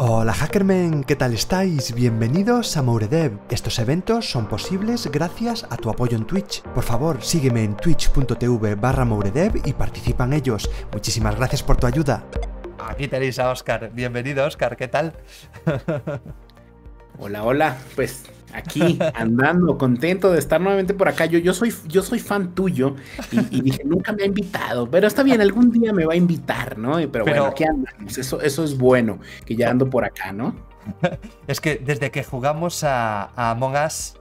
Hola Hackermen, ¿qué tal estáis? Bienvenidos a Mouredev. Estos eventos son posibles gracias a tu apoyo en Twitch. Por favor, sígueme en twitch.tv barra Mouredev y participa en ellos. Muchísimas gracias por tu ayuda. Aquí tenéis a Oscar. Bienvenido, Oscar, ¿qué tal? Hola, hola. Pues aquí andando, contento de estar nuevamente por acá. Yo, yo, soy, yo soy fan tuyo y, dije, nunca me ha invitado, pero está bien, algún día me va a invitar, ¿no? Pero, bueno, aquí andamos. Eso, eso es bueno, que ya ando por acá, ¿no? es que desde que jugamos a, Among Us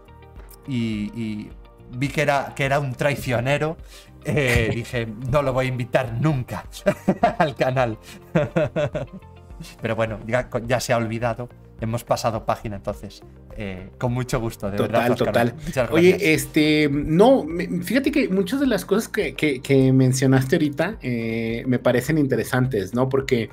y, vi que era, que era un traicionero, eh, dije, no lo voy a invitar nunca al canal. Pero bueno, ya se ha olvidado hemos pasado página entonces. Eh, con mucho gusto, de total, Total, total. Oye, este, no, fíjate que muchas de las cosas que, mencionaste ahorita eh, me parecen interesantes, ¿no? Porque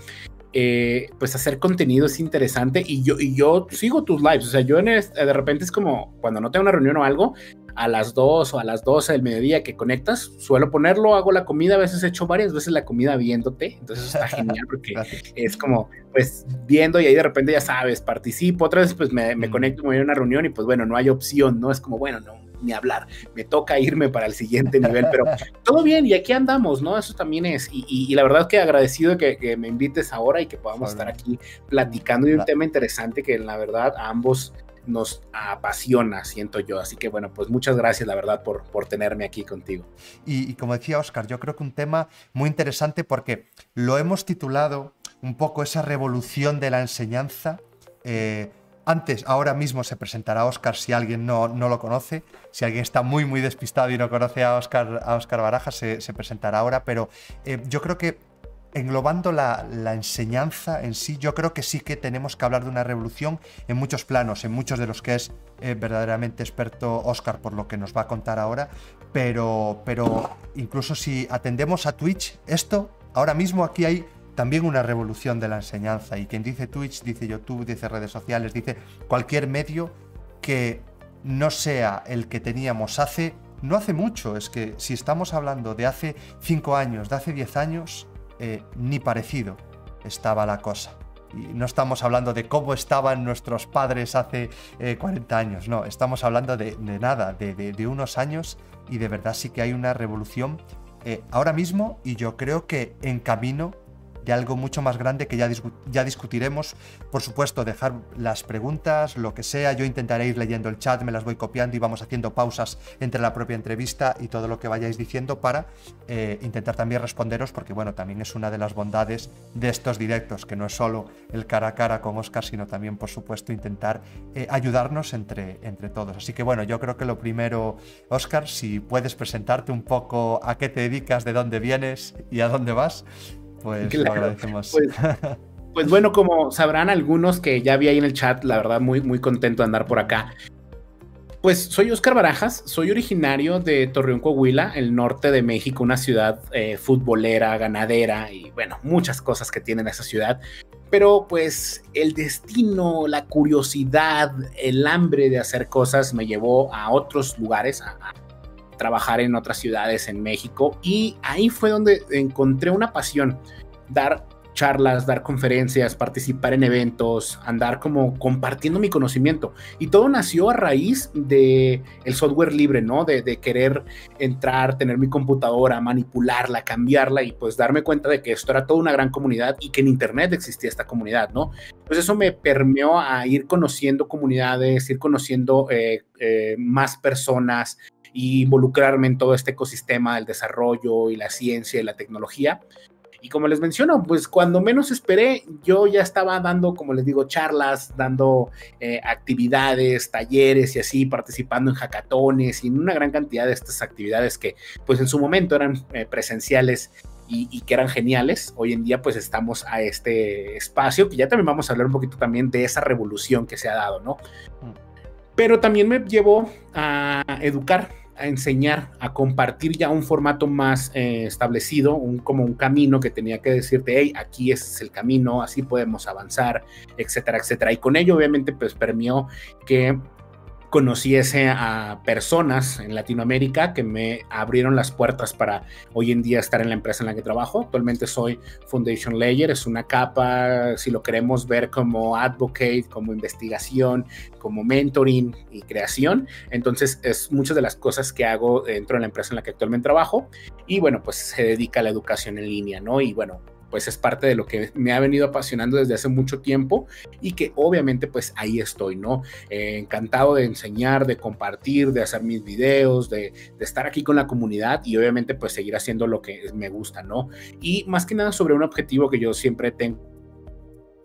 eh, pues hacer contenido es interesante y yo, y yo sigo tus lives, o sea, yo en de repente es como cuando no tengo una reunión o algo, a las 2 o a las 12 del mediodía que conectas, suelo ponerlo, hago la comida, a veces he hecho varias veces la comida viéndote, entonces está genial porque es como, pues viendo y ahí de repente ya sabes, participo, otra vez pues me, me conecto, me voy a una reunión y pues bueno, no hay opción, ¿no? Es como, bueno, no, ni hablar, me toca irme para el siguiente nivel, pero todo bien y aquí andamos, ¿no? Eso también es, y, la verdad que agradecido que, que, me invites ahora y que podamos estar aquí platicando de un tema interesante que la verdad a ambos nos apasiona, siento yo. Así que bueno, pues muchas gracias, la verdad, por, por tenerme aquí contigo. Y, como decía Oscar, yo creo que un tema muy interesante porque lo hemos titulado un poco esa revolución de la enseñanza. Eh, antes, ahora mismo se presentará Oscar si alguien no, no, lo conoce. Si alguien está muy, muy despistado y no conoce a Oscar, a Oscar Baraja, se, se presentará ahora. Pero eh, yo creo que englobando la, enseñanza en sí, yo creo que sí que tenemos que hablar de una revolución en muchos planos, en muchos de los que es eh, verdaderamente experto Oscar por lo que nos va a contar ahora, pero, pero incluso si atendemos a Twitch, esto, ahora mismo aquí hay también una revolución de la enseñanza y quien dice Twitch, dice YouTube, dice redes sociales, dice cualquier medio que no sea el que teníamos hace, no hace mucho, es que si estamos hablando de hace 5 años, de hace 10 años, eh, ni parecido estaba la cosa. Y no estamos hablando de cómo estaban nuestros padres hace 40 eh, años, no, estamos hablando de, nada, de, unos años y de verdad sí que hay una revolución eh, ahora mismo y yo creo que en camino de algo mucho más grande que ya, ya discutiremos. Por supuesto, dejar las preguntas, lo que sea. Yo intentaré ir leyendo el chat, me las voy copiando y vamos haciendo pausas entre la propia entrevista y todo lo que vayáis diciendo para eh, intentar también responderos, porque bueno, también es una de las bondades de estos directos, que no es solo el cara a cara con Oscar, sino también, por supuesto, intentar eh, ayudarnos entre, entre todos. Así que bueno, yo creo que lo primero, Oscar, si puedes presentarte un poco a qué te dedicas, de dónde vienes y a dónde vas, pues pues, pues, bueno, como sabrán algunos que ya vi ahí en el chat, la verdad muy, muy contento de andar por acá. Pues soy Oscar Barajas, soy originario de Torreón, Coahuila, el norte de México, una ciudad eh, futbolera, ganadera y bueno, muchas cosas que tiene esa ciudad. Pero pues el destino, la curiosidad, el hambre de hacer cosas me llevó a otros lugares, a, trabajar en otras ciudades en México y ahí fue donde encontré una pasión, dar charlas, dar conferencias, participar en eventos, andar como compartiendo mi conocimiento. Y todo nació a raíz de el software libre, ¿no? De, querer entrar, tener mi computadora, manipularla, cambiarla y pues darme cuenta de que esto era toda una gran comunidad y que en Internet existía esta comunidad, ¿no? Pues eso me permeó a ir conociendo comunidades, ir conociendo eh, eh, más personas, y involucrarme en todo este ecosistema del desarrollo y la ciencia y la tecnología. Y como les menciono, pues cuando menos esperé, yo ya estaba dando, como les digo, charlas, dando eh, actividades, talleres y así, participando en hackatones y en una gran cantidad de estas actividades que pues en su momento eran eh, presenciales y, que eran geniales. Hoy en día pues estamos a este espacio que ya también vamos a hablar un poquito también de esa revolución que se ha dado, ¿no? Mm. Pero también me llevó a educar a enseñar, a compartir ya un formato más eh, establecido, un, como un camino que tenía que decirte, hey, aquí es el camino, así podemos avanzar, etcétera, etcétera. Y con ello, obviamente, pues permitió que conociese a personas en Latinoamérica que me abrieron las puertas para hoy en día estar en la empresa en la que trabajo. Actualmente soy Foundation Layer, es una capa, si lo queremos ver como advocate, como investigación, como mentoring y creación. Entonces, es muchas de las cosas que hago dentro de la empresa en la que actualmente trabajo. Y bueno, pues se dedica a la educación en línea, ¿no? Y bueno, pues es parte de lo que me ha venido apasionando desde hace mucho tiempo y que obviamente pues ahí estoy, ¿no? Eh, encantado de enseñar, de compartir, de hacer mis videos, de, de, estar aquí con la comunidad y obviamente pues seguir haciendo lo que me gusta, ¿no? Y más que nada sobre un objetivo que yo siempre tengo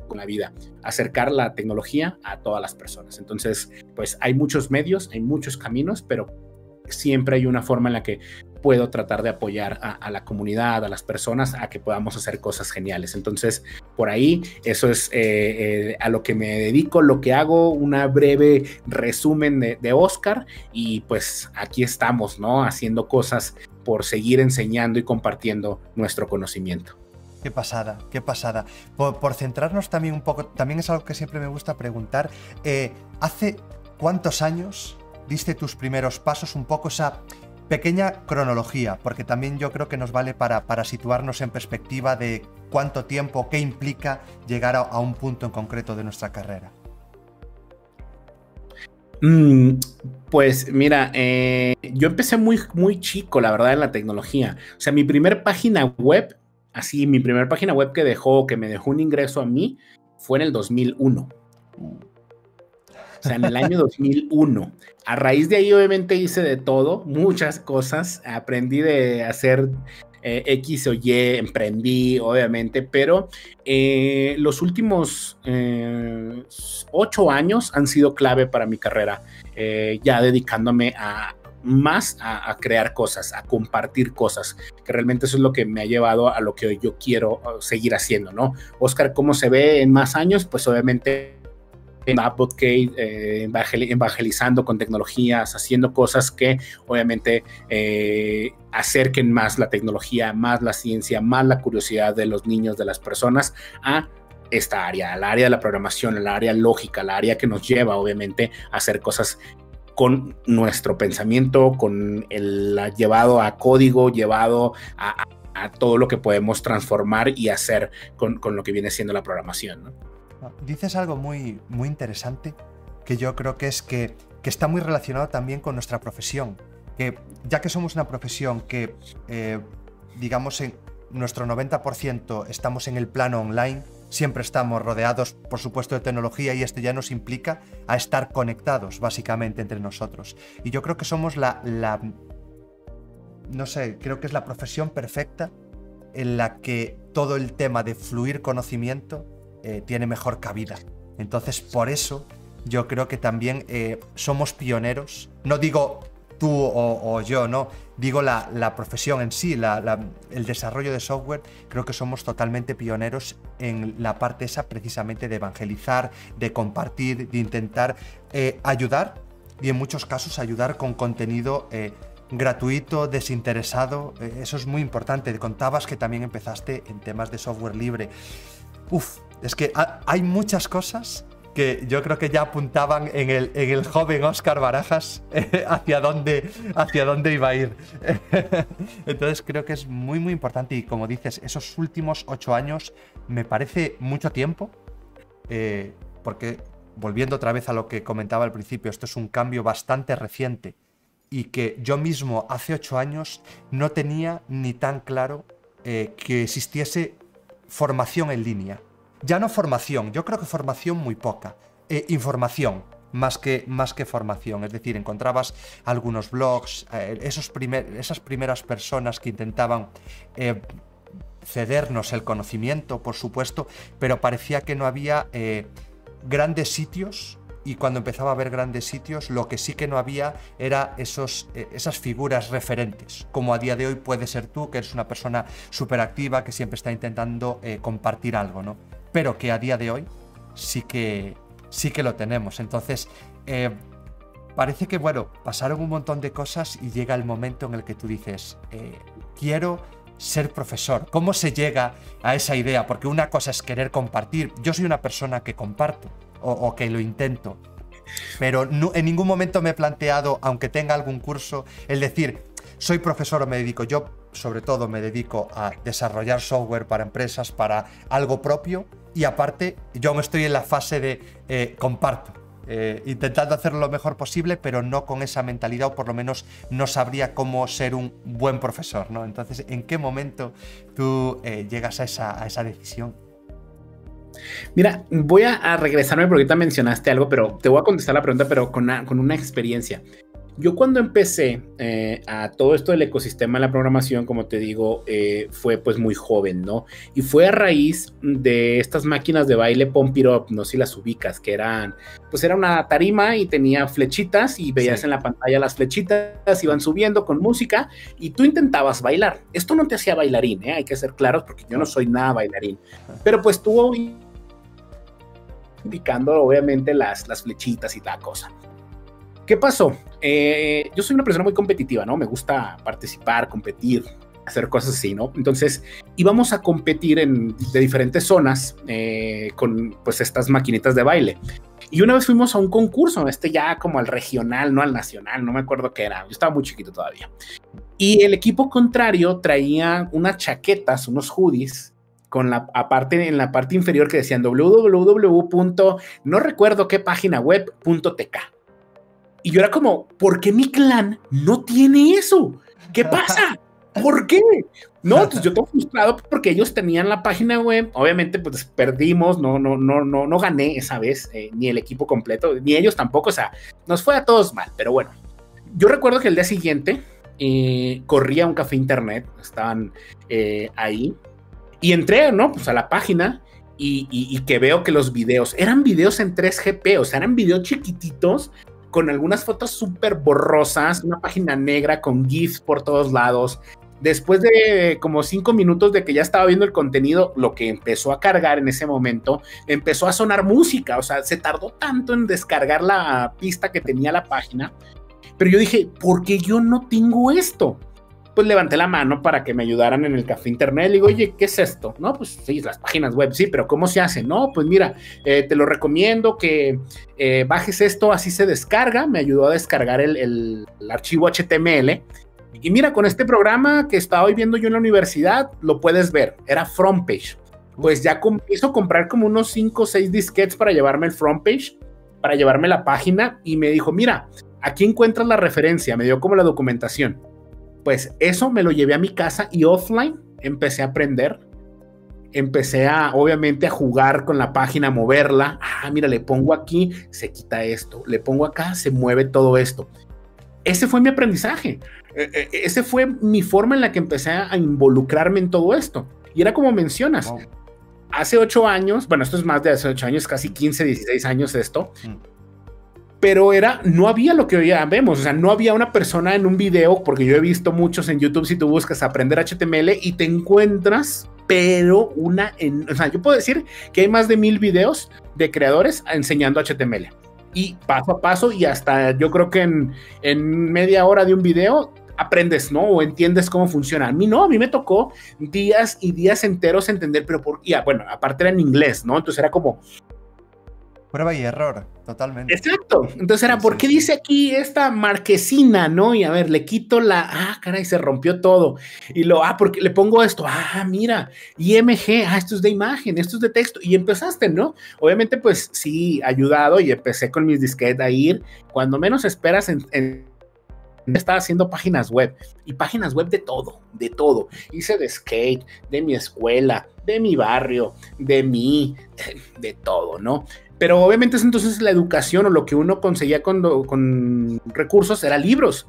con la vida, acercar la tecnología a todas las personas. Entonces, pues hay muchos medios, hay muchos caminos, pero siempre hay una forma en la que puedo tratar de apoyar a, la comunidad, a las personas, a que podamos hacer cosas geniales. Entonces, por ahí, eso es eh, eh, a lo que me dedico, lo que hago, una breve resumen de, Oscar y pues aquí estamos, ¿no? Haciendo cosas por seguir enseñando y compartiendo nuestro conocimiento. Qué pasada, qué pasada. Por, centrarnos también un poco, también es algo que siempre me gusta preguntar. Eh, ¿Hace cuántos años diste tus primeros pasos? Un poco esa pequeña cronología, porque también yo creo que nos vale para, para situarnos en perspectiva de cuánto tiempo, qué implica llegar a, un punto en concreto de nuestra carrera. Mm, pues mira, eh, yo empecé muy, muy chico, la verdad, en la tecnología. O sea, mi primer página web, así, mi primer página web que dejó, que me dejó un ingreso a mí, fue en el 2001. O sea, en el año 2001. A raíz de ahí, obviamente, hice de todo, muchas cosas. Aprendí de hacer eh, X o Y, emprendí, obviamente, pero eh, los últimos eh, ocho años han sido clave para mi carrera, ya dedicándome a más a, crear cosas, a compartir cosas, que realmente eso es lo que me ha llevado a lo que yo quiero seguir haciendo, ¿no? Oscar, ¿cómo se ve en más años? Pues obviamente Advocate, eh, evangelizando con tecnologías, haciendo cosas que obviamente eh, acerquen más la tecnología, más la ciencia, más la curiosidad de los niños, de las personas a esta área, al área de la programación, al área lógica, al área que nos lleva obviamente a hacer cosas con nuestro pensamiento, con el llevado a código, llevado a, todo lo que podemos transformar y hacer con, con lo que viene siendo la programación. Dices algo muy, muy interesante que yo creo que es que, está muy relacionado también con nuestra profesión. Que ya que somos una profesión que, eh, digamos, en nuestro 90% estamos en el plano online, siempre estamos rodeados, por supuesto, de tecnología y esto ya nos implica a estar conectados, básicamente, entre nosotros. Y yo creo que somos la, la no sé, creo que es la profesión perfecta en la que todo el tema de fluir conocimiento eh, tiene mejor cabida. Entonces, por eso yo creo que también eh, somos pioneros. No digo tú o, yo, no. Digo la, profesión en sí, el desarrollo de software. Creo que somos totalmente pioneros en la parte esa precisamente de evangelizar, de compartir, de intentar eh, ayudar y en muchos casos ayudar con contenido gratuito, desinteresado. eso es muy importante. Contabas que también empezaste en temas de software libre. Uf, es que hay muchas cosas que yo creo que ya apuntaban en el, en el joven Oscar Barajas hacia, dónde, hacia dónde iba a ir. Entonces creo que es muy muy importante y como dices, esos últimos ocho años me parece mucho tiempo, eh, porque volviendo otra vez a lo que comentaba al principio, esto es un cambio bastante reciente y que yo mismo hace ocho años no tenía ni tan claro eh, que existiese formación en línea ya no formación, yo creo que formación muy poca. Eh, información, más que, más que formación. Es decir, encontrabas algunos blogs, eh, esos esas primeras personas que intentaban eh, cedernos el conocimiento, por supuesto, pero parecía que no había grandes sitios. Y cuando empezaba a haber grandes sitios, lo que sí que no había era esos, esas figuras referentes, como a día de hoy puede ser tú, que eres una persona súper activa, que siempre está intentando compartir algo, ¿no? Pero que a día de hoy sí que, sí que lo tenemos. Entonces, eh, parece que, bueno, pasaron un montón de cosas y llega el momento en el que tú dices, eh, quiero ser profesor. ¿Cómo se llega a esa idea? Porque una cosa es querer compartir. Yo soy una persona que comparto o, que lo intento. Pero en ningún momento me he planteado, aunque tenga algún curso, el decir, soy profesor o me dedico. Sobre todo, me dedico a desarrollar software para empresas, para algo propio. Y aparte, yo aún estoy en la fase de eh, comparto. Eh, intentando hacerlo lo mejor posible, pero no con esa mentalidad, o por lo menos no sabría cómo ser un buen profesor, ¿no? Entonces, ¿en qué momento tú eh, llegas a esa, decisión? Mira, voy a, regresarme porque ahorita mencionaste algo, pero te voy a contestar la pregunta, pero con una experiencia. Yo cuando empecé eh, a todo esto del ecosistema de la programación, como te digo, eh, fue pues muy joven, ¿no? Y fue a raíz de estas máquinas de baile Pump It Up, no sé si las ubicas, que eran, pues era una tarima y tenía flechitas y veías en la pantalla las flechitas, iban subiendo con música y tú intentabas bailar. Esto no te hacía bailarín, ¿eh? Hay que ser claros porque yo no soy nada bailarín. Pero pues tú indicando obviamente las, las flechitas y tal cosa. ¿Qué pasó? Eh, yo soy una persona muy competitiva, ¿no? Me gusta participar, competir, hacer cosas así, ¿no? Entonces íbamos a competir en, de diferentes zonas eh, con pues estas maquinitas de baile. Y una vez fuimos a un concurso, este ya como al regional, no al nacional, no me acuerdo qué era, yo estaba muy chiquito todavía. Y el equipo contrario traía unas chaquetas, unos hoodies, con la aparte en la parte inferior que decían www. no recuerdo qué página web.tk. Y yo era como, ¿por qué mi clan no tiene eso? ¿Qué pasa? ¿Por qué? No, entonces yo estoy frustrado porque ellos tenían la página web. Obviamente, pues perdimos, no, no, no, no, no gané esa vez, eh, ni el equipo completo, ni ellos tampoco. O sea, nos fue a todos mal, pero bueno. Yo recuerdo que el día siguiente eh, corría un café internet, estaban eh, ahí, y entré, ¿no? Pues a la página y, y, que veo que los videos eran videos en 3GP, o sea, eran videos chiquititos con algunas fotos súper borrosas, una página negra con GIFs por todos lados. Después de como cinco minutos de que ya estaba viendo el contenido, lo que empezó a cargar en ese momento, empezó a sonar música. O sea, se tardó tanto en descargar la pista que tenía la página. Pero yo dije, ¿por qué yo no tengo esto? Pues levanté la mano para que me ayudaran en el café internet. Le digo, oye, ¿qué es esto? No, pues sí, las páginas web, sí, pero ¿cómo se hace? No, pues mira, eh, te lo recomiendo que eh, bajes esto, así se descarga. Me ayudó a descargar el, archivo HTML. Y mira, con este programa que estaba hoy viendo yo en la universidad, lo puedes ver. Era front page. Pues ya hizo comprar como unos 5 o 6 disquets para llevarme el front page, para llevarme la página. Y me dijo, mira, aquí encuentras la referencia. Me dio como la documentación pues eso me lo llevé a mi casa y offline empecé a aprender. Empecé a, obviamente, a jugar con la página, a moverla. Ah, mira, le pongo aquí, se quita esto. Le pongo acá, se mueve todo esto. Ese fue mi aprendizaje. E, e, ese fue mi forma en la que empecé a involucrarme en todo esto. Y era como mencionas. Hace ocho años, bueno, esto es más de hace ocho años, casi 15, 16 años esto. Mm pero era, no había lo que hoy vemos, o sea, no había una persona en un video, porque yo he visto muchos en YouTube si tú buscas aprender HTML y te encuentras, pero una, en, o sea, yo puedo decir que hay más de mil videos de creadores enseñando HTML. Y paso a paso y hasta yo creo que en, en media hora de un video aprendes, ¿no? O entiendes cómo funciona. A mí no, a mí me tocó días y días enteros entender, pero por, y, bueno, aparte era en inglés, ¿no? Entonces era como, Prueba y error, totalmente. Exacto. Entonces era, ¿por qué dice aquí esta marquesina, no? Y a ver, le quito la, ah, caray, se rompió todo. Y lo, ah, porque le pongo esto, ah, mira, IMG, ah, esto es de imagen, esto es de texto. Y empezaste, ¿no? Obviamente, pues sí, ayudado y empecé con mis disquetes a ir, cuando menos esperas en, estaba haciendo páginas web y páginas web de todo, de todo. Hice de skate, de mi escuela, de mi barrio, de mí, de todo, ¿no? Pero obviamente es entonces la educación o lo que uno conseguía con, con recursos era libros.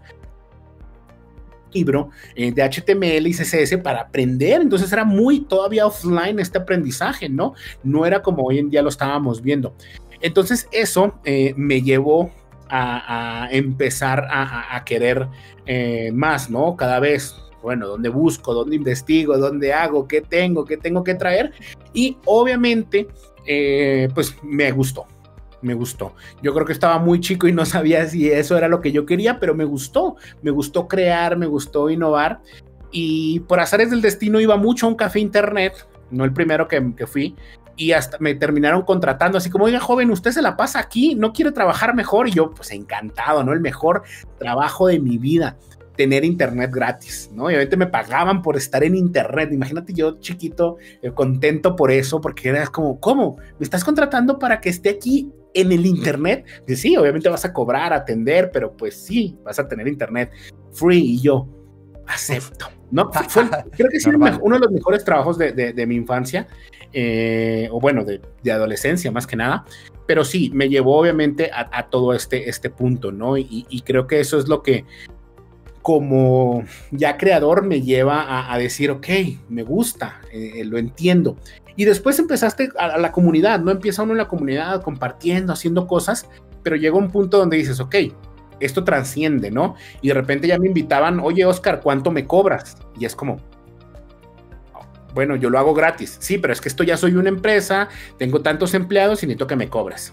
Libro eh, de HTML y CSS para aprender. Entonces era muy todavía offline este aprendizaje, ¿no? No era como hoy en día lo estábamos viendo. Entonces eso eh, me llevó a, empezar a, querer eh, más, ¿no? Cada vez bueno, dónde busco, dónde investigo, dónde hago, qué tengo, qué tengo que traer. Y obviamente eh, pues me gustó, me gustó. Yo creo que estaba muy chico y no sabía si eso era lo que yo quería, pero me gustó, me gustó crear, me gustó innovar. Y por azares del destino iba mucho a un café internet, no el primero que, fui, y hasta me terminaron contratando así como, oiga, joven, usted se la pasa aquí, no quiere trabajar mejor. Y yo, pues encantado, ¿no? El mejor trabajo de mi vida tener internet gratis, ¿no? Y obviamente me pagaban por estar en internet. Imagínate yo chiquito, eh, contento por eso, porque era como, ¿cómo? ¿Me estás contratando para que esté aquí en el internet? Y sí, obviamente vas a cobrar, atender, pero pues sí, vas a tener internet free y yo acepto. ¿no? creo que es uno de los mejores trabajos de, mi infancia, eh, o bueno, de, adolescencia más que nada, pero sí, me llevó obviamente a, todo este, este punto, ¿no? y, creo que eso es lo que como ya creador me lleva a, decir, ok, me gusta, eh, lo entiendo. Y después empezaste a, la comunidad, ¿no? Empieza uno en la comunidad compartiendo, haciendo cosas, pero llega un punto donde dices, ok, esto transciende, ¿no? Y de repente ya me invitaban, oye Oscar, ¿cuánto me cobras? Y es como, bueno, yo lo hago gratis. Sí, pero es que esto ya soy una empresa, tengo tantos empleados y necesito que me cobres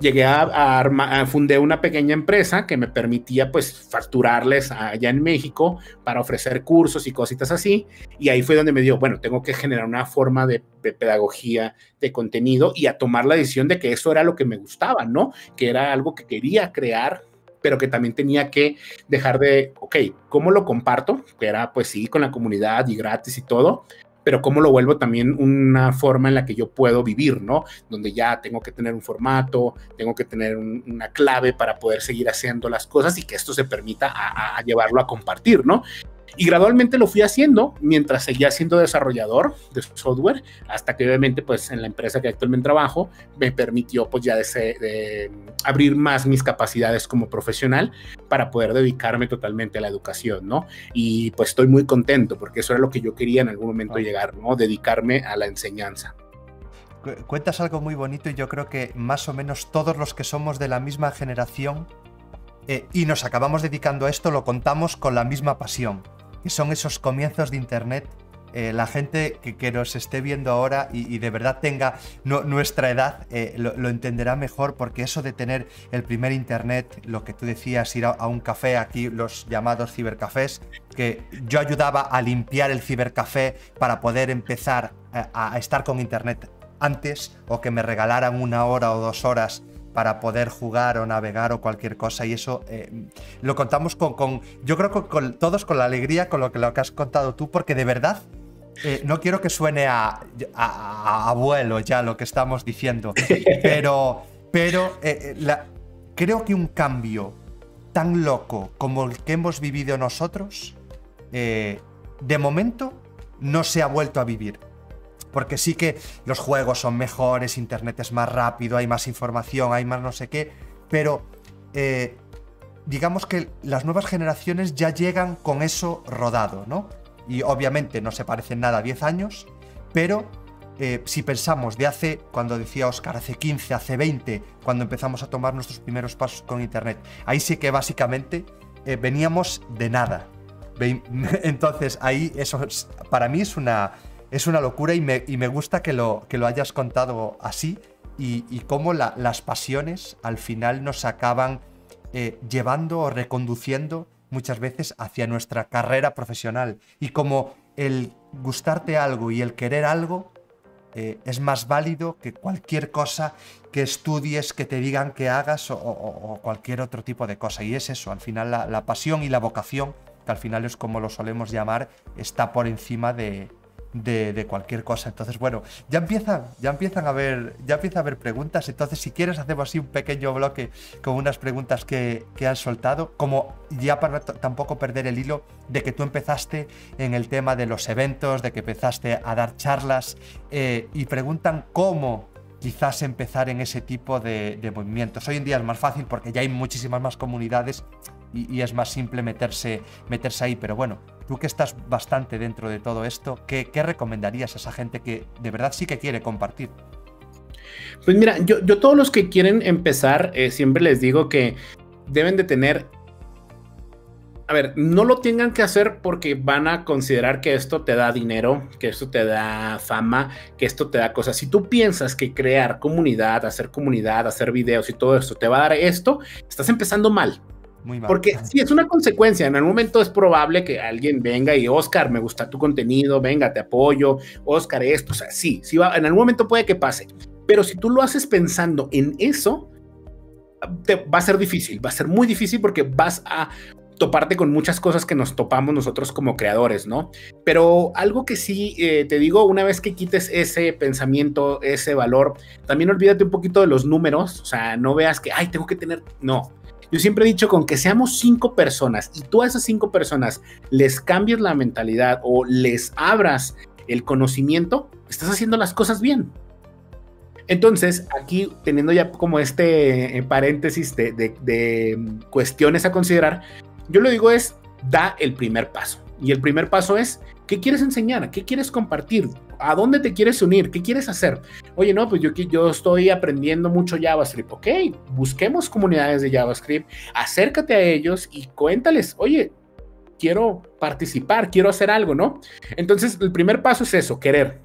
llegué a, armar, fundé una pequeña empresa que me permitía pues facturarles allá en México para ofrecer cursos y cositas así. Y ahí fue donde me dio, bueno, tengo que generar una forma de, pedagogía de contenido y a tomar la decisión de que eso era lo que me gustaba, ¿no? Que era algo que quería crear pero que también tenía que dejar de, ok, ¿cómo lo comparto? Que era pues sí, con la comunidad y gratis y todo, pero cómo lo vuelvo también una forma en la que yo puedo vivir, ¿no? Donde ya tengo que tener un formato, tengo que tener una clave para poder seguir haciendo las cosas y que esto se permita a llevarlo a compartir, ¿no? Y gradualmente lo fui haciendo mientras seguía siendo desarrollador de software, hasta que obviamente pues en la empresa que actualmente trabajo me permitió pues ya de, abrir más mis capacidades como profesional para poder dedicarme totalmente a la educación, ¿no? Y pues estoy muy contento porque eso era lo que yo quería en algún momento llegar, ¿no? Dedicarme a la enseñanza. Cuentas algo muy bonito y yo creo que más o menos todos los que somos de la misma generación eh, y nos acabamos dedicando a esto lo contamos con la misma pasión que son esos comienzos de Internet. Eh, la gente que, nos esté viendo ahora y, de verdad tenga nuestra edad eh, lo, entenderá mejor porque eso de tener el primer internet, lo que tú decías, ir a, un café, aquí los llamados cibercafés, que yo ayudaba a limpiar el cibercafé para poder empezar a estar con internet antes o que me regalaran una hora o dos horas para poder jugar o navegar o cualquier cosa. Y eso eh, lo contamos con, yo creo que con, todos con la alegría con lo que, lo que has contado tú, porque de verdad eh, no quiero que suene a, abuelo ya lo que estamos diciendo, pero, pero eh, creo que un cambio tan loco como el que hemos vivido nosotros, de momento no se ha vuelto a vivir. Porque sí que los juegos son mejores, Internet es más rápido, hay más información, hay más no sé qué, pero eh, digamos que las nuevas generaciones ya llegan con eso rodado, ¿no? Y obviamente no se parecen nada a 10 años, pero eh, si pensamos de hace, cuando decía Oscar, hace 15, hace 20, cuando empezamos a tomar nuestros primeros pasos con Internet, ahí sí que básicamente eh, veníamos de nada. Entonces ahí eso para mí es una, es una locura y me, gusta que lo, que lo hayas contado así y, cómo las pasiones al final nos acaban eh, llevando o reconduciendo muchas veces hacia nuestra carrera profesional y como el gustarte algo y el querer algo eh, es más válido que cualquier cosa que estudies, que te digan que hagas o, cualquier otro tipo de cosa. Y es eso, al final la pasión y la vocación, que al final es como lo solemos llamar, está por encima de, de, cualquier cosa. Entonces, bueno, ya empiezan, ya empiezan a ver, ya empieza a haber preguntas. Entonces, si quieres, hacemos así un pequeño bloque con unas preguntas que, que has soltado, como ya para tampoco perder el hilo de que tú empezaste en el tema de los eventos, de que empezaste a dar charlas eh, y preguntan cómo quizás empezar en ese tipo de, de, movimientos. Hoy en día es más fácil porque ya hay muchísimas más comunidades y, es más simple meterse, meterse ahí, pero bueno, tú que estás bastante dentro de todo esto, ¿qué, recomendarías a esa gente que de verdad sí que quiere compartir? Pues mira, yo, todos los que quieren empezar, eh, siempre les digo que deben de tener a ver, no lo tengan que hacer porque van a considerar que esto te da dinero, que esto te da fama, que esto te da cosas. Si tú piensas que crear comunidad, hacer comunidad, hacer videos y todo esto te va a dar esto, estás empezando mal. Porque sí, es una consecuencia. En algún momento es probable que alguien venga y, Oscar, me gusta tu contenido, venga, te apoyo, Oscar, esto. O sea, sí, sí va, en algún momento puede que pase. Pero si tú lo haces pensando en eso, te, va a ser difícil, va a ser muy difícil porque vas a toparte con muchas cosas que nos topamos nosotros como creadores, ¿no? Pero algo que sí eh, te digo, una vez que quites ese pensamiento, ese valor, también olvídate un poquito de los números, o sea, no veas que, ay, tengo que tener, no. Yo siempre he dicho con que seamos cinco personas y tú a esas cinco personas les cambies la mentalidad o les abras el conocimiento, estás haciendo las cosas bien. Entonces, aquí teniendo ya como este eh, paréntesis de, de, cuestiones a considerar, yo lo digo es, da el primer paso. Y el primer paso es, ¿qué quieres enseñar? ¿Qué quieres compartir? ¿A dónde te quieres unir? ¿Qué quieres hacer? Oye, no, pues yo, yo estoy aprendiendo mucho JavaScript. Ok, busquemos comunidades de JavaScript, acércate a ellos y cuéntales, oye, quiero participar, quiero hacer algo, ¿no? Entonces, el primer paso es eso, querer.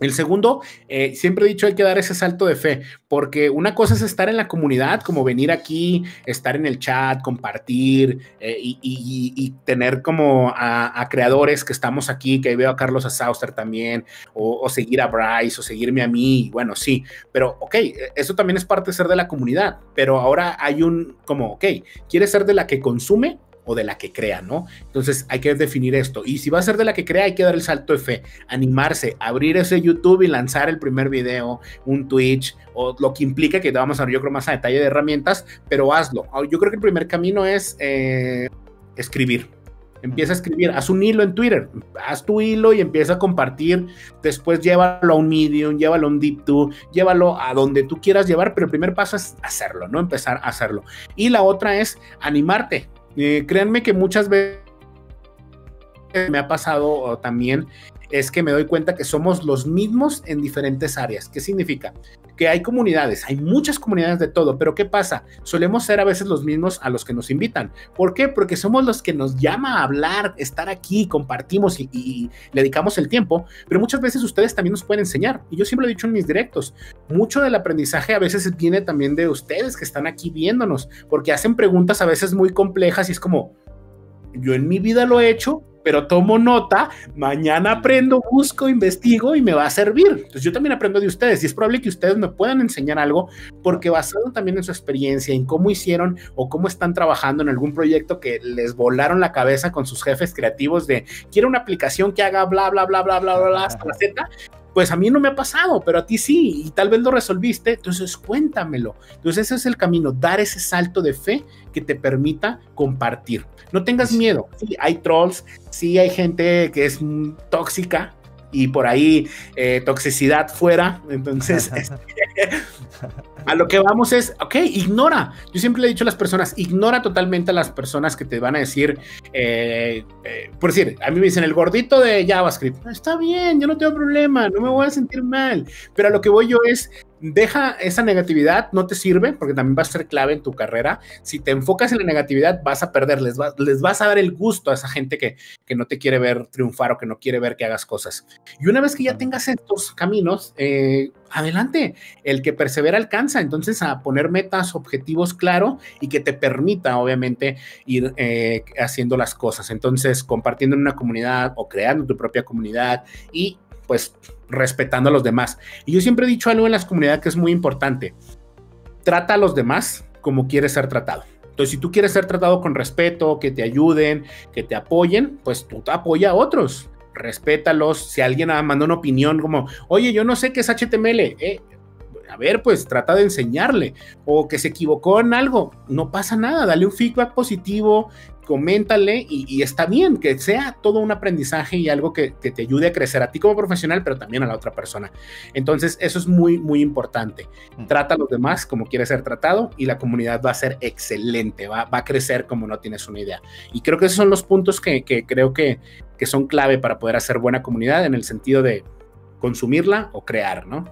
El segundo, eh, siempre he dicho, hay que dar ese salto de fe, porque una cosa es estar en la comunidad, como venir aquí, estar en el chat, compartir eh, y, tener como a, creadores que estamos aquí, que veo a Carlos Sauster también, o, seguir a Bryce, o seguirme a mí, bueno, sí, pero ok, eso también es parte de ser de la comunidad, pero ahora hay un como, ok, ¿quieres ser de la que consume? O de la que crea, ¿no? Entonces hay que definir esto. Y si va a ser de la que crea, hay que dar el salto de fe, animarse, abrir ese YouTube y lanzar el primer video, un Twitch, o lo que implica que vamos a ver, yo creo, más a detalle de herramientas, pero hazlo. Yo creo que el primer camino es eh, escribir. Empieza a escribir, haz un hilo en Twitter, haz tu hilo y empieza a compartir. Después llévalo a un Medium, llévalo a un Deep2, llévalo a donde tú quieras llevar, pero el primer paso es hacerlo, ¿no? Empezar a hacerlo. Y la otra es animarte eh, créanme que muchas veces me ha pasado también es que me doy cuenta que somos los mismos en diferentes áreas. ¿Qué significa? Que hay comunidades, hay muchas comunidades de todo, pero ¿qué pasa? Solemos ser a veces los mismos a los que nos invitan. ¿Por qué? Porque somos los que nos llama a hablar, estar aquí, compartimos y, le dedicamos el tiempo, pero muchas veces ustedes también nos pueden enseñar. Y yo siempre lo he dicho en mis directos, mucho del aprendizaje a veces viene también de ustedes que están aquí viéndonos, porque hacen preguntas a veces muy complejas y es como, yo en mi vida lo he hecho, pero tomo nota, mañana aprendo, busco, investigo y me va a servir. Entonces yo también aprendo de ustedes y es probable que ustedes me puedan enseñar algo porque basado también en su experiencia, en cómo hicieron o cómo están trabajando en algún proyecto que les volaron la cabeza con sus jefes creativos de quiero una aplicación que haga bla, bla, bla, bla, bla, bla, bla hasta la Z, pues a mí no me ha pasado, pero a ti sí, y tal vez lo resolviste, entonces cuéntamelo. Entonces ese es el camino, dar ese salto de fe que te permita compartir. No tengas miedo, sí, hay trolls, sí hay gente que es tóxica y por ahí eh, toxicidad fuera, entonces este, a lo que vamos es, ok, ignora. Yo siempre le he dicho a las personas, ignora totalmente a las personas que te van a decir, eh, eh, por decir, a mí me dicen el gordito de JavaScript, está bien, yo no tengo problema, no me voy a sentir mal, pero a lo que voy yo es, deja esa negatividad, no te sirve, porque también va a ser clave en tu carrera. Si te enfocas en la negatividad, vas a perder, les, les vas a dar el gusto a esa gente que, que, no te quiere ver triunfar o que no quiere ver que hagas cosas. Y una vez que ya tengas estos caminos, eh, adelante, el que persevera alcanza, entonces a poner metas, objetivos claro y que te permita, obviamente, ir eh, haciendo las cosas. Entonces, compartiendo en una comunidad o creando tu propia comunidad y pues respetando a los demás. Y yo siempre he dicho algo en las comunidades que es muy importante. Trata a los demás como quieres ser tratado. Entonces, si tú quieres ser tratado con respeto, que te ayuden, que te apoyen, pues tú te apoya a otros. Respétalos. Si alguien manda una opinión como, oye, yo no sé qué es HTML, eh, a ver, pues trata de enseñarle. O que se equivocó en algo, no pasa nada, dale un feedback positivo, coméntale y, está bien que sea todo un aprendizaje y algo que, te ayude a crecer a ti como profesional, pero también a la otra persona. Entonces, eso es muy, muy importante. Mm. Trata a los demás como quieres ser tratado y la comunidad va a ser excelente, va, a crecer como no tienes una idea. Y creo que esos son los puntos que, creo que, que son clave para poder hacer buena comunidad en el sentido de consumirla o crear, ¿no?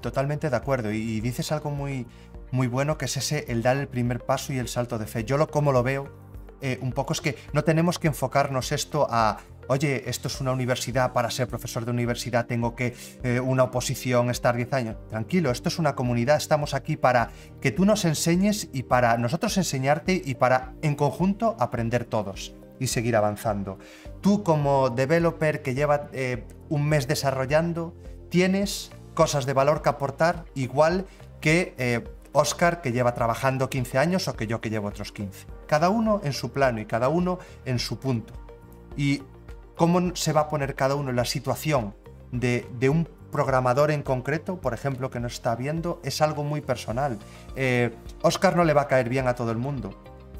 Totalmente de acuerdo. Y, dices algo muy, muy bueno que es ese, el dar el primer paso y el salto de fe. Yo lo como lo veo eh, un poco es que no tenemos que enfocarnos esto a oye, esto es una universidad, para ser profesor de universidad tengo que eh, una oposición estar 10 años. Tranquilo, esto es una comunidad, estamos aquí para que tú nos enseñes y para nosotros enseñarte y para en conjunto aprender todos y seguir avanzando. Tú como developer que lleva eh, un mes desarrollando, tienes cosas de valor que aportar igual que Oscar que lleva trabajando 15 años o que yo que llevo otros 15. Cada uno en su plano y cada uno en su punto. Y cómo se va a poner cada uno en la situación de, un programador en concreto, por ejemplo, que nos está viendo, es algo muy personal. Eh, Oscar no le va a caer bien a todo el mundo.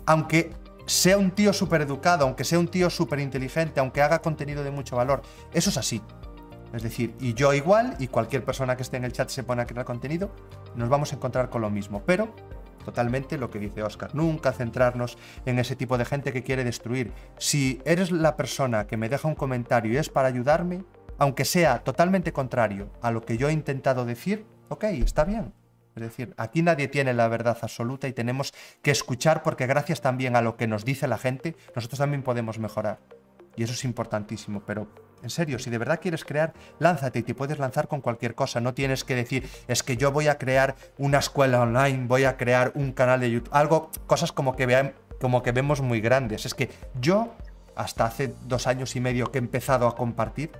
Aunque sea un tío súper educado, aunque sea un tío súper inteligente, aunque haga contenido de mucho valor, eso es así. Es decir, y yo igual, y cualquier persona que esté en el chat se pone a crear contenido, nos vamos a encontrar con lo mismo. Pero totalmente lo que dice Oscar. Nunca centrarnos en ese tipo de gente que quiere destruir. Si eres la persona que me deja un comentario y es para ayudarme, aunque sea totalmente contrario a lo que yo he intentado decir, ok, está bien. Es decir, aquí nadie tiene la verdad absoluta y tenemos que escuchar porque gracias también a lo que nos dice la gente, nosotros también podemos mejorar. Y eso es importantísimo, pero en serio, si de verdad quieres crear, lánzate y te puedes lanzar con cualquier cosa. No tienes que decir, es que yo voy a crear una escuela online, voy a crear un canal de YouTube, algo, cosas como que, vean, como que vemos muy grandes. Es que yo, hasta hace dos años y medio que he empezado a compartir,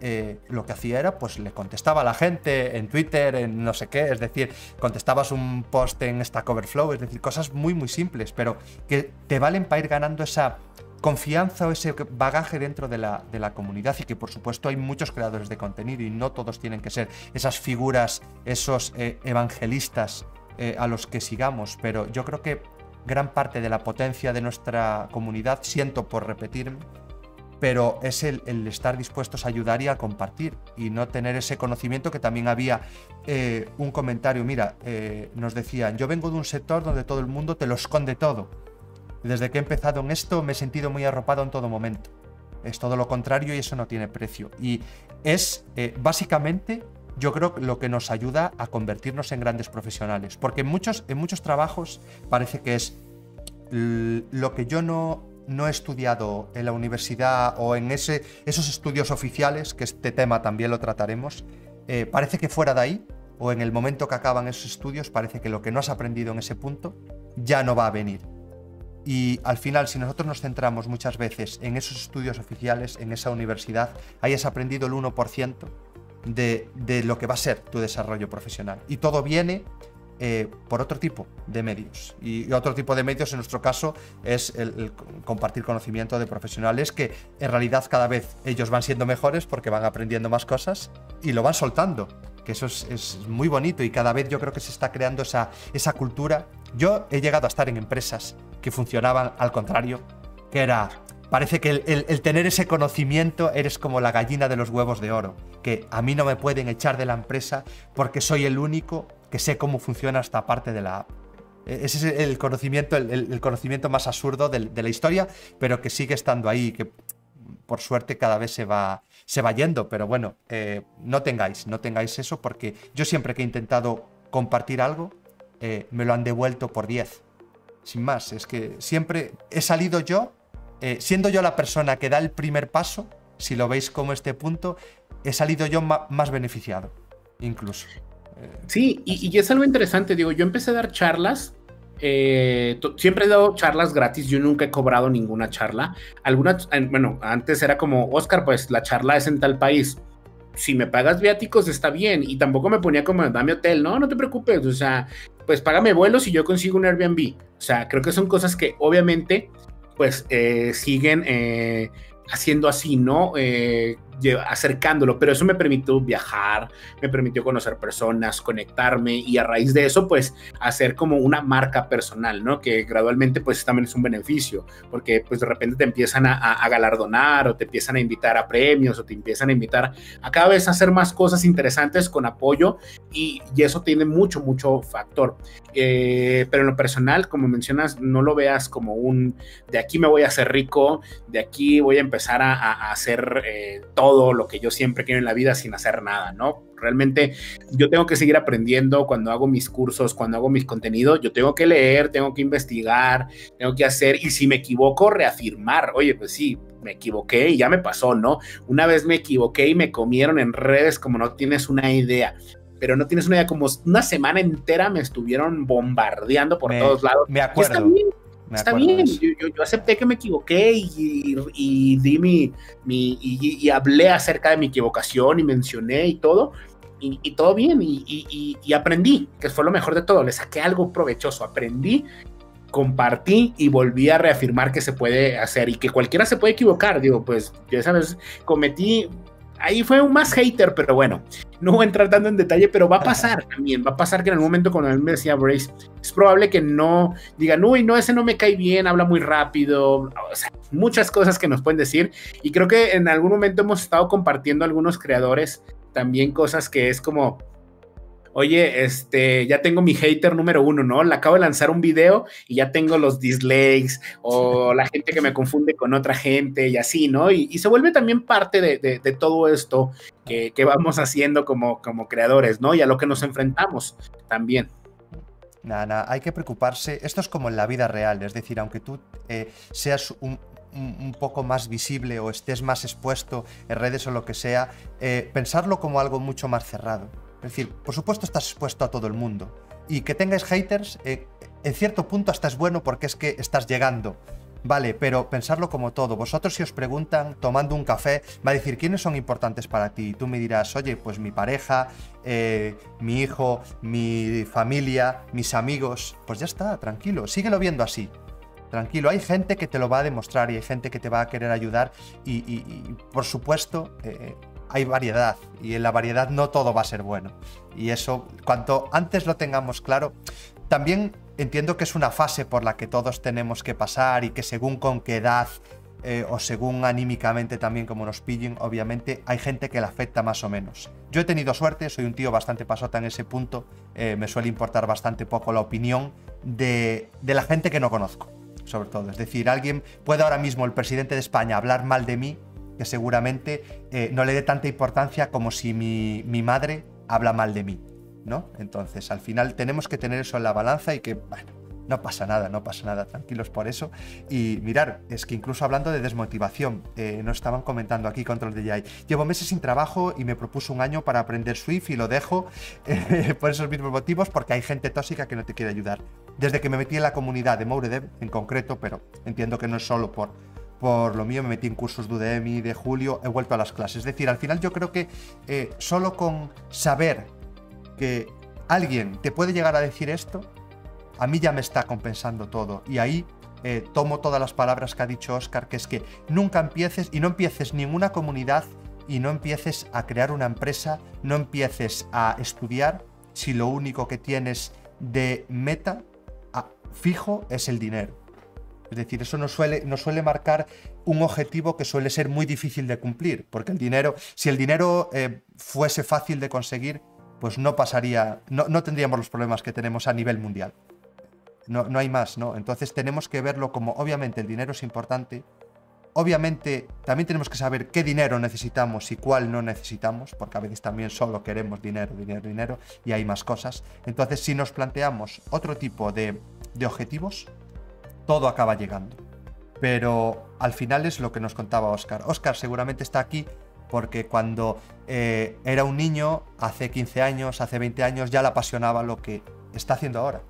eh, lo que hacía era, pues le contestaba a la gente en Twitter, en no sé qué, es decir, contestabas un post en Stack Overflow, es decir, cosas muy, muy simples, pero que te valen para ir ganando esa confianza o ese bagaje dentro de la, de la, comunidad y que por supuesto hay muchos creadores de contenido y no todos tienen que ser esas figuras, esos eh, evangelistas eh, a los que sigamos, pero yo creo que gran parte de la potencia de nuestra comunidad, siento por repetirme, pero es el, estar dispuestos a ayudar y a compartir y no tener ese conocimiento que también había eh, un comentario, mira, nos decían, yo vengo de un sector donde todo el mundo te lo esconde todo desde que he empezado en esto me he sentido muy arropado en todo momento. Es todo lo contrario y eso no tiene precio. Y es eh, básicamente, yo creo, lo que nos ayuda a convertirnos en grandes profesionales. Porque en muchos, en muchos trabajos parece que es lo que yo no, no he estudiado en la universidad o en ese, esos estudios oficiales, que este tema también lo trataremos, eh, parece que fuera de ahí, o en el momento que acaban esos estudios, parece que lo que no has aprendido en ese punto ya no va a venir. Y al final, si nosotros nos centramos muchas veces en esos estudios oficiales, en esa universidad, hayas aprendido el 1% de, de lo que va a ser tu desarrollo profesional. Y todo viene eh, por otro tipo de medios. Y, otro tipo de medios, en nuestro caso, es el, compartir conocimiento de profesionales que en realidad cada vez ellos van siendo mejores porque van aprendiendo más cosas y lo van soltando. Que eso es, es muy bonito y cada vez yo creo que se está creando esa, esa cultura. Yo he llegado a estar en empresas que funcionaban al contrario, que era, parece que el, tener ese conocimiento eres como la gallina de los huevos de oro, que a mí no me pueden echar de la empresa porque soy el único que sé cómo funciona esta parte de la app. E, ese es el conocimiento, el, conocimiento más absurdo de, la historia, pero que sigue estando ahí, que por suerte cada vez se va, se va yendo. Pero bueno, eh, no tengáis, no tengáis eso, porque yo siempre que he intentado compartir algo, eh, me lo han devuelto por 10 sin más, es que siempre he salido yo, eh, siendo yo la persona que da el primer paso, si lo veis como este punto, he salido yo más beneficiado, incluso. Eh, sí, y, es algo interesante, digo, yo empecé a dar charlas eh, siempre he dado charlas gratis, yo nunca he cobrado ninguna charla. Algunas, bueno, antes era como, Oscar, pues la charla es en tal país si me pagas viáticos está bien. Y tampoco me ponía como, dame hotel, no, no te preocupes, o sea, pues págame vuelos y yo consigo un Airbnb. O sea, creo que son cosas que obviamente pues eh, siguen eh, haciendo así, ¿no? Eh, acercándolo, pero eso me permitió viajar, me permitió conocer personas, conectarme y a raíz de eso, pues hacer como una marca personal, ¿no? Que gradualmente, pues también es un beneficio, porque pues de repente te empiezan a, galardonar o te empiezan a invitar a premios o te empiezan a invitar a cada vez hacer más cosas interesantes con apoyo y, eso tiene mucho, mucho factor. Eh, pero en lo personal, como mencionas, no lo veas como un de aquí me voy a hacer rico, de aquí voy a empezar a, hacer eh, todo todo lo que yo siempre quiero en la vida sin hacer nada, ¿no? Realmente yo tengo que seguir aprendiendo cuando hago mis cursos, cuando hago mis contenidos, yo tengo que leer, tengo que investigar, tengo que hacer, y si me equivoco, reafirmar, oye, pues sí, me equivoqué y ya me pasó, ¿no? Una vez me equivoqué y me comieron en redes como no tienes una idea pero no tienes una idea, como una semana entera me estuvieron bombardeando por todos lados. Me acuerdo. está bien, Yo, acepté que me equivoqué y, di mi, mi y, hablé acerca de mi equivocación y mencioné y todo, y, todo bien, y, aprendí, que fue lo mejor de todo, le saqué algo provechoso, aprendí, compartí y volví a reafirmar que se puede hacer y que cualquiera se puede equivocar, digo, pues yo esa vez cometí ahí fue un más hater, pero bueno, no voy a entrar tanto en detalle, pero va a pasar también, va a pasar que en el momento cuando él me decía Brace, es probable que no digan, uy, no, ese no me cae bien, habla muy rápido, o sea, muchas cosas que nos pueden decir, y creo que en algún momento hemos estado compartiendo algunos creadores también cosas que es como, oye, este, ya tengo mi hater número uno, ¿no? Le acabo de lanzar un video y ya tengo los dislikes o la gente que me confunde con otra gente y así, ¿no? Y, se vuelve también parte de, todo esto que, vamos haciendo como, como creadores, ¿no? Y a lo que nos enfrentamos también. Nada, nada, hay que preocuparse. Esto es como en la vida real, es decir, aunque tú eh, seas un, poco más visible o estés más expuesto en redes o lo que sea, eh, pensarlo como algo mucho más cerrado. Es decir, por supuesto estás expuesto a todo el mundo. Y que tengáis haters, eh, en cierto punto hasta es bueno porque es que estás llegando. Vale, pero pensarlo como todo. Vosotros si os preguntan tomando un café, va a decir quiénes son importantes para ti. Y tú me dirás, oye, pues mi pareja, eh, mi hijo, mi familia, mis amigos. Pues ya está, tranquilo, síguelo viendo así. Tranquilo, hay gente que te lo va a demostrar y hay gente que te va a querer ayudar y, por supuesto, eh, hay variedad y en la variedad no todo va a ser bueno. Y eso, cuanto antes lo tengamos claro, también entiendo que es una fase por la que todos tenemos que pasar y que según con qué edad eh, o según anímicamente también como nos pillen, obviamente hay gente que le afecta más o menos. Yo he tenido suerte, soy un tío bastante pasota en ese punto, eh, me suele importar bastante poco la opinión de la gente que no conozco, sobre todo. Es decir, alguien puede ahora mismo, el presidente de España, hablar mal de mí que seguramente eh, no le dé tanta importancia como si mi, madre habla mal de mí, ¿no? Entonces, al final tenemos que tener eso en la balanza y que, bueno, no pasa nada, no pasa nada, tranquilos por eso. Y mirar, es que incluso hablando de desmotivación, eh, nos estaban comentando aquí Control de Jai. Llevo meses sin trabajo y me propuso un año para aprender Swift y lo dejo eh, por esos mismos motivos, porque hay gente tóxica que no te quiere ayudar. Desde que me metí en la comunidad de Mouredev en concreto, pero entiendo que no es solo por por lo mío me metí en cursos de Udemy, de Julio, he vuelto a las clases. Es decir, al final yo creo que eh, solo con saber que alguien te puede llegar a decir esto, a mí ya me está compensando todo. Y ahí eh, tomo todas las palabras que ha dicho Oscar, que es que nunca empieces y no empieces ninguna comunidad y no empieces a crear una empresa, no empieces a estudiar si lo único que tienes de meta fijo es el dinero. Es decir, eso no suele, suele marcar un objetivo que suele ser muy difícil de cumplir, porque el dinero, si el dinero eh, fuese fácil de conseguir, pues no pasaría, no, no, tendríamos los problemas que tenemos a nivel mundial. No, no hay más, ¿no? Entonces tenemos que verlo como, obviamente, el dinero es importante, Obviamente, también tenemos que saber qué dinero necesitamos y cuál no necesitamos, porque a veces también solo queremos dinero, dinero, dinero, y hay más cosas. Entonces, si nos planteamos otro tipo de objetivos, todo acaba llegando. Pero al final es lo que nos contaba Oscar. Oscar seguramente está aquí porque cuando eh, era un niño, hace 15 años, hace 20 años, ya le apasionaba lo que está haciendo ahora.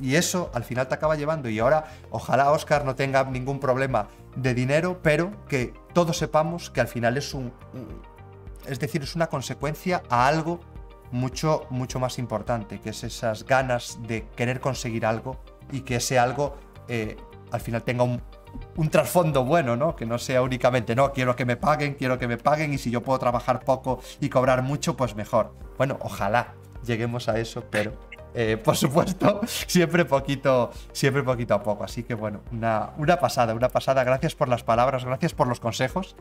Y eso al final te acaba llevando. Y ahora, ojalá Oscar no tenga ningún problema de dinero, pero que todos sepamos que al final es un, es decir, es una consecuencia a algo mucho, mucho más importante, que es esas ganas de querer conseguir algo y que ese algo eh, al final tenga un, trasfondo bueno, ¿no? Que no sea únicamente, no, quiero que me paguen, quiero que me paguen y si yo puedo trabajar poco y cobrar mucho, pues mejor. Bueno, ojalá lleguemos a eso, pero eh, por supuesto, siempre poquito, siempre poquito a poco. Así que bueno, una, una pasada, una pasada. Gracias por las palabras, gracias por los consejos.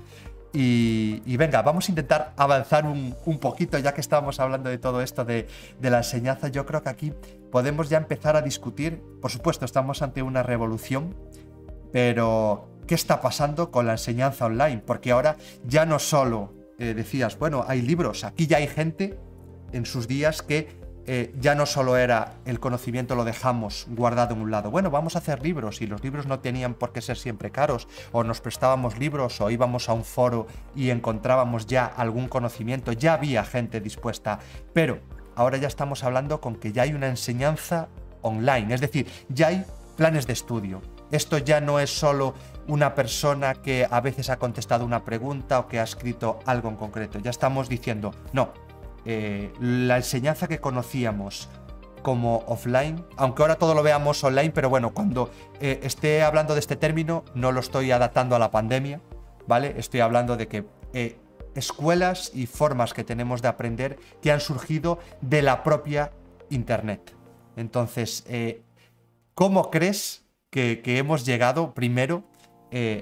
Y, venga, vamos a intentar avanzar un, poquito, ya que estábamos hablando de todo esto de, de, la enseñanza. Yo creo que aquí podemos ya empezar a discutir. Por supuesto, estamos ante una revolución, pero ¿qué está pasando con la enseñanza online? Porque ahora ya no solo eh, decías, bueno, hay libros, aquí ya hay gente en sus días que eh, ya no solo era el conocimiento lo dejamos guardado en un lado. Bueno, vamos a hacer libros y los libros no tenían por qué ser siempre caros. O nos prestábamos libros o íbamos a un foro y encontrábamos ya algún conocimiento. Ya había gente dispuesta. Pero ahora ya estamos hablando con que ya hay una enseñanza online. Es decir, ya hay planes de estudio. Esto ya no es solo una persona que a veces ha contestado una pregunta o que ha escrito algo en concreto. Ya estamos diciendo, no, eh, la enseñanza que conocíamos como offline, aunque ahora todo lo veamos online, pero bueno, cuando eh, esté hablando de este término, no lo estoy adaptando a la pandemia, ¿vale? Estoy hablando de que eh, escuelas y formas que tenemos de aprender que han surgido de la propia Internet. Entonces, ¿cómo crees que, hemos llegado primero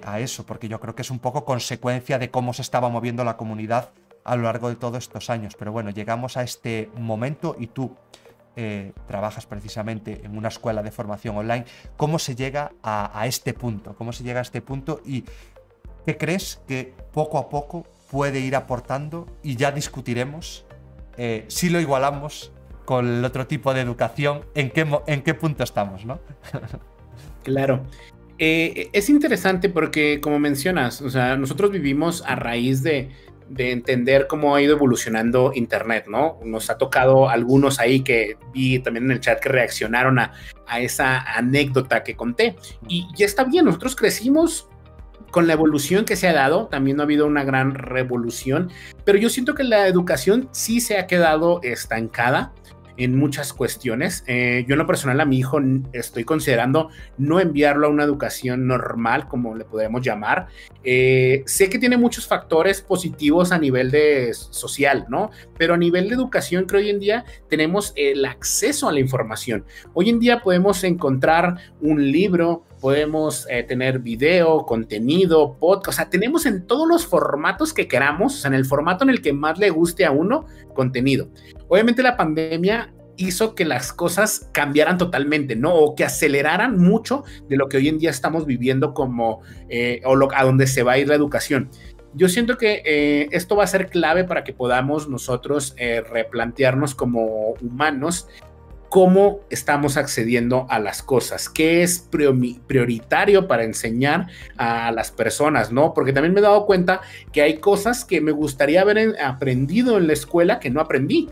a eso? Porque yo creo que es un poco consecuencia de cómo se estaba moviendo la comunidad a lo largo de todos estos años. Pero bueno, llegamos a este momento y tú eh, trabajas precisamente en una escuela de formación online. ¿Cómo se llega a, este punto? ¿Cómo se llega a este punto? ¿Y qué crees que poco a poco puede ir aportando? Y ya discutiremos eh, si lo igualamos con el otro tipo de educación, en qué, en qué punto estamos, ¿no? claro. Eh, es interesante porque, como mencionas, o sea, nosotros vivimos a raíz de, de entender cómo ha ido evolucionando Internet, ¿no? Nos ha tocado algunos ahí que vi también en el chat que reaccionaron a, esa anécdota que conté. Y ya está bien, nosotros crecimos con la evolución que se ha dado, también no ha habido una gran revolución, pero yo siento que la educación sí se ha quedado estancada en muchas cuestiones. Eh, yo en lo personal a mi hijo estoy considerando no enviarlo a una educación normal, como le podemos llamar. Eh, sé que tiene muchos factores positivos a nivel de social, ¿no? Pero a nivel de educación creo hoy en día tenemos el acceso a la información. Hoy en día podemos encontrar un libro, podemos eh, tener video, contenido, podcast, o sea, tenemos en todos los formatos que queramos, o sea, en el formato en el que más le guste a uno, contenido. Obviamente la pandemia hizo que las cosas cambiaran totalmente, ¿no? O que aceleraran mucho de lo que hoy en día estamos viviendo como, eh, o lo, a donde se va a ir la educación. Yo siento que eh, esto va a ser clave para que podamos nosotros replantearnos como humanos cómo estamos accediendo a las cosas, qué es prioritario para enseñar a las personas, ¿no? Porque también me he dado cuenta que hay cosas que me gustaría haber aprendido en la escuela que no aprendí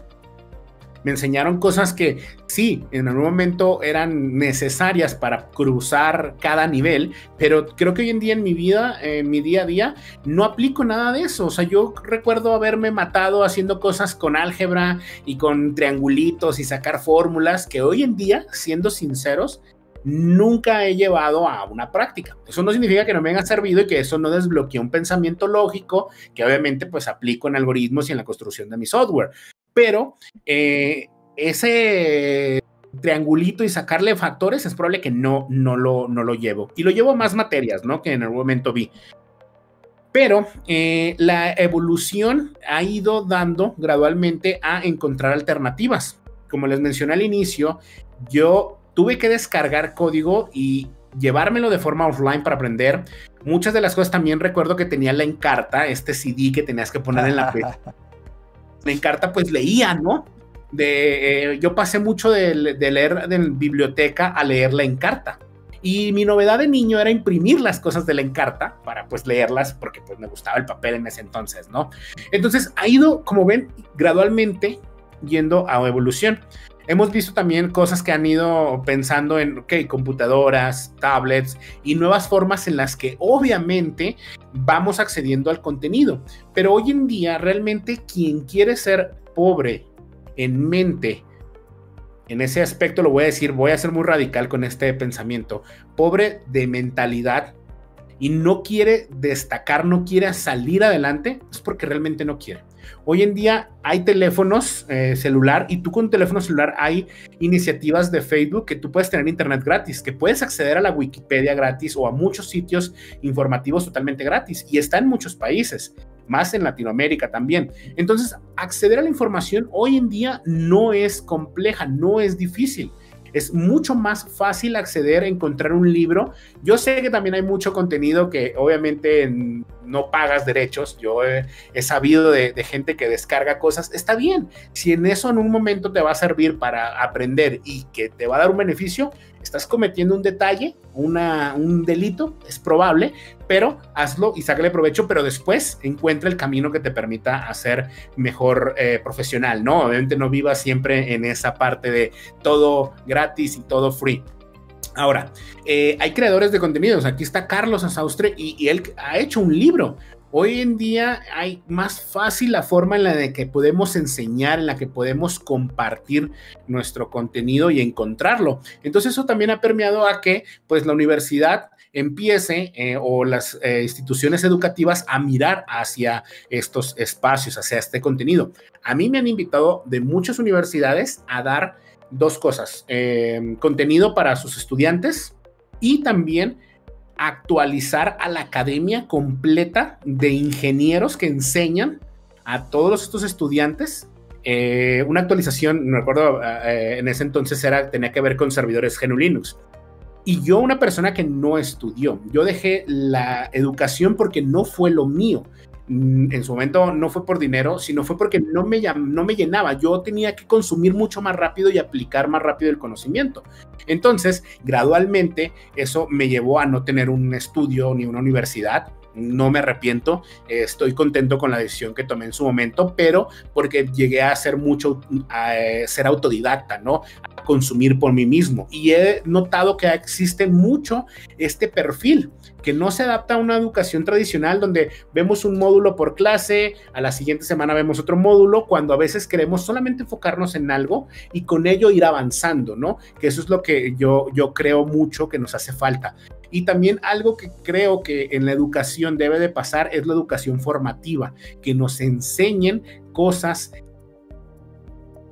me enseñaron cosas que sí, en algún momento eran necesarias para cruzar cada nivel, pero creo que hoy en día en mi vida, en mi día a día, no aplico nada de eso. O sea, yo recuerdo haberme matado haciendo cosas con álgebra y con triangulitos y sacar fórmulas que hoy en día, siendo sinceros, nunca he llevado a una práctica. Eso no significa que no me haya servido y que eso no desbloquee un pensamiento lógico que obviamente pues aplico en algoritmos y en la construcción de mi software pero eh, ese triangulito y sacarle factores es probable que no, no, lo, no lo llevo. Y lo llevo más materias, ¿no? Que en algún momento vi. Pero eh, la evolución ha ido dando gradualmente a encontrar alternativas. Como les mencioné al inicio, yo tuve que descargar código y llevármelo de forma offline para aprender. Muchas de las cosas también recuerdo que tenía la encarta, este CD que tenías que poner en la en carta pues leía, ¿no? De, eh, yo pasé mucho de, leer en biblioteca a leerla en carta. Y mi novedad de niño era imprimir las cosas de la encarta para pues leerlas porque pues me gustaba el papel en ese entonces, ¿no? Entonces ha ido, como ven, gradualmente yendo a evolución. Hemos visto también cosas que han ido pensando en, ok, computadoras, tablets y nuevas formas en las que obviamente vamos accediendo al contenido. Pero hoy en día realmente quien quiere ser pobre en mente, en ese aspecto lo voy a decir, voy a ser muy radical con este pensamiento, pobre de mentalidad y no quiere destacar, no quiere salir adelante, es porque realmente no quiere. Hoy en día hay teléfonos eh, celular y tú con teléfono celular hay iniciativas de Facebook que tú puedes tener internet gratis, que puedes acceder a la Wikipedia gratis o a muchos sitios informativos totalmente gratis y está en muchos países, más en Latinoamérica también. Entonces, acceder a la información hoy en día no es compleja, no es difícil. Es mucho más fácil acceder a encontrar un libro. Yo sé que también hay mucho contenido que obviamente no pagas derechos. Yo he, sabido de, gente que descarga cosas. Está bien. Si en eso en un momento te va a servir para aprender y que te va a dar un beneficio, estás cometiendo un detalle, una, un delito, es probable, pero hazlo y sácale provecho, pero después encuentra el camino que te permita hacer mejor eh, profesional, ¿no? Obviamente no vivas siempre en esa parte de todo gratis y todo free. Ahora, eh, hay creadores de contenidos. Aquí está Carlos Asaustre y, y, él ha hecho un libro. Hoy en día hay más fácil la forma en la que podemos enseñar, en la que podemos compartir nuestro contenido y encontrarlo. Entonces eso también ha permeado a que pues la universidad empiece eh, o las eh, instituciones educativas a mirar hacia estos espacios, hacia este contenido. A mí me han invitado de muchas universidades a dar dos cosas, eh, contenido para sus estudiantes y también actualizar a la academia completa de ingenieros que enseñan a todos estos estudiantes. una actualización, no recuerdo, en ese entonces era, tenía que ver con servidores GNU Linux. Y yo, una persona que no estudió, yo dejé la educación porque no fue lo mío. Mm, en su momento no fue por dinero, sino fue porque no me, no me llenaba. Yo tenía que consumir mucho más rápido y aplicar más rápido el conocimiento. Entonces, gradualmente, eso me llevó a no tener un estudio ni una universidad no me arrepiento, estoy contento con la decisión que tomé en su momento, pero porque llegué a hacer mucho, a eh, ser autodidacta, ¿no? A consumir por mí mismo. Y he notado que existe mucho este perfil que no se adapta a una educación tradicional donde vemos un módulo por clase, a la siguiente semana vemos otro módulo, cuando a veces queremos solamente enfocarnos en algo y con ello ir avanzando, ¿no? Que eso es lo que yo, yo creo mucho que nos hace falta. Y también algo que creo que en la educación debe de pasar es la educación formativa, que nos enseñen cosas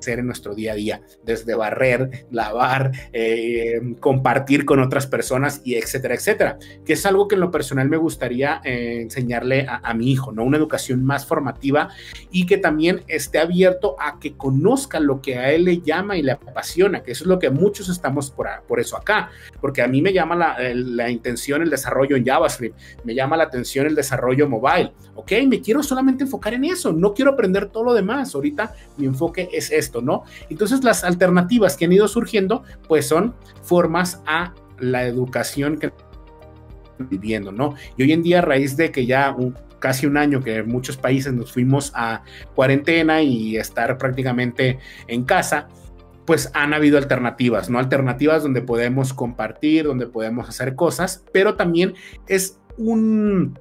hacer en nuestro día a día, desde barrer, lavar, eh, compartir con otras personas y etcétera, etcétera, que es algo que en lo personal me gustaría eh, enseñarle a, mi hijo, ¿no? Una educación más formativa y que también esté abierto a que conozca lo que a él le llama y le apasiona, que eso es lo que muchos estamos por, por eso acá, porque a mí me llama la, la intención el desarrollo en JavaScript, me llama la atención el desarrollo mobile, ¿ok? Me quiero solamente enfocar en eso, no quiero aprender todo lo demás, ahorita mi enfoque es ¿no? Entonces las alternativas que han ido surgiendo, pues son formas a la educación que viviendo, ¿no? Y hoy en día, a raíz de que ya casi un año que muchos países nos fuimos a cuarentena y estar prácticamente en casa, pues han habido alternativas, ¿no? Alternativas donde podemos compartir, donde podemos hacer cosas, pero también es un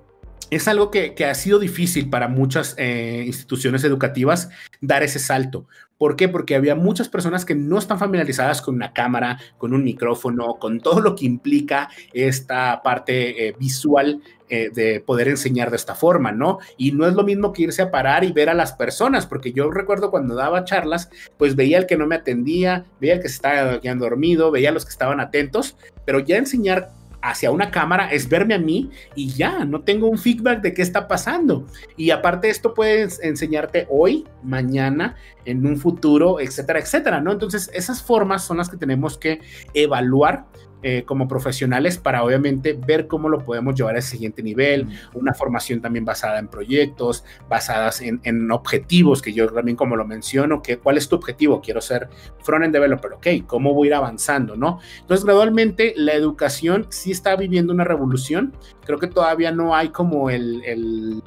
es algo que, ha sido difícil para muchas eh, instituciones educativas dar ese salto. ¿Por qué? Porque había muchas personas que no están familiarizadas con una cámara, con un micrófono, con todo lo que implica esta parte eh, visual eh, de poder enseñar de esta forma, ¿no? Y no es lo mismo que irse a parar y ver a las personas, porque yo recuerdo cuando daba charlas, pues veía al que no me atendía, veía al que se estaba quedando dormido, veía a los que estaban atentos, pero ya enseñar hacia una cámara es verme a mí y ya, no tengo un feedback de qué está pasando. Y aparte esto puede enseñarte hoy, mañana, en un futuro, etcétera, etcétera, ¿no? Entonces esas formas son las que tenemos que evaluar eh, como profesionales para obviamente ver cómo lo podemos llevar al siguiente nivel, una formación también basada en proyectos, basadas en, objetivos, que yo también como lo menciono, que cuál es tu objetivo, quiero ser front-end developer, ok, cómo voy a ir avanzando, ¿no? Entonces gradualmente la educación sí está viviendo una revolución, creo que todavía no hay como el el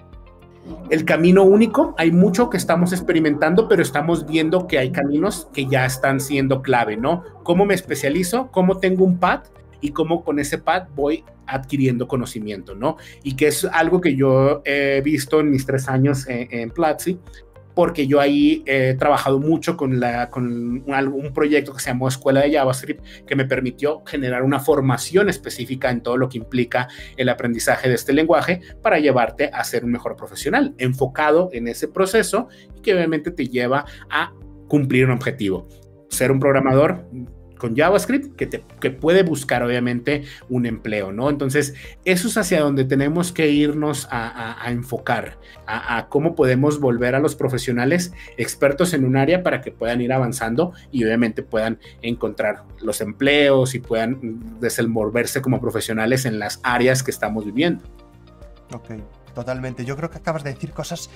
camino único. Hay mucho que estamos experimentando, pero estamos viendo que hay caminos que ya están siendo clave, ¿no? ¿Cómo me especializo? ¿Cómo tengo un pad? Y cómo con ese pad voy adquiriendo conocimiento, ¿no? Y que es algo que yo he visto en mis tres años en, en Platzi, porque yo ahí he trabajado mucho con, con un, proyecto que se llamó Escuela de JavaScript, que me permitió generar una formación específica en todo lo que implica el aprendizaje de este lenguaje para llevarte a ser un mejor profesional, enfocado en ese proceso y que obviamente te lleva a cumplir un objetivo. Ser un programador con JavaScript que, te, que puede buscar obviamente un empleo, ¿no? Entonces, eso es hacia donde tenemos que irnos a, enfocar, a, cómo podemos volver a los profesionales expertos en un área para que puedan ir avanzando y obviamente puedan encontrar los empleos y puedan desenvolverse como profesionales en las áreas que estamos viviendo. Ok, totalmente. Yo creo que acabas de decir cosas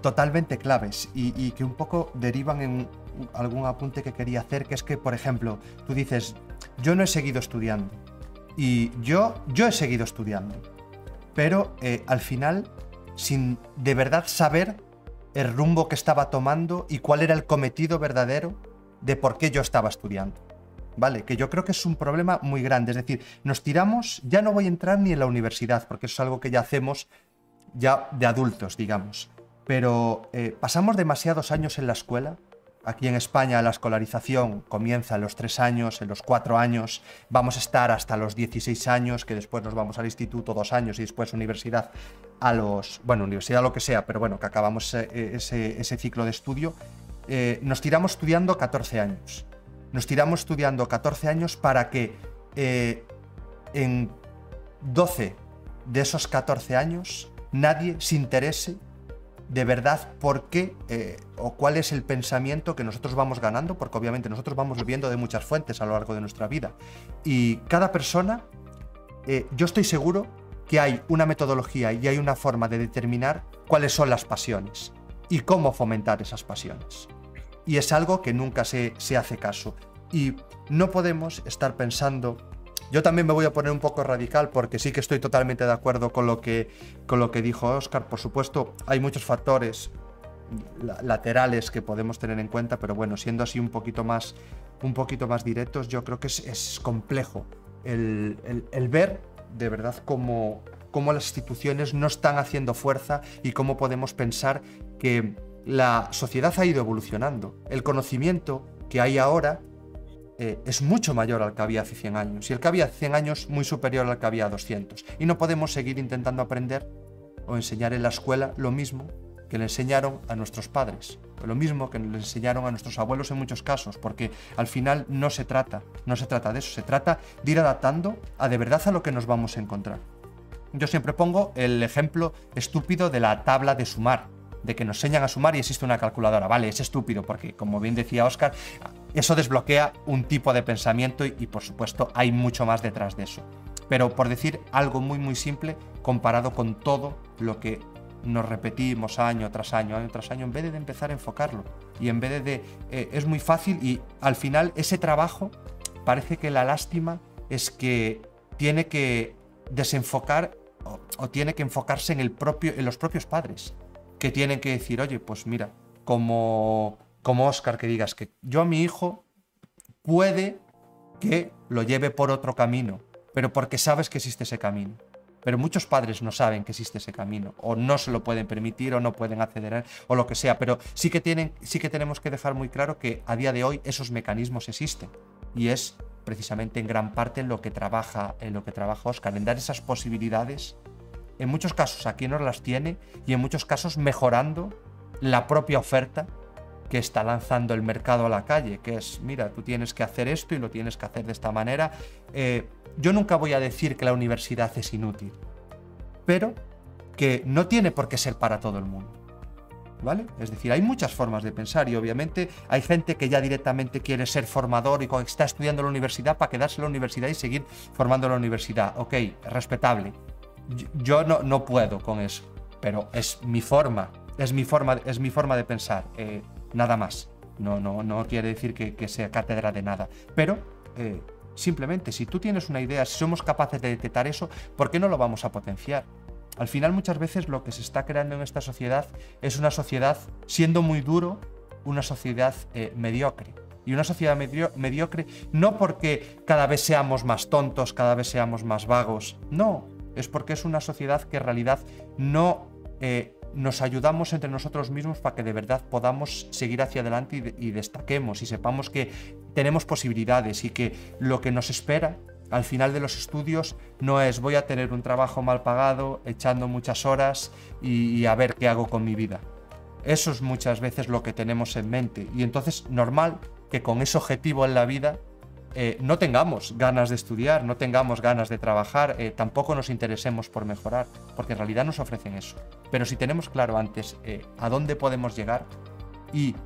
totalmente claves y, que un poco derivan en algún apunte que quería hacer, que es que, por ejemplo, tú dices, yo no he seguido estudiando y yo, yo he seguido estudiando, pero eh, al final, sin de verdad saber el rumbo que estaba tomando y cuál era el cometido verdadero de por qué yo estaba estudiando. ¿Vale? Que yo creo que es un problema muy grande. Es decir, nos tiramos, ya no voy a entrar ni en la universidad, porque eso es algo que ya hacemos ya de adultos, digamos pero eh, pasamos demasiados años en la escuela. Aquí en España la escolarización comienza en los tres años, en los cuatro años, vamos a estar hasta los 16 años, que después nos vamos al instituto dos años y después universidad a los, bueno, universidad lo que sea, pero bueno, que acabamos eh, ese, ciclo de estudio. Eh, nos tiramos estudiando 14 años. Nos tiramos estudiando 14 años para que en 12 de esos 14 años nadie se interese de verdad por qué eh, o cuál es el pensamiento que nosotros vamos ganando, porque obviamente nosotros vamos viviendo de muchas fuentes a lo largo de nuestra vida. Y cada persona, eh, yo estoy seguro que hay una metodología y hay una forma de determinar cuáles son las pasiones y cómo fomentar esas pasiones. Y es algo que nunca se, se hace caso. Y no podemos estar pensando yo también me voy a poner un poco radical porque sí que estoy totalmente de acuerdo con lo que, con lo que dijo Oscar. Por supuesto, hay muchos factores laterales que podemos tener en cuenta, pero bueno, siendo así un poquito más, un poquito más directos, yo creo que es, complejo el, ver de verdad cómo, cómo las instituciones no están haciendo fuerza y cómo podemos pensar que la sociedad ha ido evolucionando. El conocimiento que hay ahora eh, es mucho mayor al que había hace 100 años. Y el que había hace 100 años muy superior al que había 200. Y no podemos seguir intentando aprender o enseñar en la escuela lo mismo que le enseñaron a nuestros padres, lo mismo que le enseñaron a nuestros abuelos en muchos casos, porque al final no se trata, no se trata de eso, se trata de ir adaptando a de verdad a lo que nos vamos a encontrar. Yo siempre pongo el ejemplo estúpido de la tabla de sumar de que nos enseñan a sumar y existe una calculadora. Vale, es estúpido porque, como bien decía Oscar, eso desbloquea un tipo de pensamiento y, por supuesto hay mucho más detrás de eso. Pero por decir algo muy muy simple comparado con todo lo que nos repetimos año tras año, año tras año, en vez de empezar a enfocarlo. Y en vez de... Eh, es muy fácil y al final ese trabajo parece que la lástima es que tiene que desenfocar o, o tiene que enfocarse en, el propio, en los propios padres que tienen que decir, oye, pues mira, como, como Oscar, que digas que yo a mi hijo puede que lo lleve por otro camino, pero porque sabes que existe ese camino. Pero muchos padres no saben que existe ese camino, o no se lo pueden permitir, o no pueden acceder a él, o lo que sea. Pero sí que, tienen, sí que tenemos que dejar muy claro que a día de hoy esos mecanismos existen. Y es precisamente en gran parte en lo que trabaja, en lo que trabaja Oscar, en dar esas posibilidades en muchos casos a quien no las tiene y en muchos casos mejorando la propia oferta que está lanzando el mercado a la calle, que es, mira, tú tienes que hacer esto y lo tienes que hacer de esta manera. Eh, yo nunca voy a decir que la universidad es inútil, pero que no tiene por qué ser para todo el mundo. ¿Vale? Es decir, hay muchas formas de pensar y obviamente hay gente que ya directamente quiere ser formador y está estudiando la universidad para quedarse en la universidad y seguir formando la universidad. Ok, respetable yo no, no puedo con eso, pero es mi forma, es mi forma, es mi forma de pensar, eh, nada más. No, no, no quiere decir que, sea cátedra de nada, pero eh, simplemente si tú tienes una idea, si somos capaces de detectar eso, ¿por qué no lo vamos a potenciar? Al final muchas veces lo que se está creando en esta sociedad es una sociedad, siendo muy duro, una sociedad eh, mediocre. Y una sociedad mediocre no porque cada vez seamos más tontos, cada vez seamos más vagos, no, es porque es una sociedad que en realidad no eh, nos ayudamos entre nosotros mismos para que de verdad podamos seguir hacia adelante y, destaquemos y sepamos que tenemos posibilidades y que lo que nos espera al final de los estudios no es voy a tener un trabajo mal pagado, echando muchas horas y, a ver qué hago con mi vida. Eso es muchas veces lo que tenemos en mente y entonces normal que con ese objetivo en la vida eh, no tengamos ganas de estudiar, no tengamos ganas de trabajar, eh, tampoco nos interesemos por mejorar, porque en realidad nos ofrecen eso. Pero si tenemos claro antes eh, a dónde podemos llegar y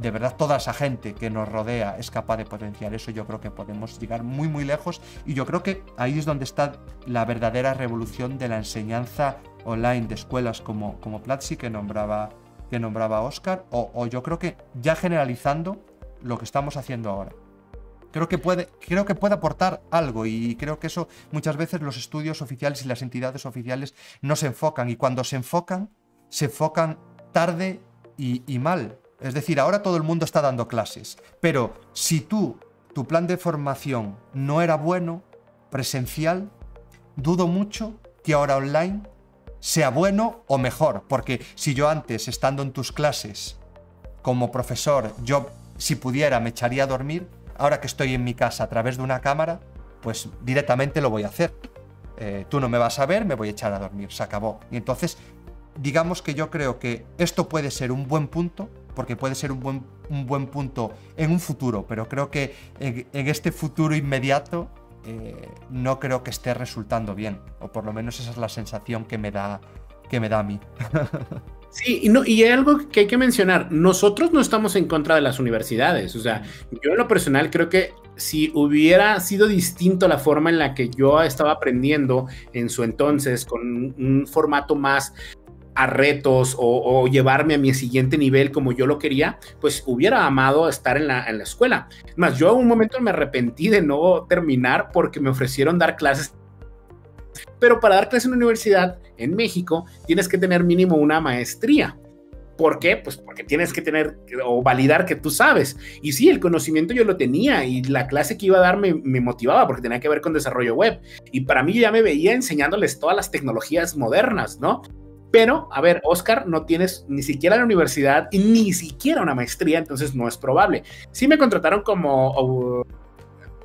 de verdad toda esa gente que nos rodea es capaz de potenciar eso, yo creo que podemos llegar muy muy lejos y yo creo que ahí es donde está la verdadera revolución de la enseñanza online de escuelas como, como Platzi que nombraba, que nombraba Oscar, o, o yo creo que ya generalizando lo que estamos haciendo ahora. Creo que, puede, creo que puede aportar algo y creo que eso muchas veces los estudios oficiales y las entidades oficiales no se enfocan y cuando se enfocan, se enfocan tarde y, y mal. Es decir, ahora todo el mundo está dando clases, pero si tú, tu plan de formación no era bueno, presencial, dudo mucho que ahora online sea bueno o mejor, porque si yo antes, estando en tus clases como profesor, yo si pudiera me echaría a dormir, ahora que estoy en mi casa a través de una cámara, pues directamente lo voy a hacer. Eh, tú no me vas a ver, me voy a echar a dormir, se acabó. Y entonces, digamos que yo creo que esto puede ser un buen punto, porque puede ser un buen, un buen punto en un futuro, pero creo que en, este futuro inmediato eh, no creo que esté resultando bien, o por lo menos esa es la sensación que me da, que me da a mí. Sí, y, no, y hay algo que hay que mencionar, nosotros no estamos en contra de las universidades, o sea, yo en lo personal creo que si hubiera sido distinto la forma en la que yo estaba aprendiendo en su entonces, con un formato más a retos o, llevarme a mi siguiente nivel como yo lo quería, pues hubiera amado estar en la, en la escuela. Más, yo a un momento me arrepentí de no terminar porque me ofrecieron dar clases pero para dar clases en una universidad en México tienes que tener mínimo una maestría. ¿Por qué? Pues porque tienes que tener o validar que tú sabes. Y sí, el conocimiento yo lo tenía y la clase que iba a dar me, me, motivaba porque tenía que ver con desarrollo web. Y para mí ya me veía enseñándoles todas las tecnologías modernas, ¿no? Pero, a ver, Oscar, no tienes ni siquiera la universidad y ni siquiera una maestría, entonces no es probable. Sí me contrataron como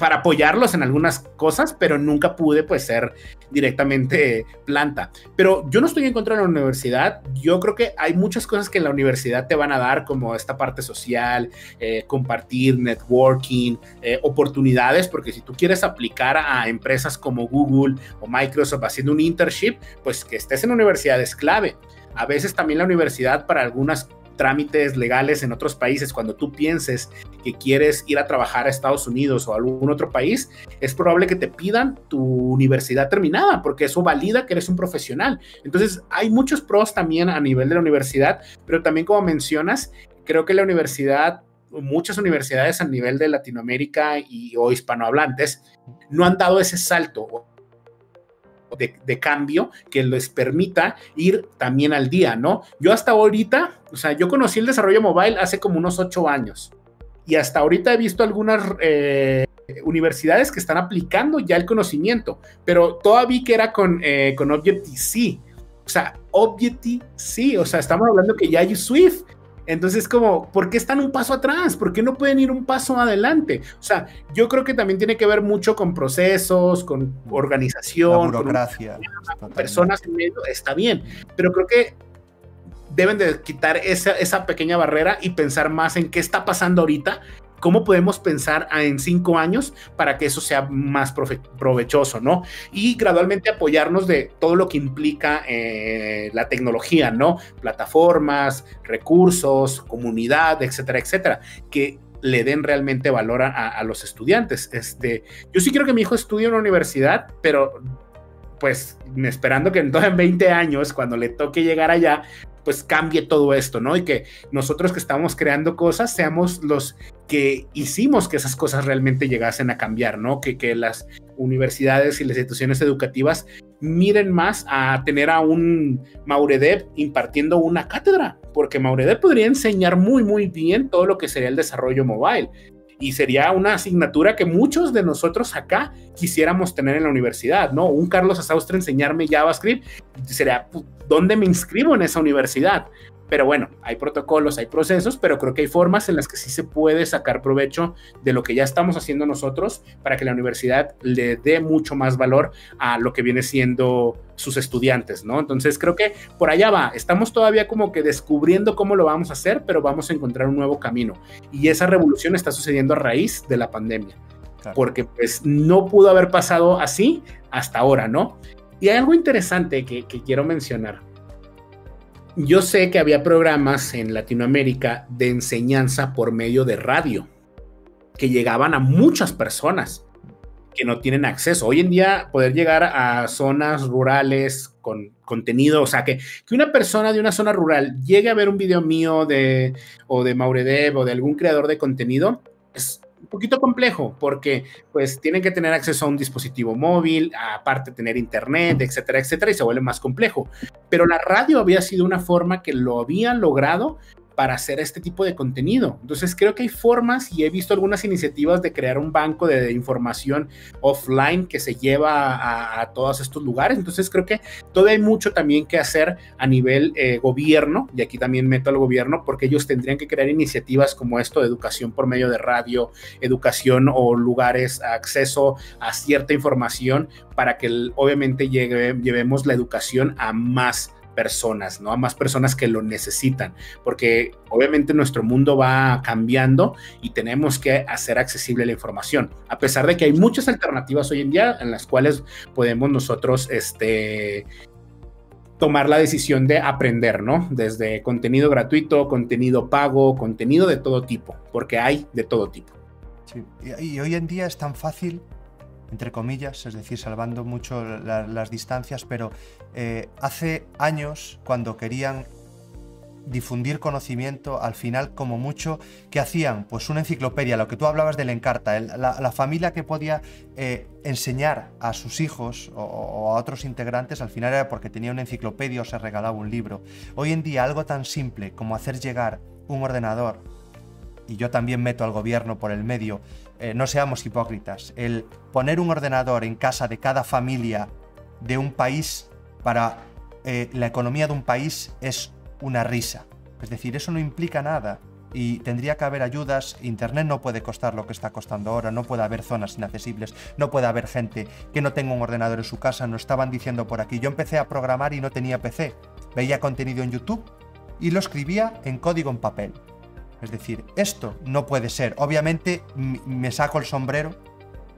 para apoyarlos en algunas cosas, pero nunca pude pues ser directamente planta. Pero yo no estoy en contra de la universidad, yo creo que hay muchas cosas que en la universidad te van a dar, como esta parte social, eh, compartir, networking, eh, oportunidades, porque si tú quieres aplicar a empresas como Google o Microsoft haciendo un internship, pues que estés en la universidad es clave. A veces también la universidad para algunas trámites legales en otros países, cuando tú pienses que quieres ir a trabajar a Estados Unidos o a algún otro país, es probable que te pidan tu universidad terminada, porque eso valida que eres un profesional. Entonces, hay muchos pros también a nivel de la universidad, pero también como mencionas, creo que la universidad muchas universidades a nivel de Latinoamérica y o hispanohablantes no han dado ese salto de, cambio que les permita ir también al día, ¿no? Yo hasta ahorita, o sea, yo conocí el desarrollo mobile hace como unos ocho años y hasta ahorita he visto algunas eh, universidades que están aplicando ya el conocimiento, pero todavía que era con, eh, con Objective-C. O sea, Objective-C, o sea, estamos hablando que ya hay Swift, entonces, como, ¿por qué están un paso atrás? ¿Por qué no pueden ir un paso adelante? O sea, yo creo que también tiene que ver mucho con procesos, con organización, La burocracia, con personas en medio, está bien, pero creo que deben de quitar esa, esa pequeña barrera y pensar más en qué está pasando ahorita ¿Cómo podemos pensar en cinco años para que eso sea más provechoso, ¿no? Y gradualmente apoyarnos de todo lo que implica eh, la tecnología, ¿no? Plataformas, recursos, comunidad, etcétera, etcétera, que le den realmente valor a, los estudiantes. Este, yo sí quiero que mi hijo estudie en una universidad, pero pues esperando que en 20 años, cuando le toque llegar allá, pues cambie todo esto, ¿no? Y que nosotros que estamos creando cosas seamos los que hicimos que esas cosas realmente llegasen a cambiar, ¿no? Que, que las universidades y las instituciones educativas miren más a tener a un Mauredev impartiendo una cátedra, porque Mauredev podría enseñar muy, muy bien todo lo que sería el desarrollo mobile y sería una asignatura que muchos de nosotros acá quisiéramos tener en la universidad, ¿no? Un Carlos Asaustre enseñarme JavaScript, sería, ¿dónde me inscribo en esa universidad? Pero bueno, hay protocolos, hay procesos, pero creo que hay formas en las que sí se puede sacar provecho de lo que ya estamos haciendo nosotros para que la universidad le dé mucho más valor a lo que viene siendo sus estudiantes, ¿no? Entonces creo que por allá va, estamos todavía como que descubriendo cómo lo vamos a hacer, pero vamos a encontrar un nuevo camino. Y esa revolución está sucediendo a raíz de la pandemia. porque pues no pudo haber pasado así hasta ahora, ¿no? Y hay algo interesante que, que quiero mencionar. Yo sé que había programas en Latinoamérica de enseñanza por medio de radio, que llegaban a muchas personas que no tienen acceso. Hoy en día poder llegar a zonas rurales con contenido, o sea, que, que una persona de una zona rural llegue a ver un video mío de, o de Mauredev o de algún creador de contenido, es poquito complejo porque pues tienen que tener acceso a un dispositivo móvil, aparte tener internet, etcétera, etcétera, y se vuelve más complejo. Pero la radio había sido una forma que lo habían logrado para hacer este tipo de contenido. Entonces creo que hay formas y he visto algunas iniciativas de crear un banco de, información offline que se lleva a, todos estos lugares. Entonces creo que todavía hay mucho también que hacer a nivel eh, gobierno, y aquí también meto al gobierno, porque ellos tendrían que crear iniciativas como esto de educación por medio de radio, educación o lugares, acceso a cierta información para que obviamente llevemos la educación a más personas, ¿no? A más personas que lo necesitan, porque obviamente nuestro mundo va cambiando y tenemos que hacer accesible la información, a pesar de que hay muchas alternativas hoy en día en las cuales podemos nosotros, este, tomar la decisión de aprender, ¿no? Desde contenido gratuito, contenido pago, contenido de todo tipo, porque hay de todo tipo. Sí. Y, hoy en día es tan fácil entre comillas, es decir, salvando mucho las distancias, pero eh, hace años, cuando querían difundir conocimiento, al final, como mucho, ¿qué hacían? Pues una enciclopedia, lo que tú hablabas del Encarta, la, familia que podía eh, enseñar a sus hijos o, a otros integrantes, al final era porque tenía una enciclopedia o se regalaba un libro. Hoy en día, algo tan simple como hacer llegar un ordenador, y yo también meto al gobierno por el medio, eh, no seamos hipócritas, el poner un ordenador en casa de cada familia de un país para eh, la economía de un país es una risa. Es decir, eso no implica nada y tendría que haber ayudas. Internet no puede costar lo que está costando ahora, no puede haber zonas inaccesibles, no puede haber gente que no tenga un ordenador en su casa. Nos estaban diciendo por aquí. Yo empecé a programar y no tenía PC. Veía contenido en YouTube y lo escribía en código en papel. Es decir, esto no puede ser. Obviamente me saco el sombrero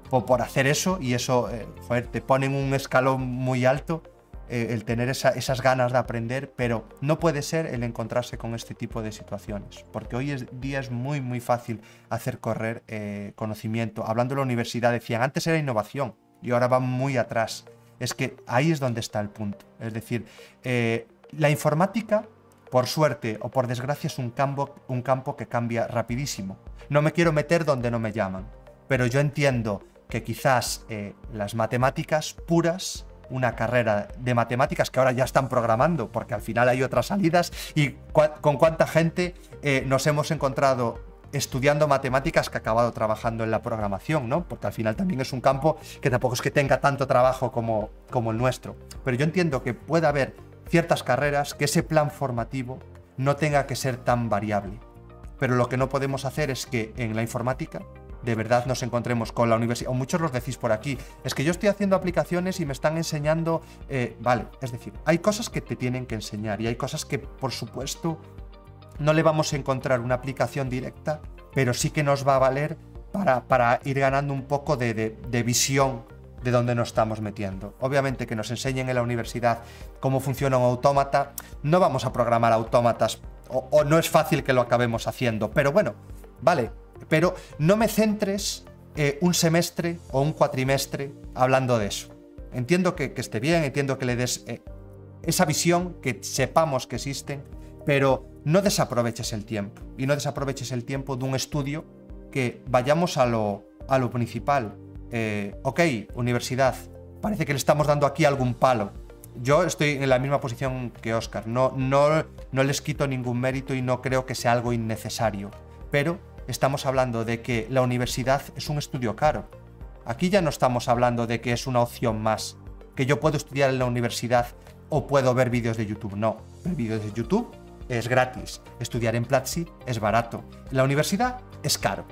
por, hacer eso y eso, eh, te ponen un escalón muy alto eh, el tener esas ganas de aprender, pero no puede ser el encontrarse con este tipo de situaciones, porque hoy en día es muy, muy fácil hacer correr eh, conocimiento. Hablando de la universidad, decían, antes era innovación y ahora va muy atrás. Es que ahí es donde está el punto. Es decir, la informática por suerte o por desgracia es un campo, un campo que cambia rapidísimo. No me quiero meter donde no me llaman, pero yo entiendo que quizás eh, las matemáticas puras, una carrera de matemáticas que ahora ya están programando, porque al final hay otras salidas, y con cuánta gente eh, nos hemos encontrado estudiando matemáticas que ha acabado trabajando en la programación, ¿no? Porque al final también es un campo que tampoco es que tenga tanto trabajo como, como el nuestro. Pero yo entiendo que puede haber ciertas carreras que ese plan formativo no tenga que ser tan variable. Pero lo que no podemos hacer es que en la informática de verdad nos encontremos con la universidad, o muchos los decís por aquí, es que yo estoy haciendo aplicaciones y me están enseñando, eh, vale, es decir, hay cosas que te tienen que enseñar y hay cosas que por supuesto no le vamos a encontrar una aplicación directa, pero sí que nos va a valer para, para ir ganando un poco de, de visión de dónde nos estamos metiendo. Obviamente que nos enseñen en la universidad cómo funciona un autómata, no vamos a programar autómatas o, no es fácil que lo acabemos haciendo, pero bueno, vale, pero no me centres eh, un semestre o un cuatrimestre hablando de eso. Entiendo que, esté bien, entiendo que le des eh, esa visión, que sepamos que existen, pero no desaproveches el tiempo y no desaproveches el tiempo de un estudio que vayamos a lo, a lo principal, eh, ok, universidad, parece que le estamos dando aquí algún palo. Yo estoy en la misma posición que Oscar, no, no, no les quito ningún mérito y no creo que sea algo innecesario, pero estamos hablando de que la universidad es un estudio caro. Aquí ya no estamos hablando de que es una opción más, que yo puedo estudiar en la universidad o puedo ver vídeos de YouTube. No, ver vídeos de YouTube es gratis, estudiar en Platzi es barato, la universidad es caro.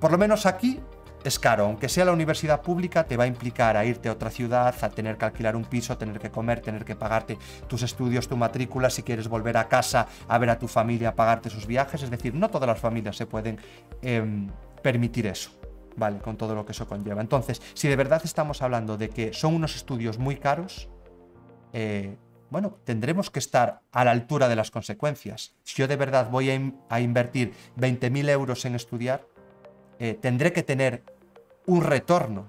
Por lo menos aquí es caro, aunque sea la universidad pública, te va a implicar a irte a otra ciudad, a tener que alquilar un piso, tener que comer, tener que pagarte tus estudios, tu matrícula, si quieres volver a casa a ver a tu familia, pagarte sus viajes. Es decir, no todas las familias se pueden em, permitir eso. ¿vale? Con todo lo que eso conlleva. Entonces, si de verdad estamos hablando de que son unos estudios muy caros, eh, bueno, tendremos que estar a la altura de las consecuencias. Si yo de verdad voy a, invertir 20.000 euros en estudiar, eh, tendré que tener un retorno,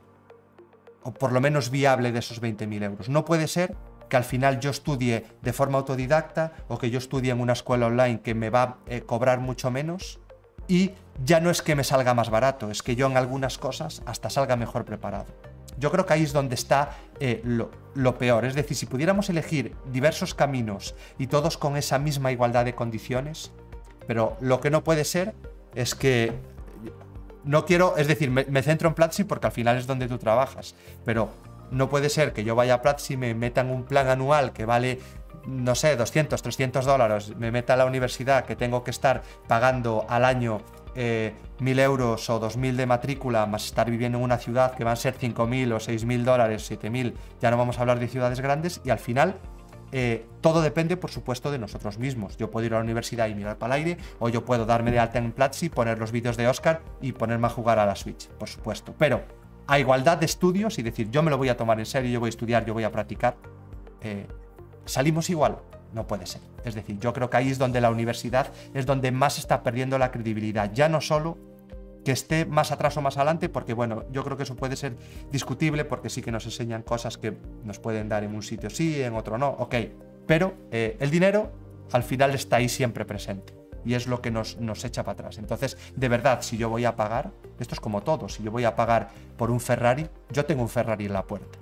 o por lo menos viable de esos 20.000 euros. No puede ser que al final yo estudie de forma autodidacta o que yo estudie en una escuela online que me va a eh, cobrar mucho menos y ya no es que me salga más barato, es que yo en algunas cosas hasta salga mejor preparado. Yo creo que ahí es donde está eh, lo, peor. Es decir, si pudiéramos elegir diversos caminos y todos con esa misma igualdad de condiciones, pero lo que no puede ser es que no quiero, es decir, me, centro en Platzi porque al final es donde tú trabajas, pero no puede ser que yo vaya a Platzi me metan un plan anual que vale, no sé, 200, 300 dólares, me meta a la universidad que tengo que estar pagando al año eh, 1.000 euros o 2.000 de matrícula, más estar viviendo en una ciudad que van a ser 5.000 o 6.000 dólares, 7.000, ya no vamos a hablar de ciudades grandes, y al final eh, todo depende, por supuesto, de nosotros mismos. Yo puedo ir a la universidad y mirar para el aire, o yo puedo darme de alta en Platzi, poner los vídeos de Oscar y ponerme a jugar a la Switch, por supuesto. Pero a igualdad de estudios y decir, yo me lo voy a tomar en serio, yo voy a estudiar, yo voy a practicar, eh, ¿salimos igual? No puede ser. Es decir, yo creo que ahí es donde la universidad es donde más está perdiendo la credibilidad. Ya no solo que esté más atrás o más adelante, porque bueno, yo creo que eso puede ser discutible porque sí que nos enseñan cosas que nos pueden dar en un sitio sí, en otro no, ok. Pero eh, el dinero al final está ahí siempre presente y es lo que nos, nos echa para atrás. Entonces, de verdad, si yo voy a pagar, esto es como todo, si yo voy a pagar por un Ferrari, yo tengo un Ferrari en la puerta.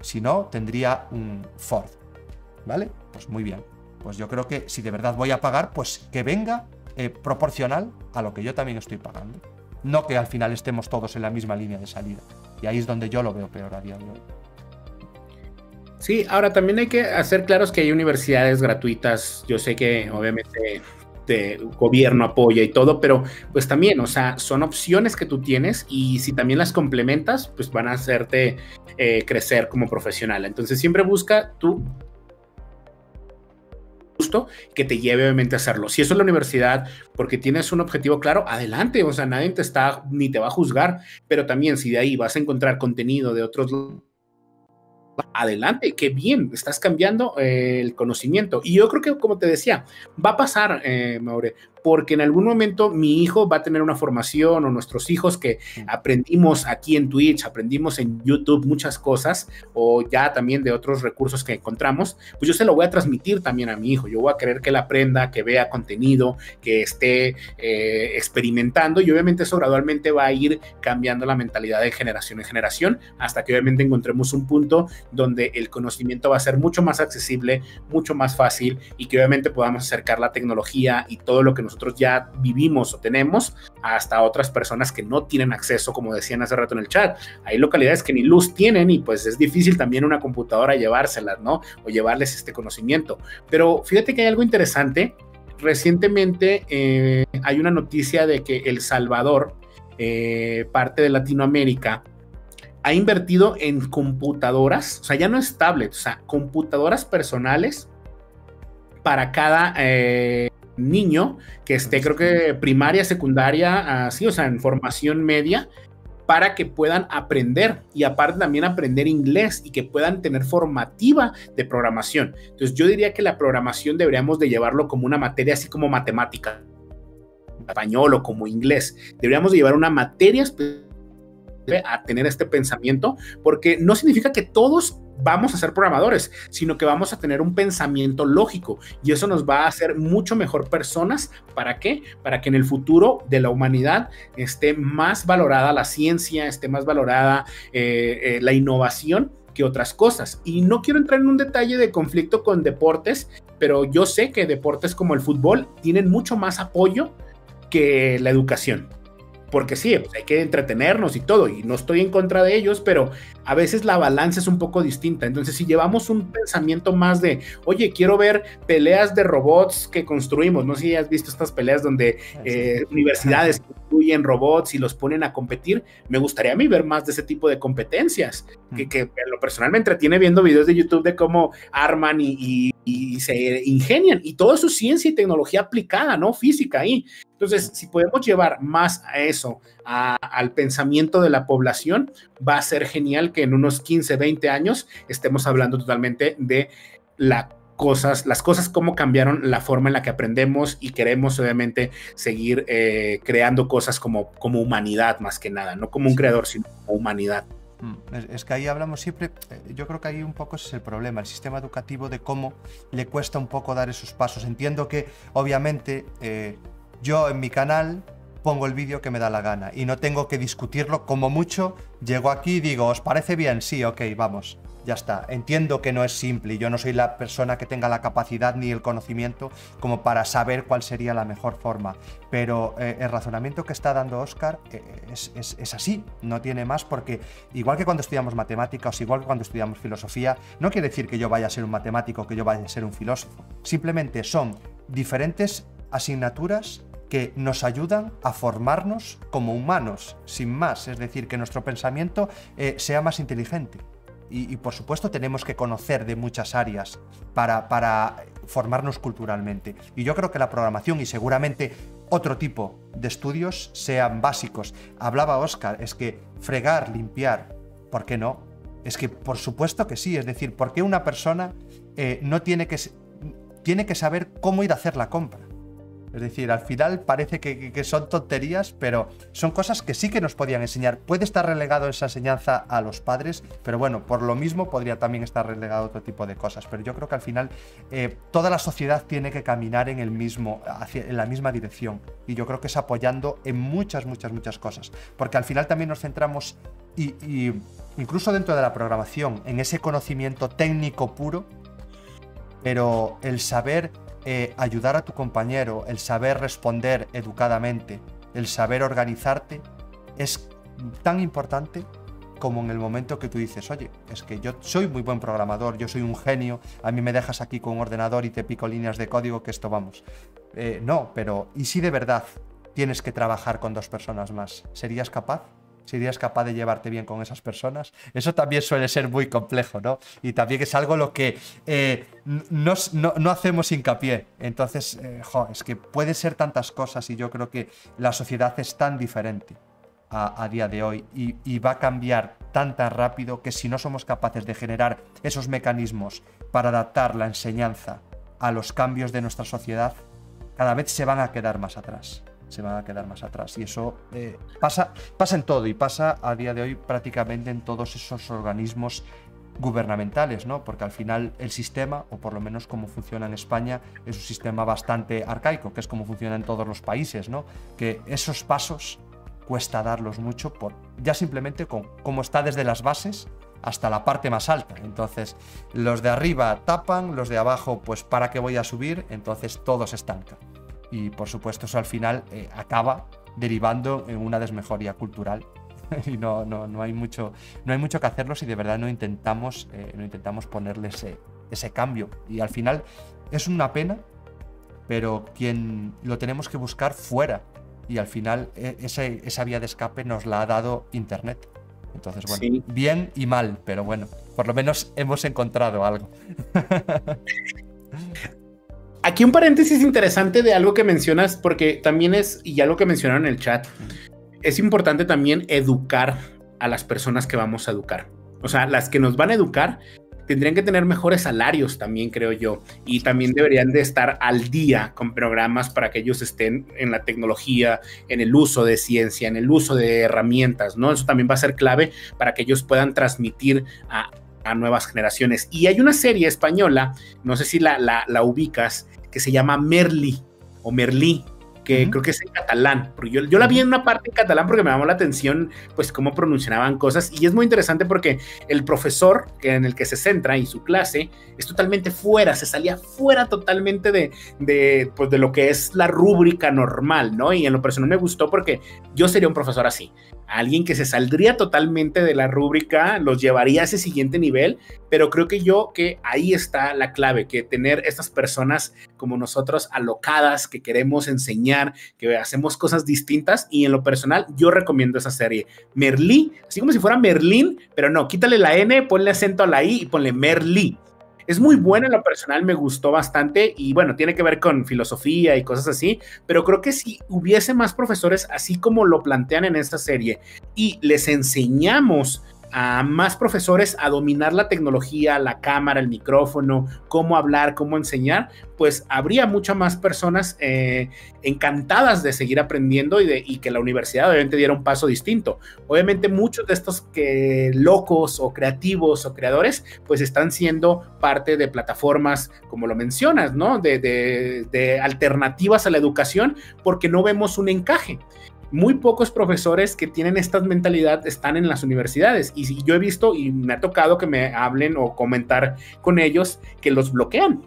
Si no, tendría un Ford. ¿Vale? Pues muy bien. Pues yo creo que si de verdad voy a pagar, pues que venga eh, proporcional a lo que yo también estoy pagando. No que al final estemos todos en la misma línea de salida. Y ahí es donde yo lo veo peor a día de hoy. Sí, ahora también hay que hacer claros que hay universidades gratuitas. Yo sé que obviamente de gobierno apoya y todo, pero pues también, o sea, son opciones que tú tienes y si también las complementas, pues van a hacerte eh, crecer como profesional. Entonces siempre busca tú que te lleve obviamente a hacerlo. Si eso es la universidad, porque tienes un objetivo claro, adelante, o sea, nadie te está ni te va a juzgar, pero también si de ahí vas a encontrar contenido de otros adelante, qué bien, estás cambiando eh, el conocimiento. Y yo creo que, como te decía, va a pasar, eh, Maure, porque en algún momento mi hijo va a tener una formación o nuestros hijos que aprendimos aquí en Twitch, aprendimos en YouTube muchas cosas o ya también de otros recursos que encontramos, pues yo se lo voy a transmitir también a mi hijo. Yo voy a querer que él aprenda, que vea contenido, que esté eh, experimentando y obviamente eso gradualmente va a ir cambiando la mentalidad de generación en generación hasta que obviamente encontremos un punto donde el conocimiento va a ser mucho más accesible, mucho más fácil y que obviamente podamos acercar la tecnología y todo lo que nos nosotros ya vivimos o tenemos hasta otras personas que no tienen acceso, como decían hace rato en el chat. Hay localidades que ni luz tienen y pues es difícil también una computadora llevárselas, ¿no? O llevarles este conocimiento. Pero fíjate que hay algo interesante. Recientemente eh, hay una noticia de que El Salvador, eh, parte de Latinoamérica, ha invertido en computadoras, o sea, ya no es tablets, o sea, computadoras personales para cada eh, niño que esté, creo que primaria, secundaria, así, o sea, en formación media, para que puedan aprender y aparte también aprender inglés y que puedan tener formativa de programación. Entonces yo diría que la programación deberíamos de llevarlo como una materia así como matemática, español o como inglés. Deberíamos de llevar una materia a tener este pensamiento porque no significa que todos vamos a ser programadores, sino que vamos a tener un pensamiento lógico y eso nos va a hacer mucho mejor personas. ¿Para qué? Para que en el futuro de la humanidad esté más valorada la ciencia, esté más valorada eh, eh, la innovación que otras cosas. Y no quiero entrar en un detalle de conflicto con deportes, pero yo sé que deportes como el fútbol tienen mucho más apoyo que la educación porque sí, pues, hay que entretenernos y todo, y no estoy en contra de ellos, pero a veces la balanza es un poco distinta. Entonces, si llevamos un pensamiento más de, oye, quiero ver peleas de robots que construimos, no sé si has visto estas peleas donde eh, universidades construyen robots y los ponen a competir. Me gustaría a mí ver más de ese tipo de competencias, que, que, lo personal me entretiene viendo videos de YouTube de cómo arman y, se ingenian. Y todo eso es ciencia y tecnología aplicada, ¿no? Física ahí. Entonces, si podemos llevar más a eso, al pensamiento de la población, va a ser genial que en unos 15, 20 años estemos hablando totalmente de la cosas, las cosas cómo cambiaron la forma en la que aprendemos y queremos obviamente seguir eh, creando cosas como, como humanidad más que nada, no como un creador, sino como humanidad. Mm, es, que ahí hablamos siempre, eh, yo creo que ahí un poco ese es el problema, el sistema educativo de cómo le cuesta un poco dar esos pasos. Entiendo que obviamente eh, yo en mi canal pongo el vídeo que me da la gana y no tengo que discutirlo como mucho. Llego aquí y digo, ¿os parece bien? Sí, ok, vamos. Ya está. Entiendo que no es simple y yo no soy la persona que tenga la capacidad ni el conocimiento como para saber cuál sería la mejor forma. Pero eh, el razonamiento que está dando Oscar eh, es, así, no tiene más porque igual que cuando estudiamos matemáticas, igual que cuando estudiamos filosofía, no quiere decir que yo vaya a ser un matemático, que yo vaya a ser un filósofo. Simplemente son diferentes asignaturas que nos ayudan a formarnos como humanos, sin más, es decir, que nuestro pensamiento eh, sea más inteligente. Y, por supuesto tenemos que conocer de muchas áreas para, para formarnos culturalmente. Y yo creo que la programación y seguramente otro tipo de estudios sean básicos. Hablaba Oscar, es que fregar, limpiar, ¿por qué no? Es que por supuesto que sí, es decir, ¿por qué una persona eh, no tiene que, tiene que saber cómo ir a hacer la compra? Es decir, al final parece que, son tonterías, pero son cosas que sí que nos podían enseñar. Puede estar relegado esa enseñanza a los padres, pero bueno, por lo mismo podría también estar relegado otro tipo de cosas. Pero yo creo que al final eh, toda la sociedad tiene que caminar en el mismo, en la misma dirección. Y yo creo que es apoyando en muchas, muchas, muchas cosas. Porque al final también nos centramos y incluso dentro de la programación, en ese conocimiento técnico puro, pero el saber eh, ayudar a tu compañero, el saber responder educadamente, el saber organizarte, es tan importante como en el momento que tú dices, oye, es que yo soy muy buen programador, yo soy un genio, a mí me dejas aquí con un ordenador y te pico líneas de código, que esto vamos. Eh, no, pero ¿y si de verdad tienes que trabajar con dos personas más? ¿Serías capaz? ¿Serías capaz de llevarte bien con esas personas? Eso también suele ser muy complejo, ¿no? Y también es algo lo que eh, no, hacemos hincapié. Entonces, eh, es que puede ser tantas cosas y yo creo que la sociedad es tan diferente a, día de hoy y, y, va a cambiar tan tan rápido que si no somos capaces de generar esos mecanismos para adaptar la enseñanza a los cambios de nuestra sociedad, cada vez se van a quedar más atrás se van a quedar más atrás. Y eso eh, pasa, pasa en todo y pasa a día de hoy prácticamente en todos esos organismos gubernamentales, ¿no? Porque al final el sistema, o por lo menos como funciona en España, es un sistema bastante arcaico, que es como funciona en todos los países, ¿no? Que esos pasos cuesta darlos mucho por ya simplemente con cómo está desde las bases hasta la parte más alta. Entonces, los de arriba tapan, los de abajo, pues para qué voy a subir, entonces todo se estanca y por supuesto eso al final eh, acaba derivando en una desmejoría cultural y no, no, no, hay mucho, no hay mucho que hacerlo si de verdad no intentamos, eh, no intentamos ponerle ese, ese cambio. Y al final es una pena, pero quien lo tenemos que buscar fuera. Y al final e, esa vía de escape nos la ha dado Internet. Entonces, bueno, bien y mal, pero bueno, por lo menos hemos encontrado algo. Aquí un paréntesis interesante de algo que mencionas, porque también es, y ya lo que mencionaron en el chat, es importante también educar a las personas que vamos a educar. O sea, las que nos van a educar tendrían que tener mejores salarios también, creo yo, y también deberían de estar al día con programas para que ellos estén en la tecnología, en el uso de ciencia, en el uso de herramientas, ¿no? Eso también va a ser clave para que ellos puedan transmitir a, a nuevas generaciones. Y hay una serie española, no sé si la, la, ubicas, que se llama Merli o Merlí, que creo que es en catalán. Porque yo, yo, la vi en una parte en catalán porque me llamó la atención, pues, cómo pronunciaban cosas. Y es muy interesante porque el profesor en el que se centra y su clase es totalmente fuera, se salía fuera totalmente de, de, pues, de lo que es la rúbrica normal, ¿no? Y en lo personal me gustó porque yo sería un profesor así alguien que se saldría totalmente de la rúbrica, los llevaría a ese siguiente nivel, pero creo que yo que ahí está la clave, que tener estas personas como nosotros alocadas, que queremos enseñar, que hacemos cosas distintas y en lo personal yo recomiendo esa serie. Merlí, así como si fuera Merlín, pero no, quítale la N, ponle acento a la I y ponle Merlí. Es muy buena en lo personal, me gustó bastante y bueno, tiene que ver con filosofía y cosas así, pero creo que si hubiese más profesores así como lo plantean en esta serie y les enseñamos a más profesores a dominar la tecnología, la cámara, el micrófono, cómo hablar, cómo enseñar, pues habría muchas más personas eh, encantadas de seguir aprendiendo y, de, que la universidad obviamente diera un paso distinto. Obviamente muchos de estos locos o creativos o creadores pues están siendo parte de plataformas, como lo mencionas, ¿no? De, de alternativas a la educación porque no vemos un encaje muy pocos profesores que tienen esta mentalidad están en las universidades. Y yo he visto y me ha tocado que me hablen o comentar con ellos que los bloquean.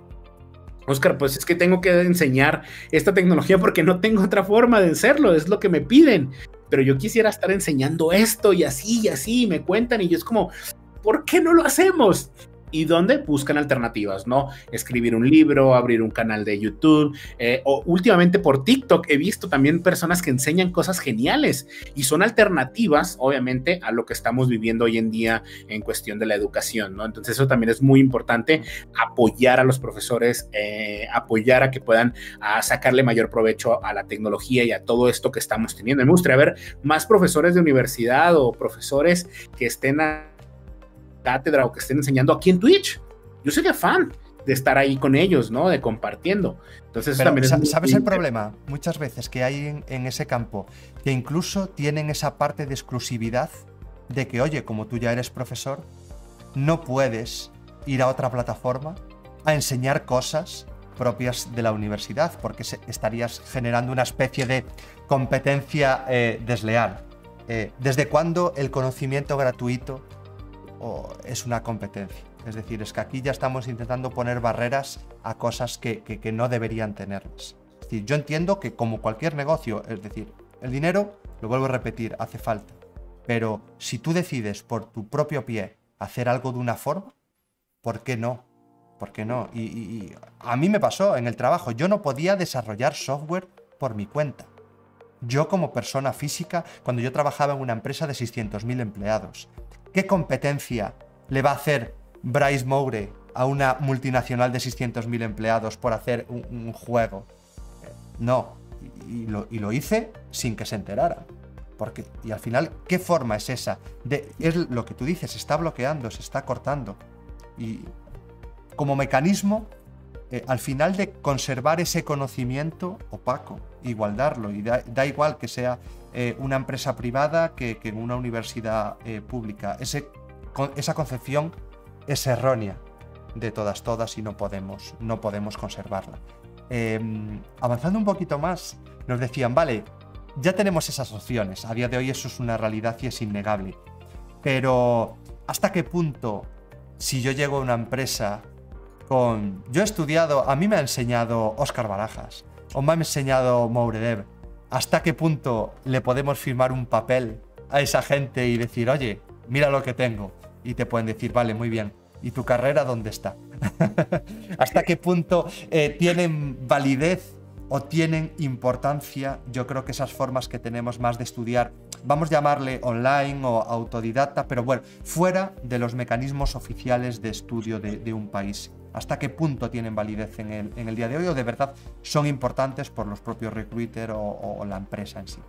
Oscar, pues es que tengo que enseñar esta tecnología porque no tengo otra forma de hacerlo, es lo que me piden. Pero yo quisiera estar enseñando esto y así y así, y me cuentan y yo es como, ¿por qué no lo hacemos? Y dónde buscan alternativas, ¿no? Escribir un libro, abrir un canal de YouTube, eh, o últimamente por TikTok he visto también personas que enseñan cosas geniales y son alternativas, obviamente, a lo que estamos viviendo hoy en día en cuestión de la educación, ¿no? Entonces eso también es muy importante, apoyar a los profesores, eh, apoyar a que puedan a sacarle mayor provecho a la tecnología y a todo esto que estamos teniendo. Me gustaría ver más profesores de universidad o profesores que estén a cátedra o que estén enseñando aquí en Twitch. Yo sería fan de estar ahí con ellos, ¿no? De compartiendo. Entonces, también ¿sabes el problema? Muchas veces que hay en, ese campo, que incluso tienen esa parte de exclusividad de que, oye, como tú ya eres profesor, no puedes ir a otra plataforma a enseñar cosas propias de la universidad, porque estarías generando una especie de competencia eh, desleal. Eh, ¿Desde cuándo el conocimiento gratuito es una competencia. Es decir, es que aquí ya estamos intentando poner barreras a cosas que, no deberían tenerlas. Es decir, yo entiendo que como cualquier negocio, es decir, el dinero, lo vuelvo a repetir, hace falta. Pero si tú decides por tu propio pie hacer algo de una forma, ¿por qué no? ¿Por qué no? Y, y a mí me pasó en el trabajo, yo no podía desarrollar software por mi cuenta. Yo como persona física, cuando yo trabajaba en una empresa de 600.000 empleados, ¿Qué competencia le va a hacer Bryce Moure a una multinacional de 600.000 empleados por hacer un, juego? No, y, lo, hice sin que se enteraran. Porque, y al final, ¿qué forma es esa? De, es lo que tú dices, se está bloqueando, se está cortando. Y como mecanismo, eh, al final de conservar ese conocimiento opaco, igualdarlo, y da igual que sea eh, una empresa privada que, en una universidad eh, pública. esa concepción es errónea de todas, todas y no podemos, no podemos conservarla. Em, avanzando un poquito más, nos decían, vale, ya tenemos esas opciones, a día de hoy eso es una realidad y es innegable, pero ¿hasta qué punto si yo llego a una empresa con... Yo he estudiado, a mí me ha enseñado Oscar Barajas, o me ha enseñado Mouredev, hasta qué punto le podemos firmar un papel a esa gente y decir, oye, mira lo que tengo. Y te pueden decir, vale, muy bien. ¿Y tu carrera dónde está? ¿Hasta qué punto eh, tienen validez o tienen importancia? Yo creo que esas formas que tenemos más de estudiar, vamos a llamarle online o autodidacta, pero bueno, fuera de los mecanismos oficiales de estudio de un país hasta qué punto tienen validez en el, día de hoy o de verdad son importantes por los propios recruiter o, la empresa en sí.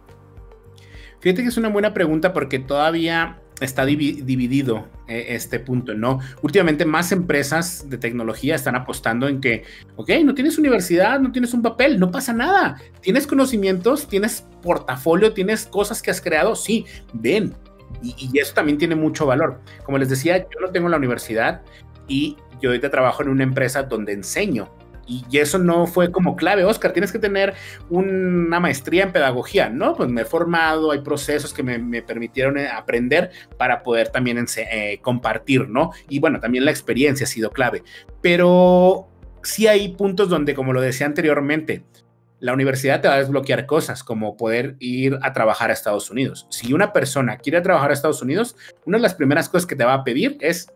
Fíjate que es una buena pregunta porque todavía está dividido eh, este punto, ¿no? Últimamente más empresas de tecnología están apostando en que, ok, no tienes universidad, no tienes un papel, no pasa nada. Tienes conocimientos, tienes portafolio, tienes cosas que has creado, sí, ven. Y, y eso también tiene mucho valor. Como les decía, yo no tengo la universidad y yo ahorita trabajo en una empresa donde enseño. Y eso no fue como clave, Oscar, tienes que tener una maestría en pedagogía, ¿no? Pues me he formado, hay procesos que me, permitieron eh, aprender para poder también eh, compartir, ¿no? Y bueno, también la experiencia ha sido clave. Pero sí hay puntos donde, como lo decía anteriormente, la universidad te va a desbloquear cosas como poder ir a trabajar a Estados Unidos. Si una persona quiere trabajar a Estados Unidos, una de las primeras cosas que te va a pedir es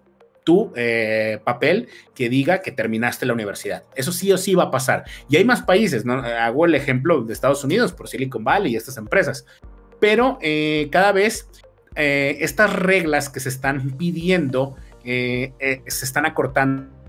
tu eh, papel que diga que terminaste la universidad. Eso sí o sí va a pasar. Y hay más países, ¿no? Hago el ejemplo de Estados Unidos por Silicon Valley y estas empresas. Pero eh, cada vez eh, estas reglas que se están pidiendo se están acortando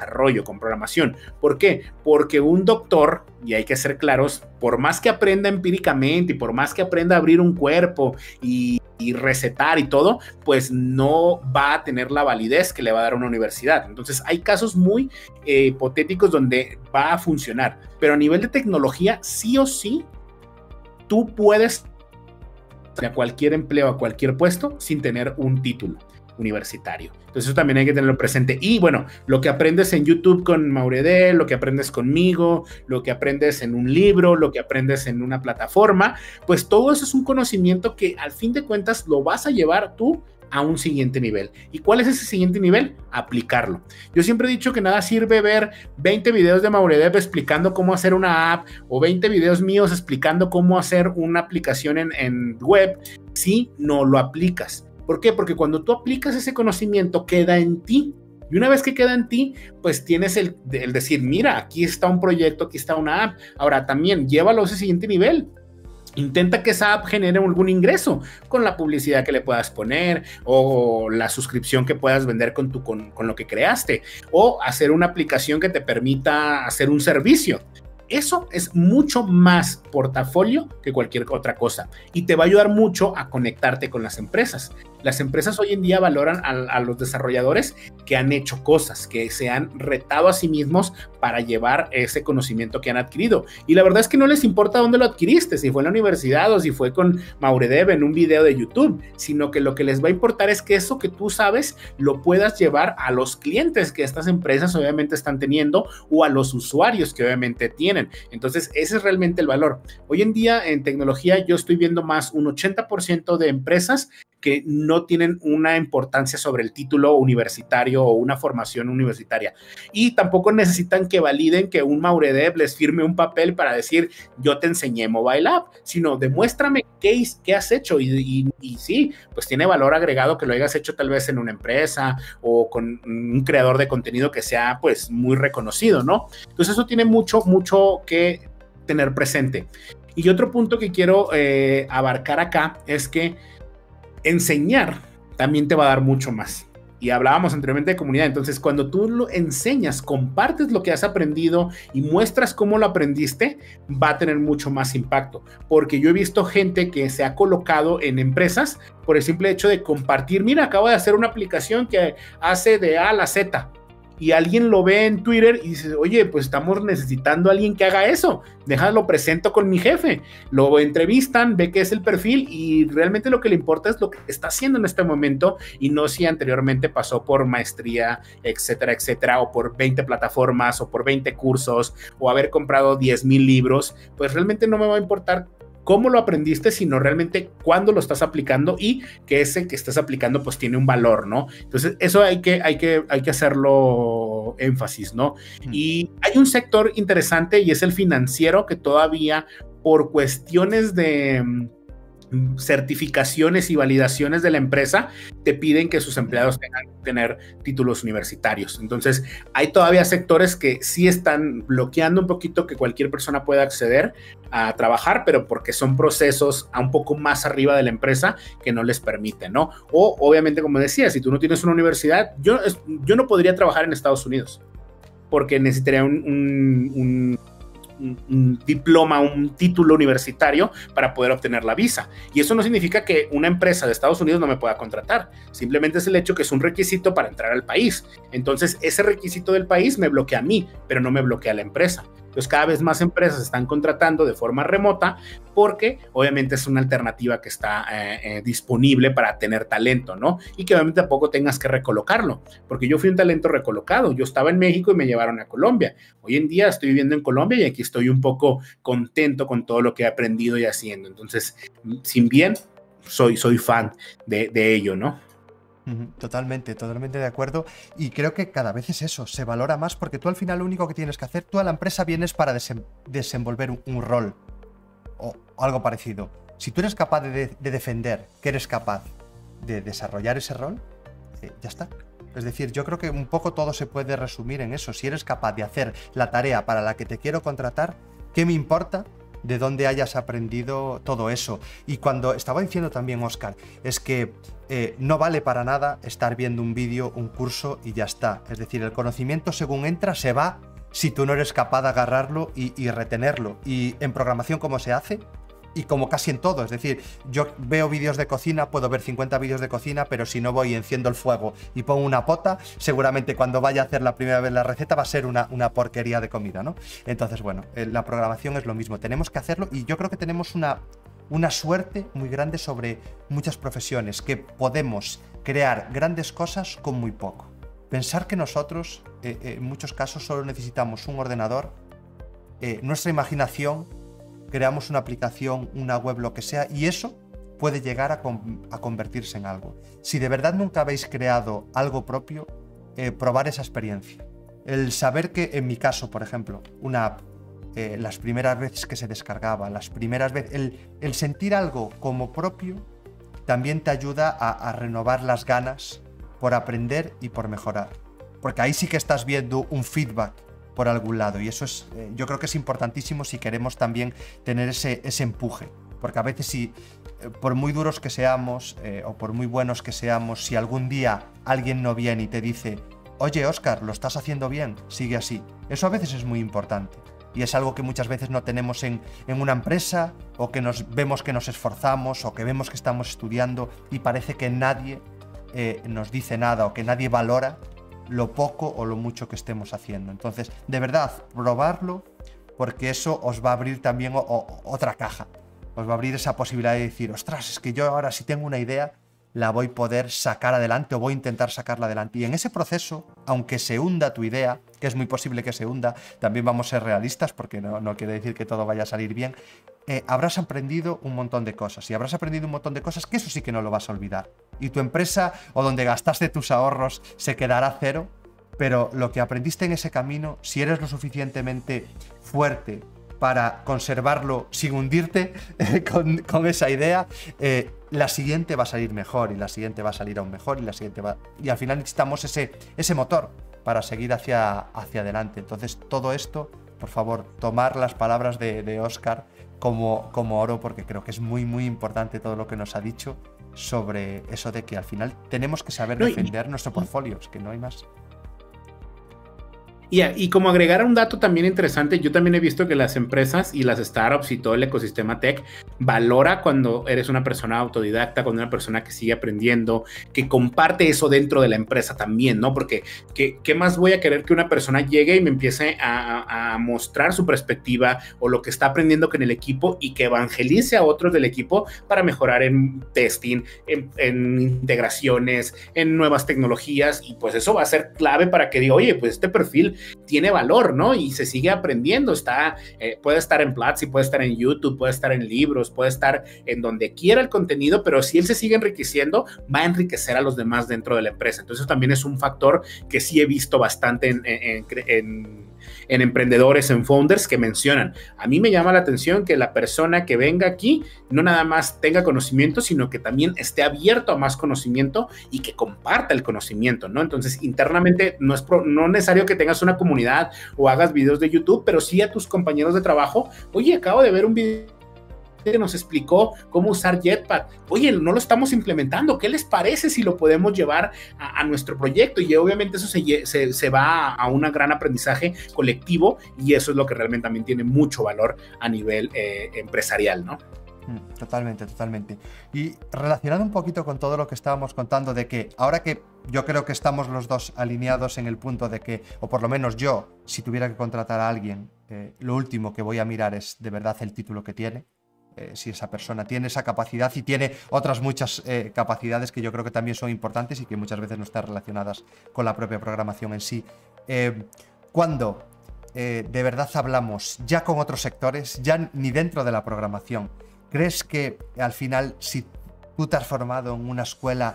desarrollo, con programación. ¿Por qué? Porque un doctor, y hay que ser claros, por más que aprenda empíricamente y por más que aprenda a abrir un cuerpo y, recetar y todo, pues no va a tener la validez que le va a dar una universidad. Entonces hay casos muy eh, hipotéticos donde va a funcionar, pero a nivel de tecnología, sí o sí, tú puedes a cualquier empleo, a cualquier puesto, sin tener un título universitario. Entonces eso también hay que tenerlo presente. Y bueno, lo que aprendes en YouTube con Mauredel, lo que aprendes conmigo, lo que aprendes en un libro, lo que aprendes en una plataforma, pues todo eso es un conocimiento que al fin de cuentas lo vas a llevar tú a un siguiente nivel. ¿Y cuál es ese siguiente nivel? Aplicarlo. Yo siempre he dicho que nada sirve ver 20 videos de Mauredev explicando cómo hacer una app o 20 videos míos explicando cómo hacer una aplicación en, en web si no lo aplicas. ¿Por qué? Porque cuando tú aplicas ese conocimiento queda en ti. Y una vez que queda en ti, pues tienes el, decir, mira, aquí está un proyecto, aquí está una app. Ahora también llévalo a siguiente nivel. Intenta que esa app genere algún ingreso con la publicidad que le puedas poner o la suscripción que puedas vender con, tu, con, con, lo que creaste o hacer una aplicación que te permita hacer un servicio. Eso es mucho más portafolio que cualquier otra cosa y te va a ayudar mucho a conectarte con las empresas. Las empresas hoy en día valoran a, los desarrolladores que han hecho cosas, que se han retado a sí mismos para llevar ese conocimiento que han adquirido. Y la verdad es que no les importa dónde lo adquiriste, si fue en la universidad o si fue con Mauredev en un video de YouTube, sino que lo que les va a importar es que eso que tú sabes lo puedas llevar a los clientes que estas empresas obviamente están teniendo o a los usuarios que obviamente tienen. Entonces, ese es realmente el valor. Hoy en día en tecnología yo estoy viendo más un 80% de empresas que no tienen una importancia sobre el título universitario o una formación universitaria. Y tampoco necesitan que validen que un Mauredev les firme un papel para decir yo te enseñé Mobile App, sino demuéstrame qué, qué has hecho. Y, sí, pues tiene valor agregado que lo hayas hecho tal vez en una empresa o con un creador de contenido que sea pues muy reconocido, ¿no? Entonces eso tiene mucho, mucho que tener presente. Y otro punto que quiero eh, abarcar acá es que enseñar también te va a dar mucho más. Y hablábamos anteriormente de comunidad, entonces cuando tú lo enseñas, compartes lo que has aprendido y muestras cómo lo aprendiste, va a tener mucho más impacto. Porque yo he visto gente que se ha colocado en empresas por el simple hecho de compartir, mira, acabo de hacer una aplicación que hace de A a la Z y alguien lo ve en Twitter y dice, oye, pues estamos necesitando a alguien que haga eso, déjalo presento con mi jefe, lo entrevistan, ve que es el perfil y realmente lo que le importa es lo que está haciendo en este momento y no si anteriormente pasó por maestría, etcétera, etcétera, o por 20 plataformas o por 20 cursos o haber comprado 10 mil libros, pues realmente no me va a importar cómo lo aprendiste, sino realmente cuándo lo estás aplicando y que ese que estás aplicando pues tiene un valor, ¿no? Entonces, eso hay que, hay que, hay que hacerlo énfasis, ¿no? Y hay un sector interesante y es el financiero que todavía por cuestiones de certificaciones y validaciones de la empresa te piden que sus empleados tengan que tener títulos universitarios. Entonces, hay todavía sectores que sí están bloqueando un poquito que cualquier persona pueda acceder a trabajar, pero porque son procesos a un poco más arriba de la empresa que no les permiten, ¿no? O obviamente, como decía, si tú no tienes una universidad, yo, yo no podría trabajar en Estados Unidos porque necesitaría un un, diploma, un título universitario para poder obtener la visa. Y eso no significa que una empresa de Estados Unidos no me pueda contratar. Simplemente es el hecho que es un requisito para entrar al país. Entonces, ese requisito del país me bloquea a mí, pero no me bloquea a la empresa. Entonces cada vez más empresas están contratando de forma remota porque obviamente es una alternativa que está eh, eh, disponible para tener talento, ¿no? Y que obviamente tampoco tengas que recolocarlo, porque yo fui un talento recolocado, yo estaba en México y me llevaron a Colombia. Hoy en día estoy viviendo en Colombia y aquí estoy un poco contento con todo lo que he aprendido y haciendo. Entonces, sin bien, soy, soy fan de, de ello, ¿no? Totalmente, totalmente de acuerdo. Y creo que cada vez es eso, se valora más porque tú al final lo único que tienes que hacer, tú a la empresa vienes para desenvolver un, rol o, algo parecido. Si tú eres capaz de, defender que eres capaz de desarrollar ese rol, eh, ya está. Es decir, yo creo que un poco todo se puede resumir en eso. Si eres capaz de hacer la tarea para la que te quiero contratar, ¿qué me importa de dónde hayas aprendido todo eso. Y cuando estaba diciendo también Oscar, es que eh, no vale para nada estar viendo un vídeo, un curso y ya está. Es decir, el conocimiento según entra se va si tú no eres capaz de agarrarlo y retenerlo. Y en programación, ¿cómo se hace? Y como casi en todo. Es decir, yo veo vídeos de cocina, puedo ver 50 vídeos de cocina, pero si no voy y enciendo el fuego y pongo una pota, seguramente cuando vaya a hacer la primera vez la receta va a ser una, una porquería de comida, ¿no? Entonces, bueno, eh, la programación es lo mismo. Tenemos que hacerlo y yo creo que tenemos una, una suerte muy grande sobre muchas profesiones, que podemos crear grandes cosas con muy poco. Pensar que nosotros, eh, eh, en muchos casos, solo necesitamos un ordenador, nuestra imaginación creamos una aplicación, una web, lo que sea, y eso puede llegar a, convertirse en algo. Si de verdad nunca habéis creado algo propio, eh, probar esa experiencia. El saber que, en mi caso, por ejemplo, una app, eh, las primeras veces que se descargaba, las primeras veces, el, sentir algo como propio, también te ayuda a renovar las ganas por aprender y por mejorar. Porque ahí sí que estás viendo un feedback por algún lado. Y eso es, eh, yo creo que es importantísimo si queremos también tener ese, ese empuje. Porque a veces si, eh, por muy duros que seamos eh, o por muy buenos que seamos, si algún día alguien no viene y te dice, oye Oscar, lo estás haciendo bien, sigue así. Eso a veces es muy importante. Y es algo que muchas veces no tenemos en, en una empresa o que nos vemos que nos esforzamos o que vemos que estamos estudiando y parece que nadie nos dice nada o que nadie valora lo poco o lo mucho que estemos haciendo. Entonces, de verdad, probarlo porque eso os va a abrir también otra caja. Os va a abrir esa posibilidad de decir, ostras, es que yo ahora si tengo una idea, la voy a poder sacar adelante o voy a intentar sacarla adelante. Y en ese proceso, aunque se hunda tu idea, que es muy posible que se hunda, también vamos a ser realistas porque no, no quiere decir que todo vaya a salir bien, eh, habrás aprendido un montón de cosas. Y habrás aprendido un montón de cosas que eso sí que no lo vas a olvidar y tu empresa o donde gastaste tus ahorros se quedará cero, pero lo que aprendiste en ese camino, si eres lo suficientemente fuerte para conservarlo sin hundirte con, esa idea, eh, la siguiente va a salir mejor y la siguiente va a salir aún mejor y la siguiente va... Y al final necesitamos ese, ese motor para seguir hacia, hacia adelante. Entonces todo esto, por favor, tomar las palabras de, de Oscar como, como oro porque creo que es muy, muy importante todo lo que nos ha dicho sobre eso de que al final tenemos que saber defender nuestro portfolio, es que no hay más. Y, como agregar un dato también interesante, yo también he visto que las empresas y las startups y todo el ecosistema tech valora cuando eres una persona autodidacta, cuando una persona que sigue aprendiendo, que comparte eso dentro de la empresa también, ¿no? Porque ¿qué, más voy a querer que una persona llegue y me empiece a, mostrar su perspectiva o lo que está aprendiendo con el equipo y que evangelice a otros del equipo para mejorar en testing, en, en integraciones, en nuevas tecnologías y pues eso va a ser clave para que diga, oye, pues este perfil tiene valor, ¿no? Y se sigue aprendiendo, está, eh, puede estar en Platzi, puede estar en YouTube, puede estar en libros, puede estar en donde quiera el contenido, pero si él se sigue enriqueciendo, va a enriquecer a los demás dentro de la empresa. Entonces, también es un factor que sí he visto bastante en en emprendedores, en founders que mencionan. A mí me llama la atención que la persona que venga aquí no nada más tenga conocimiento, sino que también esté abierto a más conocimiento y que comparta el conocimiento, ¿no? Entonces, internamente no es no necesario que tengas una comunidad o hagas videos de YouTube, pero sí a tus compañeros de trabajo, oye, acabo de ver un video que nos explicó cómo usar Jetpack. Oye, no lo estamos implementando. ¿Qué les parece si lo podemos llevar a, nuestro proyecto? Y obviamente eso se, se, va a un gran aprendizaje colectivo y eso es lo que realmente también tiene mucho valor a nivel eh, empresarial, ¿no? Mm, totalmente, totalmente. Y relacionado un poquito con todo lo que estábamos contando de que ahora que yo creo que estamos los dos alineados en el punto de que, o por lo menos yo, si tuviera que contratar a alguien, eh, lo último que voy a mirar es de verdad el título que tiene, eh, si esa persona tiene esa capacidad y tiene otras muchas eh, capacidades que yo creo que también son importantes y que muchas veces no están relacionadas con la propia programación en sí. Eh, cuando de verdad hablamos ya con otros sectores, ya ni dentro de la programación, ¿crees que al final si tú te has formado en una escuela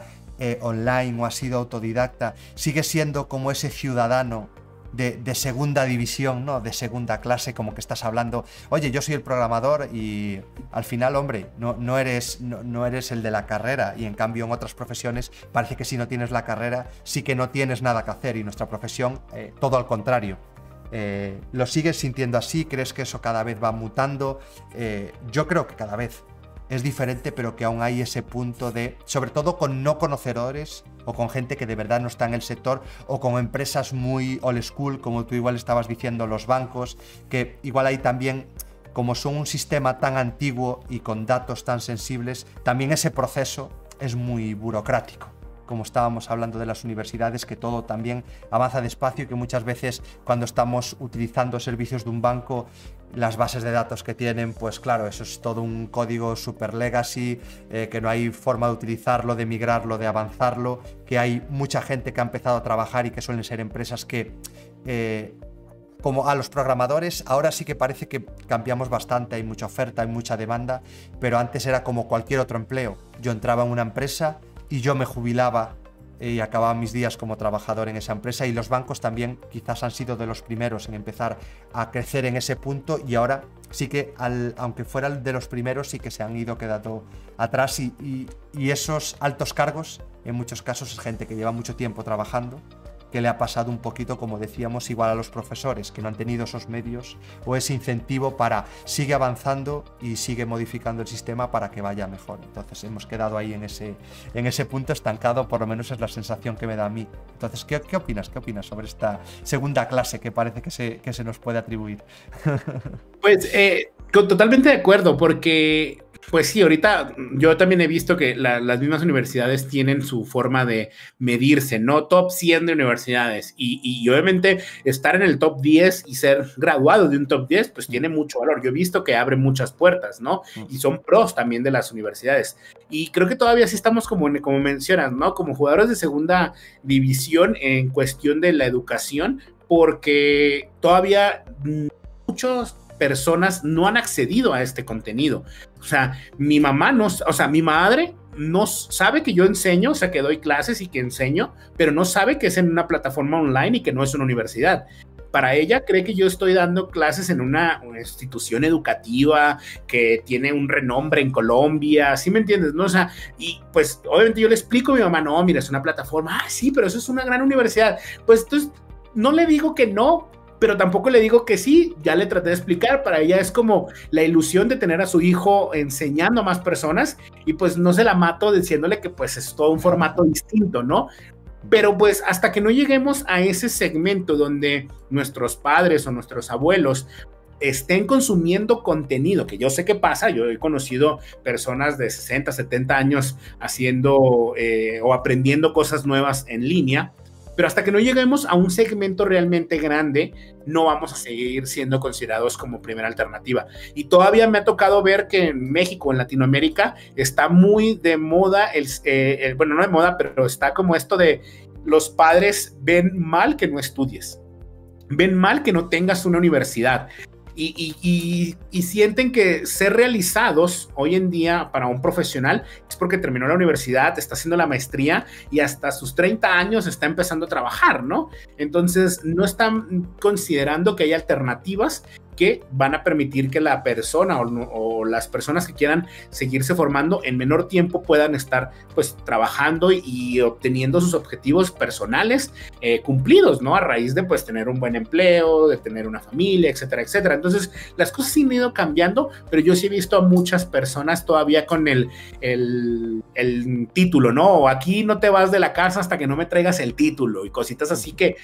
online o ha sido autodidacta, sigue siendo como ese ciudadano de, segunda división, ¿no? De segunda clase, como que estás hablando, oye, yo soy el programador y al final, hombre, no, no eres, no, eres el de la carrera y en cambio en otras profesiones parece que si no tienes la carrera sí que no tienes nada que hacer y nuestra profesión eh, todo al contrario. Eh, ¿Lo sigues sintiendo así? ¿Crees que eso cada vez va mutando? Eh, yo creo que cada vez es diferente, pero que aún hay ese punto de, sobre todo con no conocedores o con gente que de verdad no está en el sector o con empresas muy old school, como tú igual estabas diciendo, los bancos, que igual hay también, como son un sistema tan antiguo y con datos tan sensibles, también ese proceso es muy burocrático como estábamos hablando de las universidades, que todo también avanza despacio y que muchas veces cuando estamos utilizando servicios de un banco, las bases de datos que tienen, pues claro, eso es todo un código super legacy, eh, que no hay forma de utilizarlo, de migrarlo, de avanzarlo, que hay mucha gente que ha empezado a trabajar y que suelen ser empresas que... Eh, como a los programadores, ahora sí que parece que cambiamos bastante, hay mucha oferta, hay mucha demanda, pero antes era como cualquier otro empleo. Yo entraba en una empresa, y yo me jubilaba y acababa mis días como trabajador en esa empresa y los bancos también quizás han sido de los primeros en empezar a crecer en ese punto y ahora sí que aunque fueran de los primeros sí que se han ido quedando atrás y esos altos cargos en muchos casos es gente que lleva mucho tiempo trabajando que le ha pasado un poquito, como decíamos, igual a los profesores, que no han tenido esos medios o ese incentivo para sigue avanzando y sigue modificando el sistema para que vaya mejor. Entonces hemos quedado ahí en ese, en ese punto estancado, por lo menos es la sensación que me da a mí. Entonces, ¿qué, qué opinas? ¿Qué opinas sobre esta segunda clase que parece que se, que se nos puede atribuir? Pues eh, totalmente de acuerdo, porque pues sí, ahorita yo también he visto que las mismas universidades tienen su forma de medirse, ¿no? Top 100 de universidades. Y, obviamente estar en el top 10 y ser graduado de un top 10, pues tiene mucho valor. Yo he visto que abre muchas puertas, ¿no? Y son pros también de las universidades. Y creo que todavía sí estamos como, como mencionas, ¿no? Como jugadores de segunda división en cuestión de la educación, porque todavía muchos personas no han accedido a este contenido. O sea, mi mamá no, o sea, mi madre no sabe que yo enseño, o sea, que doy clases y que enseño, pero no sabe que es en una plataforma online y que no es una universidad. Para ella cree que yo estoy dando clases en una, institución educativa que tiene un renombre en Colombia, ¿sí me entiendes? No, o sea, y pues obviamente yo le explico a mi mamá, no, mira, es una plataforma, ah, sí, pero eso es una gran universidad. Pues entonces no le digo que no, pero tampoco le digo que sí, ya le traté de explicar, para ella es como la ilusión de tener a su hijo enseñando a más personas y pues no se la mato diciéndole que pues es todo un formato distinto, ¿no? Pero pues hasta que no lleguemos a ese segmento donde nuestros padres o nuestros abuelos estén consumiendo contenido, que yo sé que pasa, yo he conocido personas de 60, 70 años haciendo eh, o aprendiendo cosas nuevas en línea, pero hasta que no lleguemos a un segmento realmente grande, no vamos a seguir siendo considerados como primera alternativa. Y todavía me ha tocado ver que en México, en Latinoamérica, está muy de moda, el, eh, bueno, no de moda, pero está como esto de los padres ven mal que no estudies. Ven mal que no tengas una universidad y, sienten que ser realizados hoy en día para un profesional es porque terminó la universidad, está haciendo la maestría y hasta sus 30 años está empezando a trabajar, ¿no? Entonces no están considerando que hay alternativas que van a permitir que la persona o, las personas que quieran seguirse formando en menor tiempo puedan estar pues trabajando y, obteniendo sus objetivos personales eh, cumplidos, ¿no? A raíz de pues tener un buen empleo, de tener una familia, etcétera, etcétera. Entonces las cosas sí han ido cambiando, pero yo sí he visto a muchas personas todavía con el, el, título, ¿no? Aquí no te vas de la casa hasta que no me traigas el título y cositas así que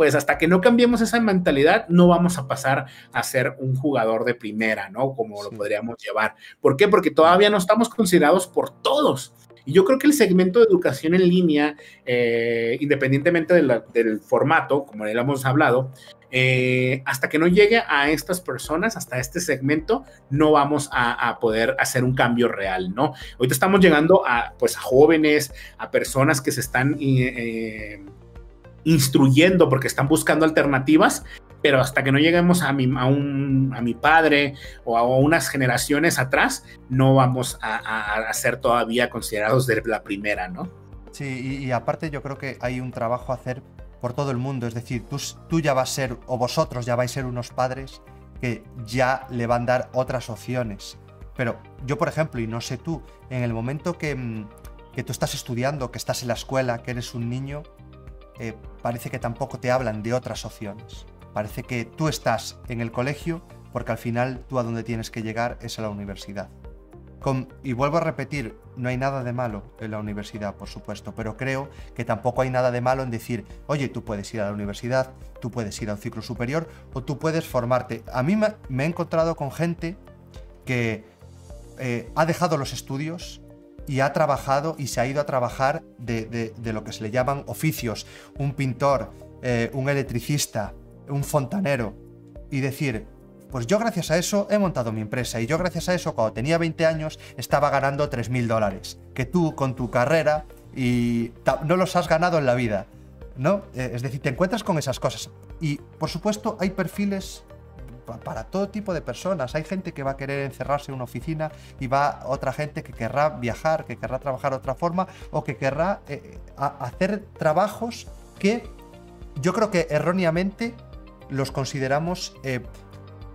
pues hasta que no cambiemos esa mentalidad, no vamos a pasar a ser un jugador de primera, ¿no? Como lo podríamos llevar. ¿Por qué? Porque todavía no estamos considerados por todos. Y yo creo que el segmento de educación en línea, eh, independientemente del formato, como le hemos hablado, eh, hasta que no llegue a estas personas, hasta este segmento, no vamos a, poder hacer un cambio real, ¿no? Ahorita estamos llegando a, pues, a jóvenes, a personas que se están eh, instruyendo porque están buscando alternativas, pero hasta que no lleguemos a mi, a, un, a mi padre o a unas generaciones atrás, no vamos a, ser todavía considerados de la primera, ¿no? Sí, y, aparte yo creo que hay un trabajo a hacer por todo el mundo. Es decir, tú, tú ya vas a ser, o vosotros ya vais a ser unos padres que ya le van a dar otras opciones. Pero yo, por ejemplo, y no sé tú, en el momento que, mm, que tú estás estudiando, que estás en la escuela, que eres un niño, eh, parece que tampoco te hablan de otras opciones. Parece que tú estás en el colegio porque al final tú a donde tienes que llegar es a la universidad. y vuelvo a repetir, no hay nada de malo en la universidad, por supuesto, pero creo que tampoco hay nada de malo en decir, oye, tú puedes ir a la universidad, tú puedes ir a un ciclo superior o tú puedes formarte. A mí me, he encontrado con gente que eh, ha dejado los estudios y ha trabajado y se ha ido a trabajar de, lo que se le llaman oficios, un pintor, eh, un electricista, un fontanero, y decir, pues yo gracias a eso he montado mi empresa y yo gracias a eso cuando tenía 20 años estaba ganando 3.000 dólares, que tú con tu carrera y no los has ganado en la vida, ¿no? Eh, es decir, te encuentras con esas cosas. Y por supuesto hay perfiles para todo tipo de personas. Hay gente que va a querer encerrarse en una oficina y va otra gente que querrá viajar, que querrá trabajar de otra forma o que querrá eh, hacer trabajos que yo creo que erróneamente los consideramos eh,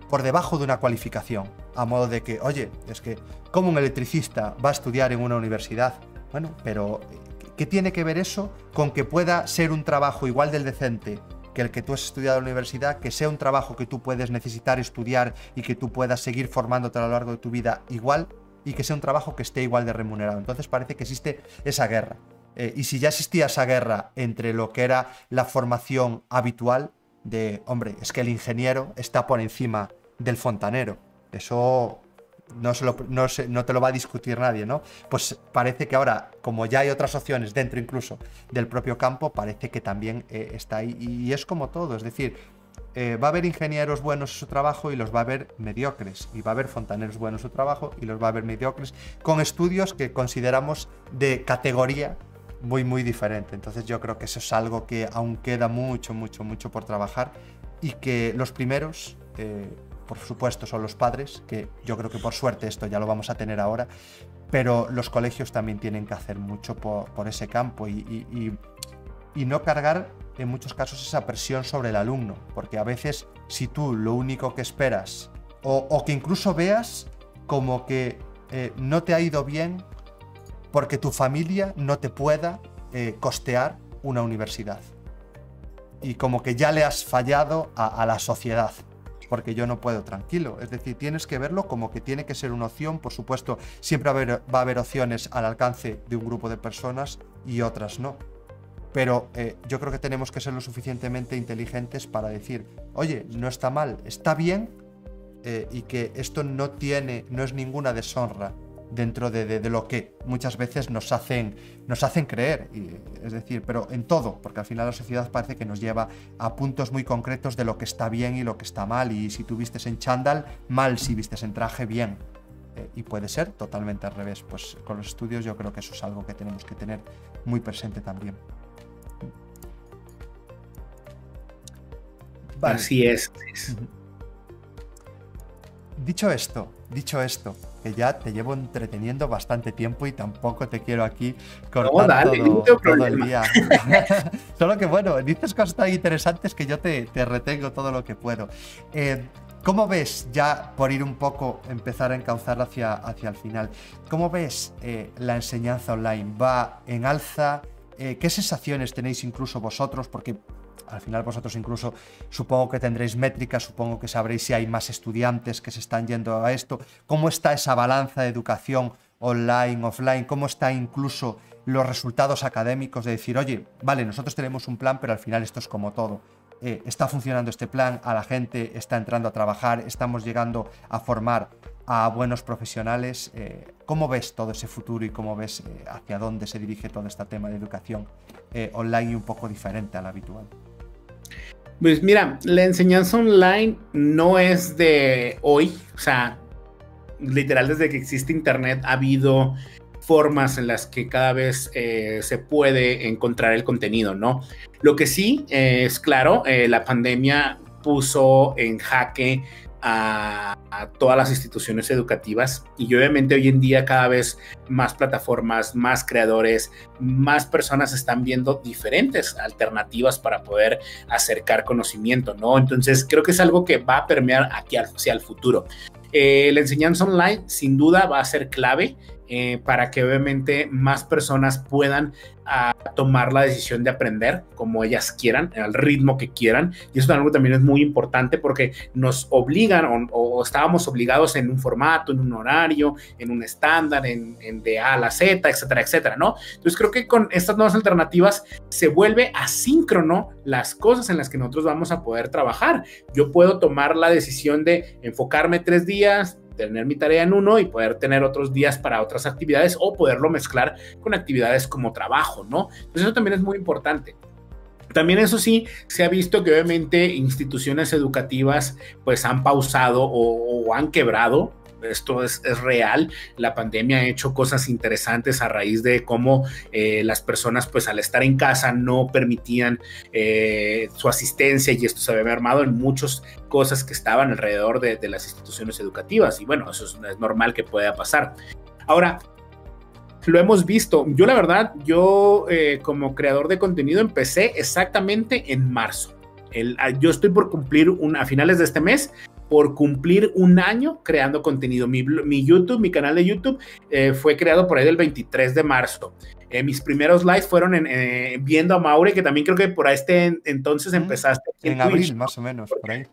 por debajo de una cualificación. A modo de que, oye, es que, como un electricista va a estudiar en una universidad? Bueno, pero ¿qué tiene que ver eso con que pueda ser un trabajo igual del decente que el que tú has estudiado en la universidad, que sea un trabajo que tú puedes necesitar estudiar y que tú puedas seguir formándote a lo largo de tu vida igual y que sea un trabajo que esté igual de remunerado. Entonces parece que existe esa guerra. Eh, y si ya existía esa guerra entre lo que era la formación habitual de, hombre, es que el ingeniero está por encima del fontanero. Eso no, no, te lo va a discutir nadie, ¿no? Pues parece que ahora, como ya hay otras opciones dentro incluso del propio campo, parece que también eh, está ahí. Y es como todo, es decir, eh, va a haber ingenieros buenos en su trabajo y los va a haber mediocres. Y va a haber fontaneros buenos en su trabajo y los va a haber mediocres, con estudios que consideramos de categoría muy, muy diferente. Entonces yo creo que eso es algo que aún queda mucho, mucho, mucho por trabajar y que los primeros... Eh, por supuesto, son los padres, que yo creo que por suerte esto ya lo vamos a tener ahora, pero los colegios también tienen que hacer mucho por, ese campo y, no cargar en muchos casos esa presión sobre el alumno, porque a veces si tú lo único que esperas, o, que incluso veas como que eh, no te ha ido bien porque tu familia no te pueda eh, costear una universidad. Y como que ya le has fallado a la sociedad porque yo no puedo tranquilo. Es decir, tienes que verlo como que tiene que ser una opción. Por supuesto, siempre va a haber, opciones al alcance de un grupo de personas y otras no. Pero eh, yo creo que tenemos que ser lo suficientemente inteligentes para decir, oye, no está mal, está bien eh, y que esto no tiene, no es ninguna deshonra dentro de, lo que muchas veces nos hacen, nos hacen creer, es decir, pero en todo, porque al final la sociedad parece que nos lleva a puntos muy concretos de lo que está bien y lo que está mal, y si tú vistes en chándal, mal, si vistes en traje, bien. Eh, y puede ser totalmente al revés, pues con los estudios yo creo que eso es algo que tenemos que tener muy presente también. Así es. Dicho esto, dicho esto, que ya te llevo entreteniendo bastante tiempo y tampoco te quiero aquí cortar todo, el día. Solo que bueno, dices cosas tan interesantes que yo te, retengo todo lo que puedo. Eh, ¿Cómo ves, ya por ir un poco, empezar a encauzar hacia, hacia el final, cómo ves eh, la enseñanza online? ¿Va en alza? Eh, ¿Qué sensaciones tenéis incluso vosotros? Porque al final vosotros incluso supongo que tendréis métricas, supongo que sabréis si hay más estudiantes que se están yendo a esto, cómo está esa balanza de educación online, offline, cómo está incluso los resultados académicos de decir, oye, vale, nosotros tenemos un plan, pero al final esto es como todo. Eh, está funcionando este plan, a la gente está entrando a trabajar, estamos llegando a formar a buenos profesionales. Eh, ¿Cómo ves todo ese futuro y cómo ves eh, hacia dónde se dirige todo este tema de educación online y un poco diferente al habitual? Pues mira, la enseñanza online no es de hoy, o sea, literal desde que existe Internet ha habido formas en las que cada vez eh, se puede encontrar el contenido, ¿no? Lo que sí es claro, eh, la pandemia puso en jaque a, todas las instituciones educativas y obviamente hoy en día cada vez más plataformas, más creadores, más personas están viendo diferentes alternativas para poder acercar conocimiento, ¿no? Entonces creo que es algo que va a permear aquí hacia el futuro. Eh, la enseñanza online sin duda va a ser clave eh, para que obviamente más personas puedan a tomar la decisión de aprender como ellas quieran, al ritmo que quieran. Y eso también es muy importante porque nos obligan o, estábamos obligados en un formato, en un horario, en un estándar, en, en, de A a la Z, etcétera, etcétera, ¿no? Entonces creo que con estas nuevas alternativas se vuelve asíncrono las cosas en las que nosotros vamos a poder trabajar. Yo puedo tomar la decisión de enfocarme tres días, tener mi tarea en uno y poder tener otros días para otras actividades o poderlo mezclar con actividades como trabajo, ¿no? Entonces eso también es muy importante. También eso sí, se ha visto que obviamente instituciones educativas pues han pausado o, o han quebrado esto es, real. La pandemia ha hecho cosas interesantes a raíz de cómo eh, las personas, pues al estar en casa, no permitían eh, su asistencia y esto se había armado en muchas cosas que estaban alrededor de, las instituciones educativas. Y bueno, eso es, normal que pueda pasar. Ahora, lo hemos visto. Yo la verdad, yo eh, como creador de contenido empecé exactamente en marzo. El, yo estoy por cumplir un, a finales de este mes por cumplir un año creando contenido. Mi, mi YouTube, mi canal de YouTube, eh, fue creado por ahí del 23 de marzo. Eh, mis primeros lives fueron en, eh, viendo a Maure, que también creo que por este entonces empezaste. En, abril, más o menos, por ahí.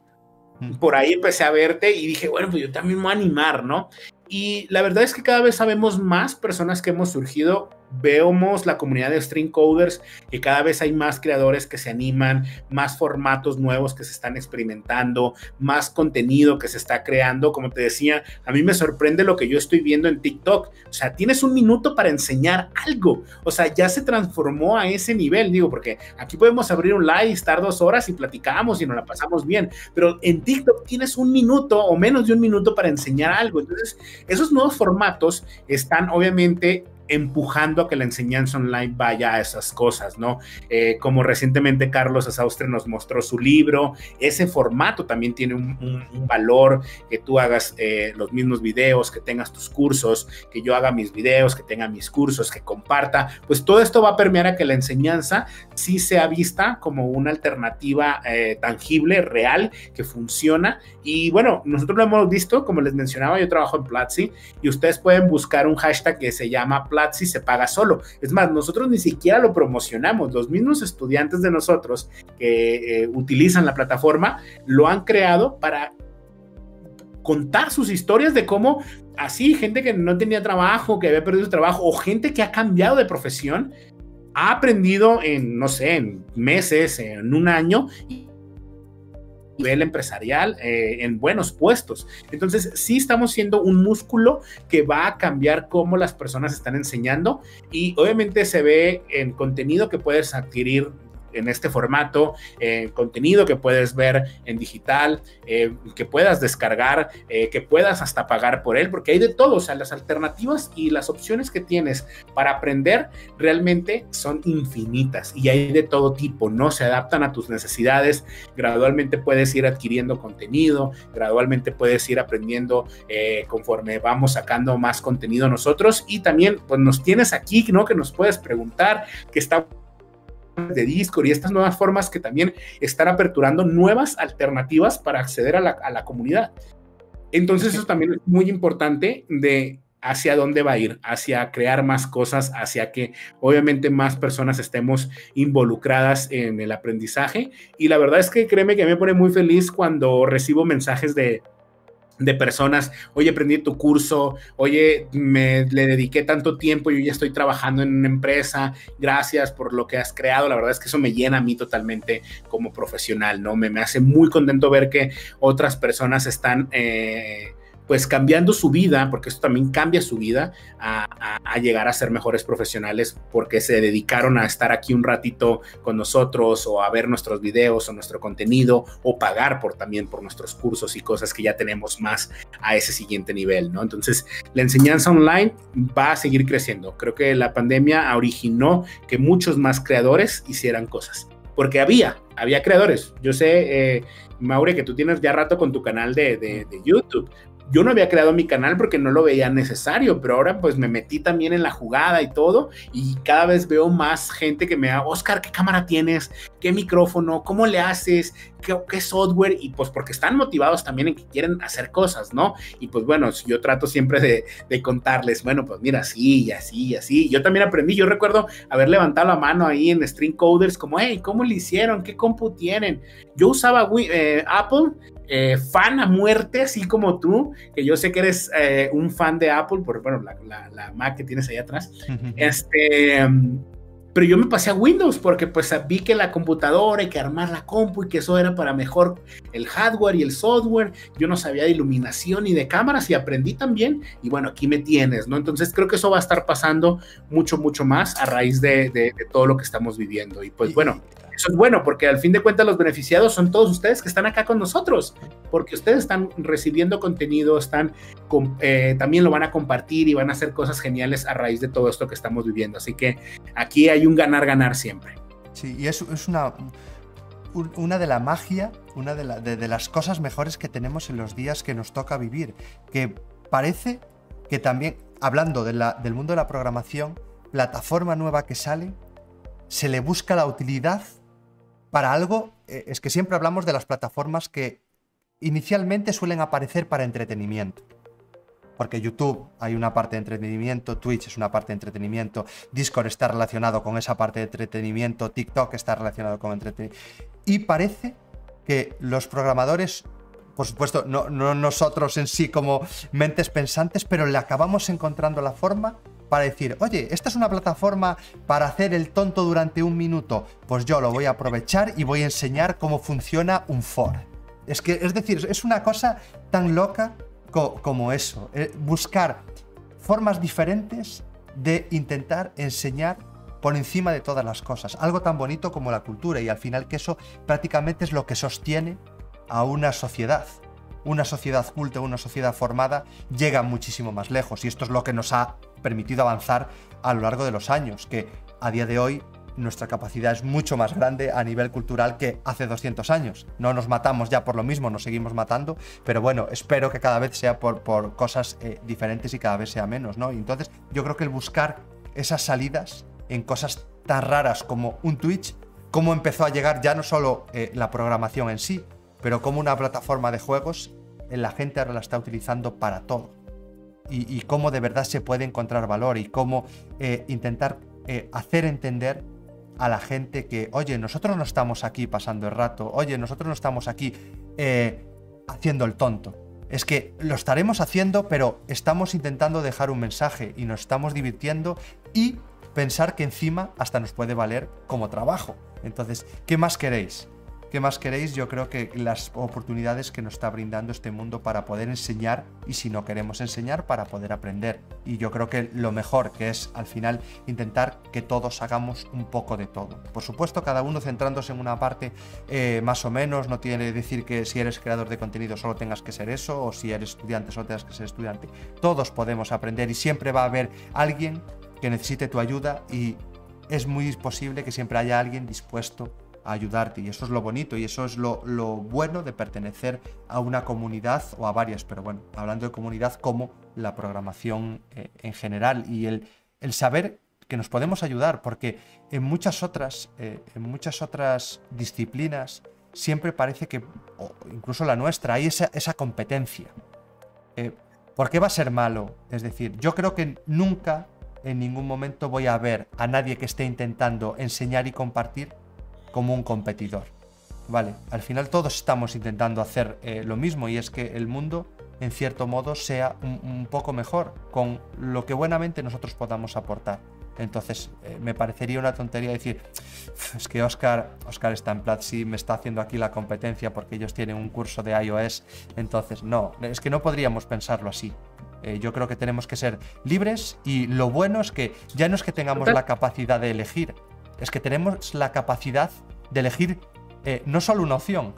Por ahí empecé a verte y dije, bueno, pues yo también me voy a animar, ¿no? Y la verdad es que cada vez sabemos más personas que hemos surgido vemos la comunidad de String Coders y cada vez hay más creadores que se animan, más formatos nuevos que se están experimentando, más contenido que se está creando. Como te decía, a mí me sorprende lo que yo estoy viendo en TikTok. O sea, tienes un minuto para enseñar algo. O sea, ya se transformó a ese nivel, digo, porque aquí podemos abrir un live, estar dos horas y platicamos y nos la pasamos bien. Pero en TikTok tienes un minuto o menos de un minuto para enseñar algo. Entonces, esos nuevos formatos están obviamente empujando a que la enseñanza online vaya a esas cosas, ¿no? Eh, como recientemente Carlos Asaustre nos mostró su libro, ese formato también tiene un, valor, que tú hagas eh, los mismos videos, que tengas tus cursos, que yo haga mis videos, que tenga mis cursos, que comparta, pues todo esto va a permear a que la enseñanza sí sea vista como una alternativa eh, tangible, real, que funciona. Y bueno, nosotros lo hemos visto, como les mencionaba, yo trabajo en Platzi y ustedes pueden buscar un hashtag que se llama Platzi se paga solo. Es más, nosotros ni siquiera lo promocionamos. Los mismos estudiantes de nosotros que eh, utilizan la plataforma lo han creado para contar sus historias de cómo así gente que no tenía trabajo, que había perdido su trabajo o gente que ha cambiado de profesión ha aprendido en, no sé, en meses, en un año, nivel empresarial eh, en buenos puestos. Entonces, sí estamos siendo un músculo que va a cambiar cómo las personas están enseñando y obviamente se ve en contenido que puedes adquirir en este formato, eh, contenido que puedes ver en digital, eh, que puedas descargar, eh, que puedas hasta pagar por él, porque hay de todo, o sea, las alternativas y las opciones que tienes para aprender realmente son infinitas y hay de todo tipo, ¿no? Se adaptan a tus necesidades, gradualmente puedes ir adquiriendo contenido, gradualmente puedes ir aprendiendo conforme vamos sacando más contenido nosotros y también pues nos tienes aquí, ¿no? Que nos puedes preguntar, que está de Discord y estas nuevas formas que también están aperturando nuevas alternativas para acceder a la, comunidad. Entonces eso también es muy importante de hacia dónde va a ir, hacia crear más cosas, hacia que obviamente más personas estemos involucradas en el aprendizaje. Y la verdad es que créeme que me pone muy feliz cuando recibo mensajes de, de personas, oye, aprendí tu curso, oye, me le dediqué tanto tiempo, yo ya estoy trabajando en una empresa, gracias por lo que has creado, la verdad es que eso me llena a mí totalmente como profesional, ¿no? Me, me hace muy contento ver que otras personas están... Eh, pues cambiando su vida, porque esto también cambia su vida, a, llegar a ser mejores profesionales porque se dedicaron a estar aquí un ratito con nosotros o a ver nuestros videos o nuestro contenido o pagar por también por nuestros cursos y cosas que ya tenemos más a ese siguiente nivel, ¿no? Entonces, la enseñanza online va a seguir creciendo. Creo que la pandemia originó que muchos más creadores hicieran cosas porque había, había creadores. Yo sé, eh, Maure, que tú tienes ya rato con tu canal de, de, YouTube, Yo no había creado mi canal porque no lo veía necesario, pero ahora pues me metí también en la jugada y todo y cada vez veo más gente que me da, Oscar, ¿qué cámara tienes? ¿Qué micrófono? ¿Cómo le haces? ¿Qué, software? Y pues porque están motivados también en que quieren hacer cosas, ¿no? Y pues bueno, yo trato siempre de, contarles, bueno, pues mira, así y así y así. Yo también aprendí, yo recuerdo haber levantado la mano ahí en String Coders como, hey, ¿cómo le hicieron? ¿Qué compu tienen? Yo usaba eh, Apple eh, fan a muerte, así como tú, que yo sé que eres eh, un fan de Apple, por bueno, la, la, Mac que tienes ahí atrás. Este, pero yo me pasé a Windows porque pues vi que la computadora hay que armar la compu y que eso era para mejor el hardware y el software. Yo no sabía de iluminación y de cámaras y aprendí también. Y bueno, aquí me tienes, ¿no? Entonces creo que eso va a estar pasando mucho, mucho más a raíz de, de todo lo que estamos viviendo. Y pues bueno, eso es bueno porque al fin de cuentas los beneficiados son todos ustedes que están acá con nosotros, porque ustedes están recibiendo contenido, están eh, también lo van a compartir y van a hacer cosas geniales a raíz de todo esto que estamos viviendo. Así que aquí hay un ganar-ganar siempre. Sí, y es, es una, una de la magia, una de, de, las cosas mejores que tenemos en los días que nos toca vivir, que parece que también, hablando de la, del mundo de la programación, plataforma nueva que sale, se le busca la utilidad para algo, eh, es que siempre hablamos de las plataformas que inicialmente suelen aparecer para entretenimiento. Porque YouTube hay una parte de entretenimiento, Twitch es una parte de entretenimiento, Discord está relacionado con esa parte de entretenimiento, TikTok está relacionado con entretenimiento. Y parece que los programadores, por supuesto, no, no nosotros en sí como mentes pensantes, pero le acabamos encontrando la forma para decir, oye, esta es una plataforma para hacer el tonto durante un minuto, pues yo lo voy a aprovechar y voy a enseñar cómo funciona un for. Es que, es decir, es una cosa tan loca como eso, eh, buscar formas diferentes de intentar enseñar por encima de todas las cosas, algo tan bonito como la cultura y al final que eso prácticamente es lo que sostiene a una sociedad una sociedad culta, una sociedad formada, llega muchísimo más lejos. Y esto es lo que nos ha permitido avanzar a lo largo de los años, que a día de hoy nuestra capacidad es mucho más grande a nivel cultural que hace 200 años. No nos matamos ya por lo mismo, nos seguimos matando, pero bueno, espero que cada vez sea por, cosas eh, diferentes y cada vez sea menos, ¿no? Y entonces yo creo que el buscar esas salidas en cosas tan raras como un Twitch, cómo empezó a llegar ya no solo eh, la programación en sí, pero como una plataforma de juegos la gente ahora la está utilizando para todo. Y, cómo de verdad se puede encontrar valor y cómo eh, intentar eh, hacer entender a la gente que, oye, nosotros no estamos aquí pasando el rato, oye, nosotros no estamos aquí eh, haciendo el tonto. Es que lo estaremos haciendo, pero estamos intentando dejar un mensaje y nos estamos divirtiendo y pensar que encima hasta nos puede valer como trabajo. Entonces, ¿qué más queréis? ¿Qué más queréis? Yo creo que las oportunidades que nos está brindando este mundo para poder enseñar y si no queremos enseñar, para poder aprender. Y yo creo que lo mejor que es al final intentar que todos hagamos un poco de todo. Por supuesto, cada uno centrándose en una parte eh, más o menos, no tiene que decir que si eres creador de contenido solo tengas que ser eso o si eres estudiante solo tengas que ser estudiante. Todos podemos aprender y siempre va a haber alguien que necesite tu ayuda y es muy posible que siempre haya alguien dispuesto ayudarte. Y eso es lo bonito y eso es lo, bueno de pertenecer a una comunidad o a varias, pero bueno, hablando de comunidad como la programación eh, en general y el, el, saber que nos podemos ayudar, porque en muchas otras, eh, en muchas otras disciplinas siempre parece que, incluso la nuestra, hay esa, esa competencia. Eh, ¿Por qué va a ser malo? Es decir, yo creo que nunca en ningún momento voy a ver a nadie que esté intentando enseñar y compartir como un competidor. Vale, al final todos estamos intentando hacer eh, lo mismo y es que el mundo, en cierto modo, sea un, poco mejor con lo que buenamente nosotros podamos aportar. Entonces, eh, me parecería una tontería decir, es que Oscar, Oscar está en Platzi, me está haciendo aquí la competencia porque ellos tienen un curso de iOS. Entonces, no, es que no podríamos pensarlo así. Eh, yo creo que tenemos que ser libres y lo bueno es que ya no es que tengamos la capacidad de elegir, es que tenemos la capacidad de elegir eh, no solo una opción,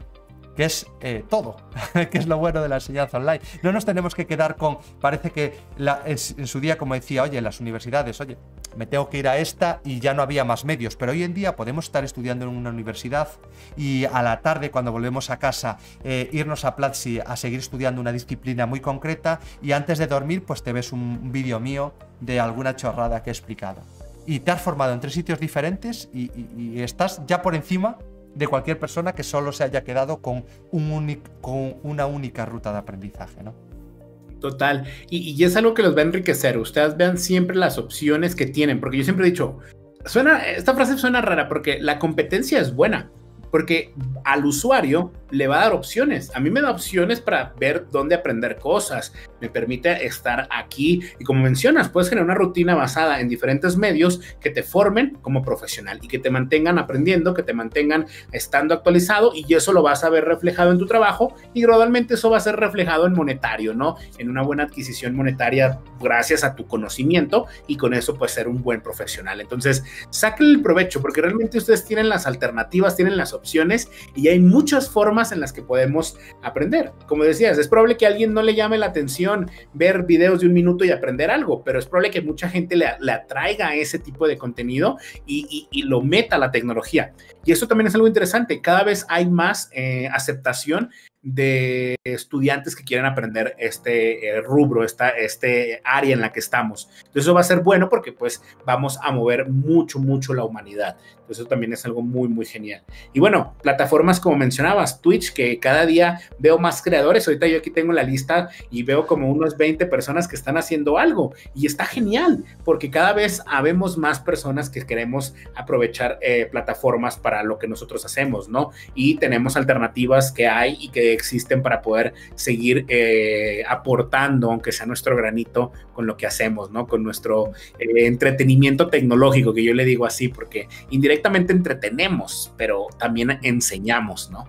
que es eh, todo, que es lo bueno de la enseñanza online. No nos tenemos que quedar con, parece que en, su día, como decía, oye, las universidades, oye, me tengo que ir a esta y ya no había más medios. Pero hoy en día podemos estar estudiando en una universidad y a la tarde, cuando volvemos a casa, eh, irnos a Platzi a seguir estudiando una disciplina muy concreta y antes de dormir, pues te ves un vídeo mío de alguna chorrada que he explicado. Y te has formado en tres sitios diferentes y, estás ya por encima de cualquier persona que solo se haya quedado con, un con una única ruta de aprendizaje, ¿no? Total. Y, es algo que los va a enriquecer. Ustedes vean siempre las opciones que tienen, porque yo siempre he dicho, suena, esta frase suena rara porque la competencia es buena, porque al usuario le va a dar opciones. A mí me da opciones para ver dónde aprender cosas, me permite estar aquí y como mencionas, puedes generar una rutina basada en diferentes medios que te formen como profesional y que te mantengan aprendiendo, que te mantengan estando actualizado y eso lo vas a ver reflejado en tu trabajo y gradualmente eso va a ser reflejado en monetario, ¿no? En una buena adquisición monetaria gracias a tu conocimiento y con eso puedes ser un buen profesional. Entonces, saquen el provecho porque realmente ustedes tienen las alternativas, tienen las opciones y hay muchas formas en las que podemos aprender. Como decías, es probable que a alguien no le llame la atención ver videos de un minuto y aprender algo, pero es probable que mucha gente le, atraiga ese tipo de contenido y, lo meta a la tecnología. Y eso también es algo interesante. Cada vez hay más eh, aceptación de estudiantes que quieren aprender este eh, rubro, esta, este área en la que estamos. Entonces eso va a ser bueno porque pues vamos a mover mucho, mucho la humanidad. Eso también es algo muy, muy genial. Y bueno, plataformas como mencionabas, Twitch, que cada día veo más creadores. Ahorita yo aquí tengo la lista y veo como unos 20 personas que están haciendo algo. Y está genial porque cada vez habemos más personas que queremos aprovechar eh, plataformas para lo que nosotros hacemos, ¿no? Y tenemos alternativas que hay y que existen para poder seguir eh, aportando, aunque sea nuestro granito, con lo que hacemos, ¿no? Con nuestro eh, entretenimiento tecnológico, que yo le digo así, porque indirectamente entretenemos, pero también enseñamos, ¿no?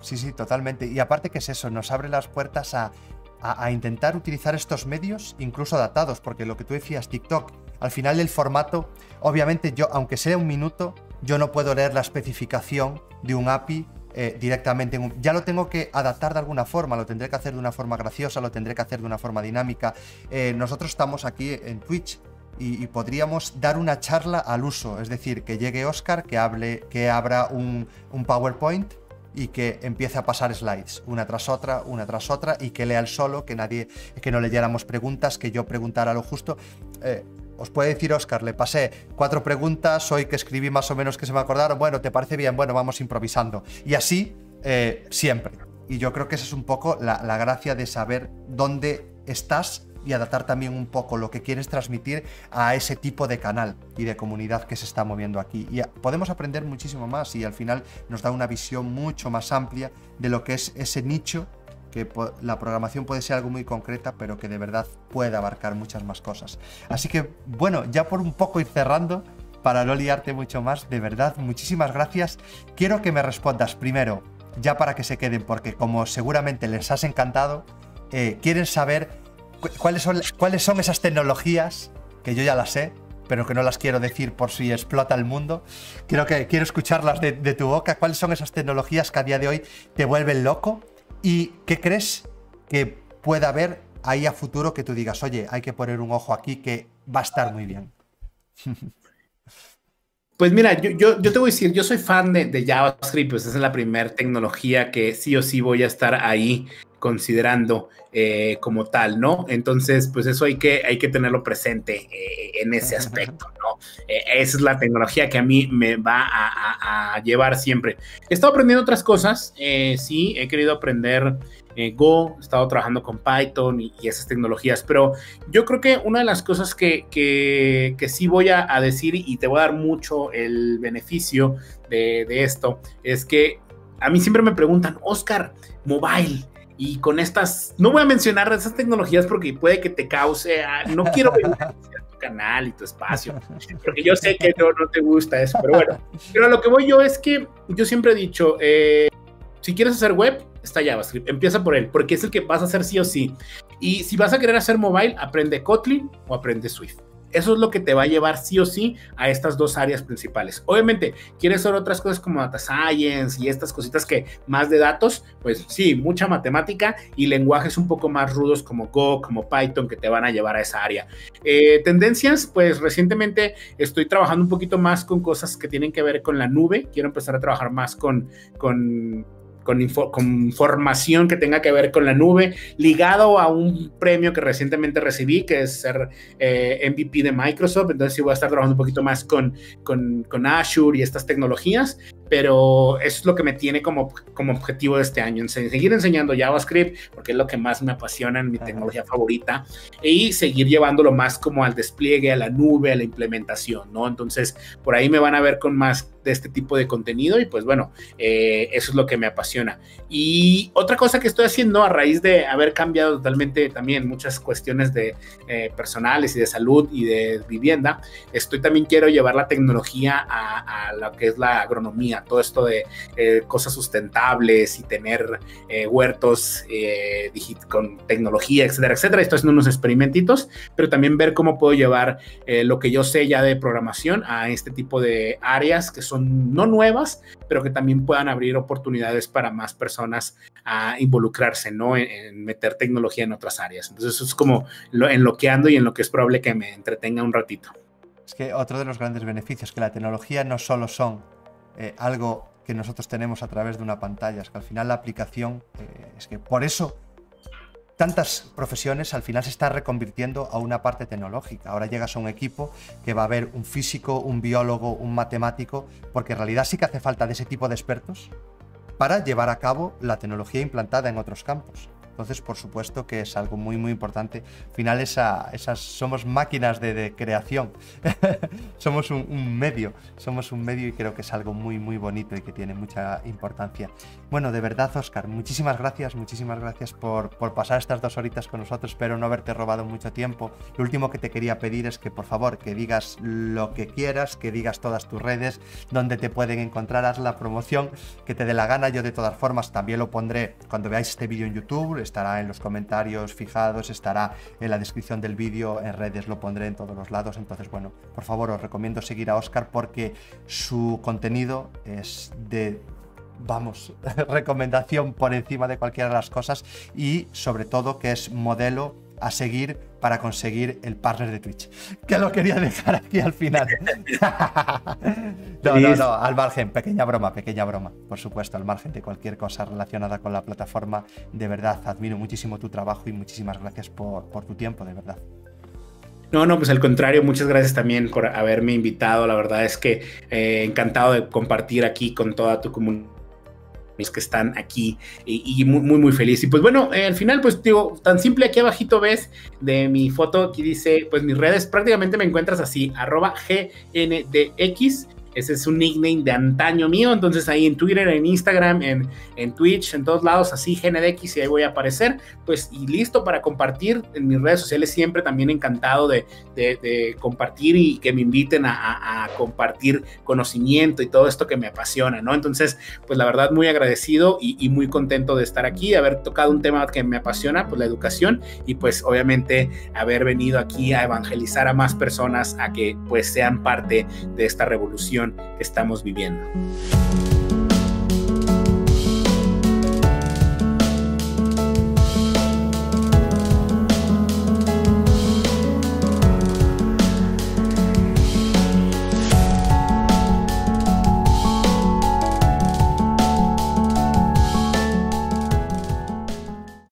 Sí, sí, totalmente. Y aparte que es eso, nos abre las puertas a, a, intentar utilizar estos medios, incluso adaptados, porque lo que tú decías, TikTok, al final el formato, obviamente yo, aunque sea un minuto, yo no puedo leer la especificación de un API eh, directamente. ya lo tengo que adaptar de alguna forma, lo tendré que hacer de una forma graciosa, lo tendré que hacer de una forma dinámica. Eh, nosotros estamos aquí en Twitch y, podríamos dar una charla al uso, es decir, que llegue Oscar, que hable, que abra un, PowerPoint y que empiece a pasar slides, una tras otra, una tras otra, y que lea el solo, que nadie, que no leyéramos preguntas, que yo preguntara lo justo. Eh, os puede decir Oscar, le pasé cuatro preguntas, hoy que escribí más o menos que se me acordaron, bueno, ¿te parece bien? Bueno, vamos improvisando. Y así eh, siempre. Y yo creo que esa es un poco la, gracia de saber dónde estás y adaptar también un poco lo que quieres transmitir a ese tipo de canal y de comunidad que se está moviendo aquí. Y podemos aprender muchísimo más y al final nos da una visión mucho más amplia de lo que es ese nicho que la programación puede ser algo muy concreta, pero que de verdad puede abarcar muchas más cosas. Así que, bueno, ya por un poco ir cerrando, para no liarte mucho más, de verdad, muchísimas gracias. Quiero que me respondas primero, ya para que se queden, porque como seguramente les has encantado, eh, quieren saber cuáles son, cuáles son esas tecnologías, que yo ya las sé, pero que no las quiero decir por si explota el mundo. Quiero, que, quiero escucharlas de, de tu boca. ¿Cuáles son esas tecnologías que a día de hoy te vuelven loco ¿Y qué crees que pueda haber ahí a futuro que tú digas, oye, hay que poner un ojo aquí que va a estar muy bien? Pues mira, yo, yo, te voy a decir, yo soy fan de, JavaScript, pues esa es la primera tecnología que sí o sí voy a estar ahí considerando eh, como tal, ¿no? Entonces, pues eso hay que, hay que tenerlo presente eh, en ese aspecto, ¿no? Eh, esa es la tecnología que a mí me va a, llevar siempre. He estado aprendiendo otras cosas, sí, he querido aprender Go, he estado trabajando con Python y, esas tecnologías, pero yo creo que una de las cosas que, que, sí voy a, decir y te voy a dar mucho el beneficio de, de esto es que a mí siempre me preguntan, Oscar, mobile, y con estas, no voy a mencionar esas tecnologías porque puede que te cause, ah, no quiero ver tu canal y tu espacio, porque yo sé que no, no te gusta eso, pero bueno, pero a lo que voy yo es que yo siempre he dicho, eh, si quieres hacer web, está JavaScript, empieza por él, porque es el que vas a hacer sí o sí. Y si vas a querer hacer mobile, aprende Kotlin o aprende Swift. Eso es lo que te va a llevar sí o sí a estas dos áreas principales. Obviamente, quieres hacer otras cosas como data science y estas cositas que más de datos, pues sí, mucha matemática y lenguajes un poco más rudos como Go, como Python, que te van a llevar a esa área. Eh, tendencias, pues recientemente estoy trabajando un poquito más con cosas que tienen que ver con la nube. Quiero empezar a trabajar más con, con con, información que tenga que ver con la nube, ligado a un premio que recientemente recibí, que es ser eh, MVP de Microsoft. Entonces sí voy a estar trabajando un poquito más con, con Azure y estas tecnologías pero eso es lo que me tiene como, como objetivo de este año, seguir enseñando JavaScript, porque es lo que más me apasiona en mi tecnología favorita, y seguir llevándolo más como al despliegue, a la nube, a la implementación, ¿no? Entonces, por ahí me van a ver con más de este tipo de contenido y pues bueno, eh, eso es lo que me apasiona. Y otra cosa que estoy haciendo a raíz de haber cambiado totalmente también muchas cuestiones de eh, personales y de salud y de vivienda, estoy también quiero llevar la tecnología a, a lo que es la agronomía todo esto de eh, cosas sustentables y tener eh, huertos eh, con tecnología, etcétera, etcétera. Estoy haciendo unos experimentitos, pero también ver cómo puedo llevar lo que yo sé ya de programación a este tipo de áreas que son no nuevas, pero que también puedan abrir oportunidades para más personas a involucrarse, ¿no? En, meter tecnología en otras áreas. Entonces, eso es como en lo que ando y en lo que es probable que me entretenga un ratito. Es que otro de los grandes beneficios que la tecnología no solo son eh, algo que nosotros tenemos a través de una pantalla. Es que al final la aplicación, eh, es que por eso tantas profesiones al final se está reconvirtiendo a una parte tecnológica. Ahora llegas a un equipo que va a haber un físico, un biólogo, un matemático, porque en realidad sí que hace falta de ese tipo de expertos para llevar a cabo la tecnología implantada en otros campos. Entonces, por supuesto que es algo muy, muy importante. Al final, esa, esas somos máquinas de, creación. somos un, medio. Somos un medio y creo que es algo muy, muy bonito y que tiene mucha importancia. Bueno, de verdad, Oscar, muchísimas gracias, muchísimas gracias por, por pasar estas dos horitas con nosotros. Espero no haberte robado mucho tiempo. Lo último que te quería pedir es que, por favor, que digas lo que quieras, que digas todas tus redes, donde te pueden encontrar, haz la promoción que te dé la gana. Yo, de todas formas, también lo pondré cuando veáis este vídeo en YouTube estará en los comentarios fijados, estará en la descripción del vídeo, en redes lo pondré en todos los lados. Entonces, bueno, por favor os recomiendo seguir a Oscar porque su contenido es de vamos, recomendación por encima de cualquiera de las cosas y sobre todo que es modelo a seguir para conseguir el partner de Twitch. Que lo quería dejar aquí al final. no, no, no, al margen, pequeña broma, pequeña broma. Por supuesto, al margen de cualquier cosa relacionada con la plataforma, de verdad, admiro muchísimo tu trabajo y muchísimas gracias por, tu tiempo, de verdad. No, no, pues al contrario, muchas gracias también por haberme invitado. La verdad es que eh, encantado de compartir aquí con toda tu comunidad mis que están aquí y, muy, muy, muy feliz. Y pues bueno, eh, al final, pues digo, tan simple aquí abajito ves de mi foto, aquí dice, pues mis redes, prácticamente me encuentras así, arroba GNDX ese es un nickname de antaño mío. Entonces ahí en Twitter, en Instagram, en, en Twitch, en todos lados, así GNDX y ahí voy a aparecer. Pues y listo para compartir en mis redes sociales. Siempre también encantado de, de, compartir y que me inviten a, compartir conocimiento y todo esto que me apasiona, ¿no? Entonces, pues la verdad muy agradecido y, y muy contento de estar aquí, de haber tocado un tema que me apasiona, pues la educación y pues obviamente haber venido aquí a evangelizar a más personas a que pues sean parte de esta revolución que estamos viviendo.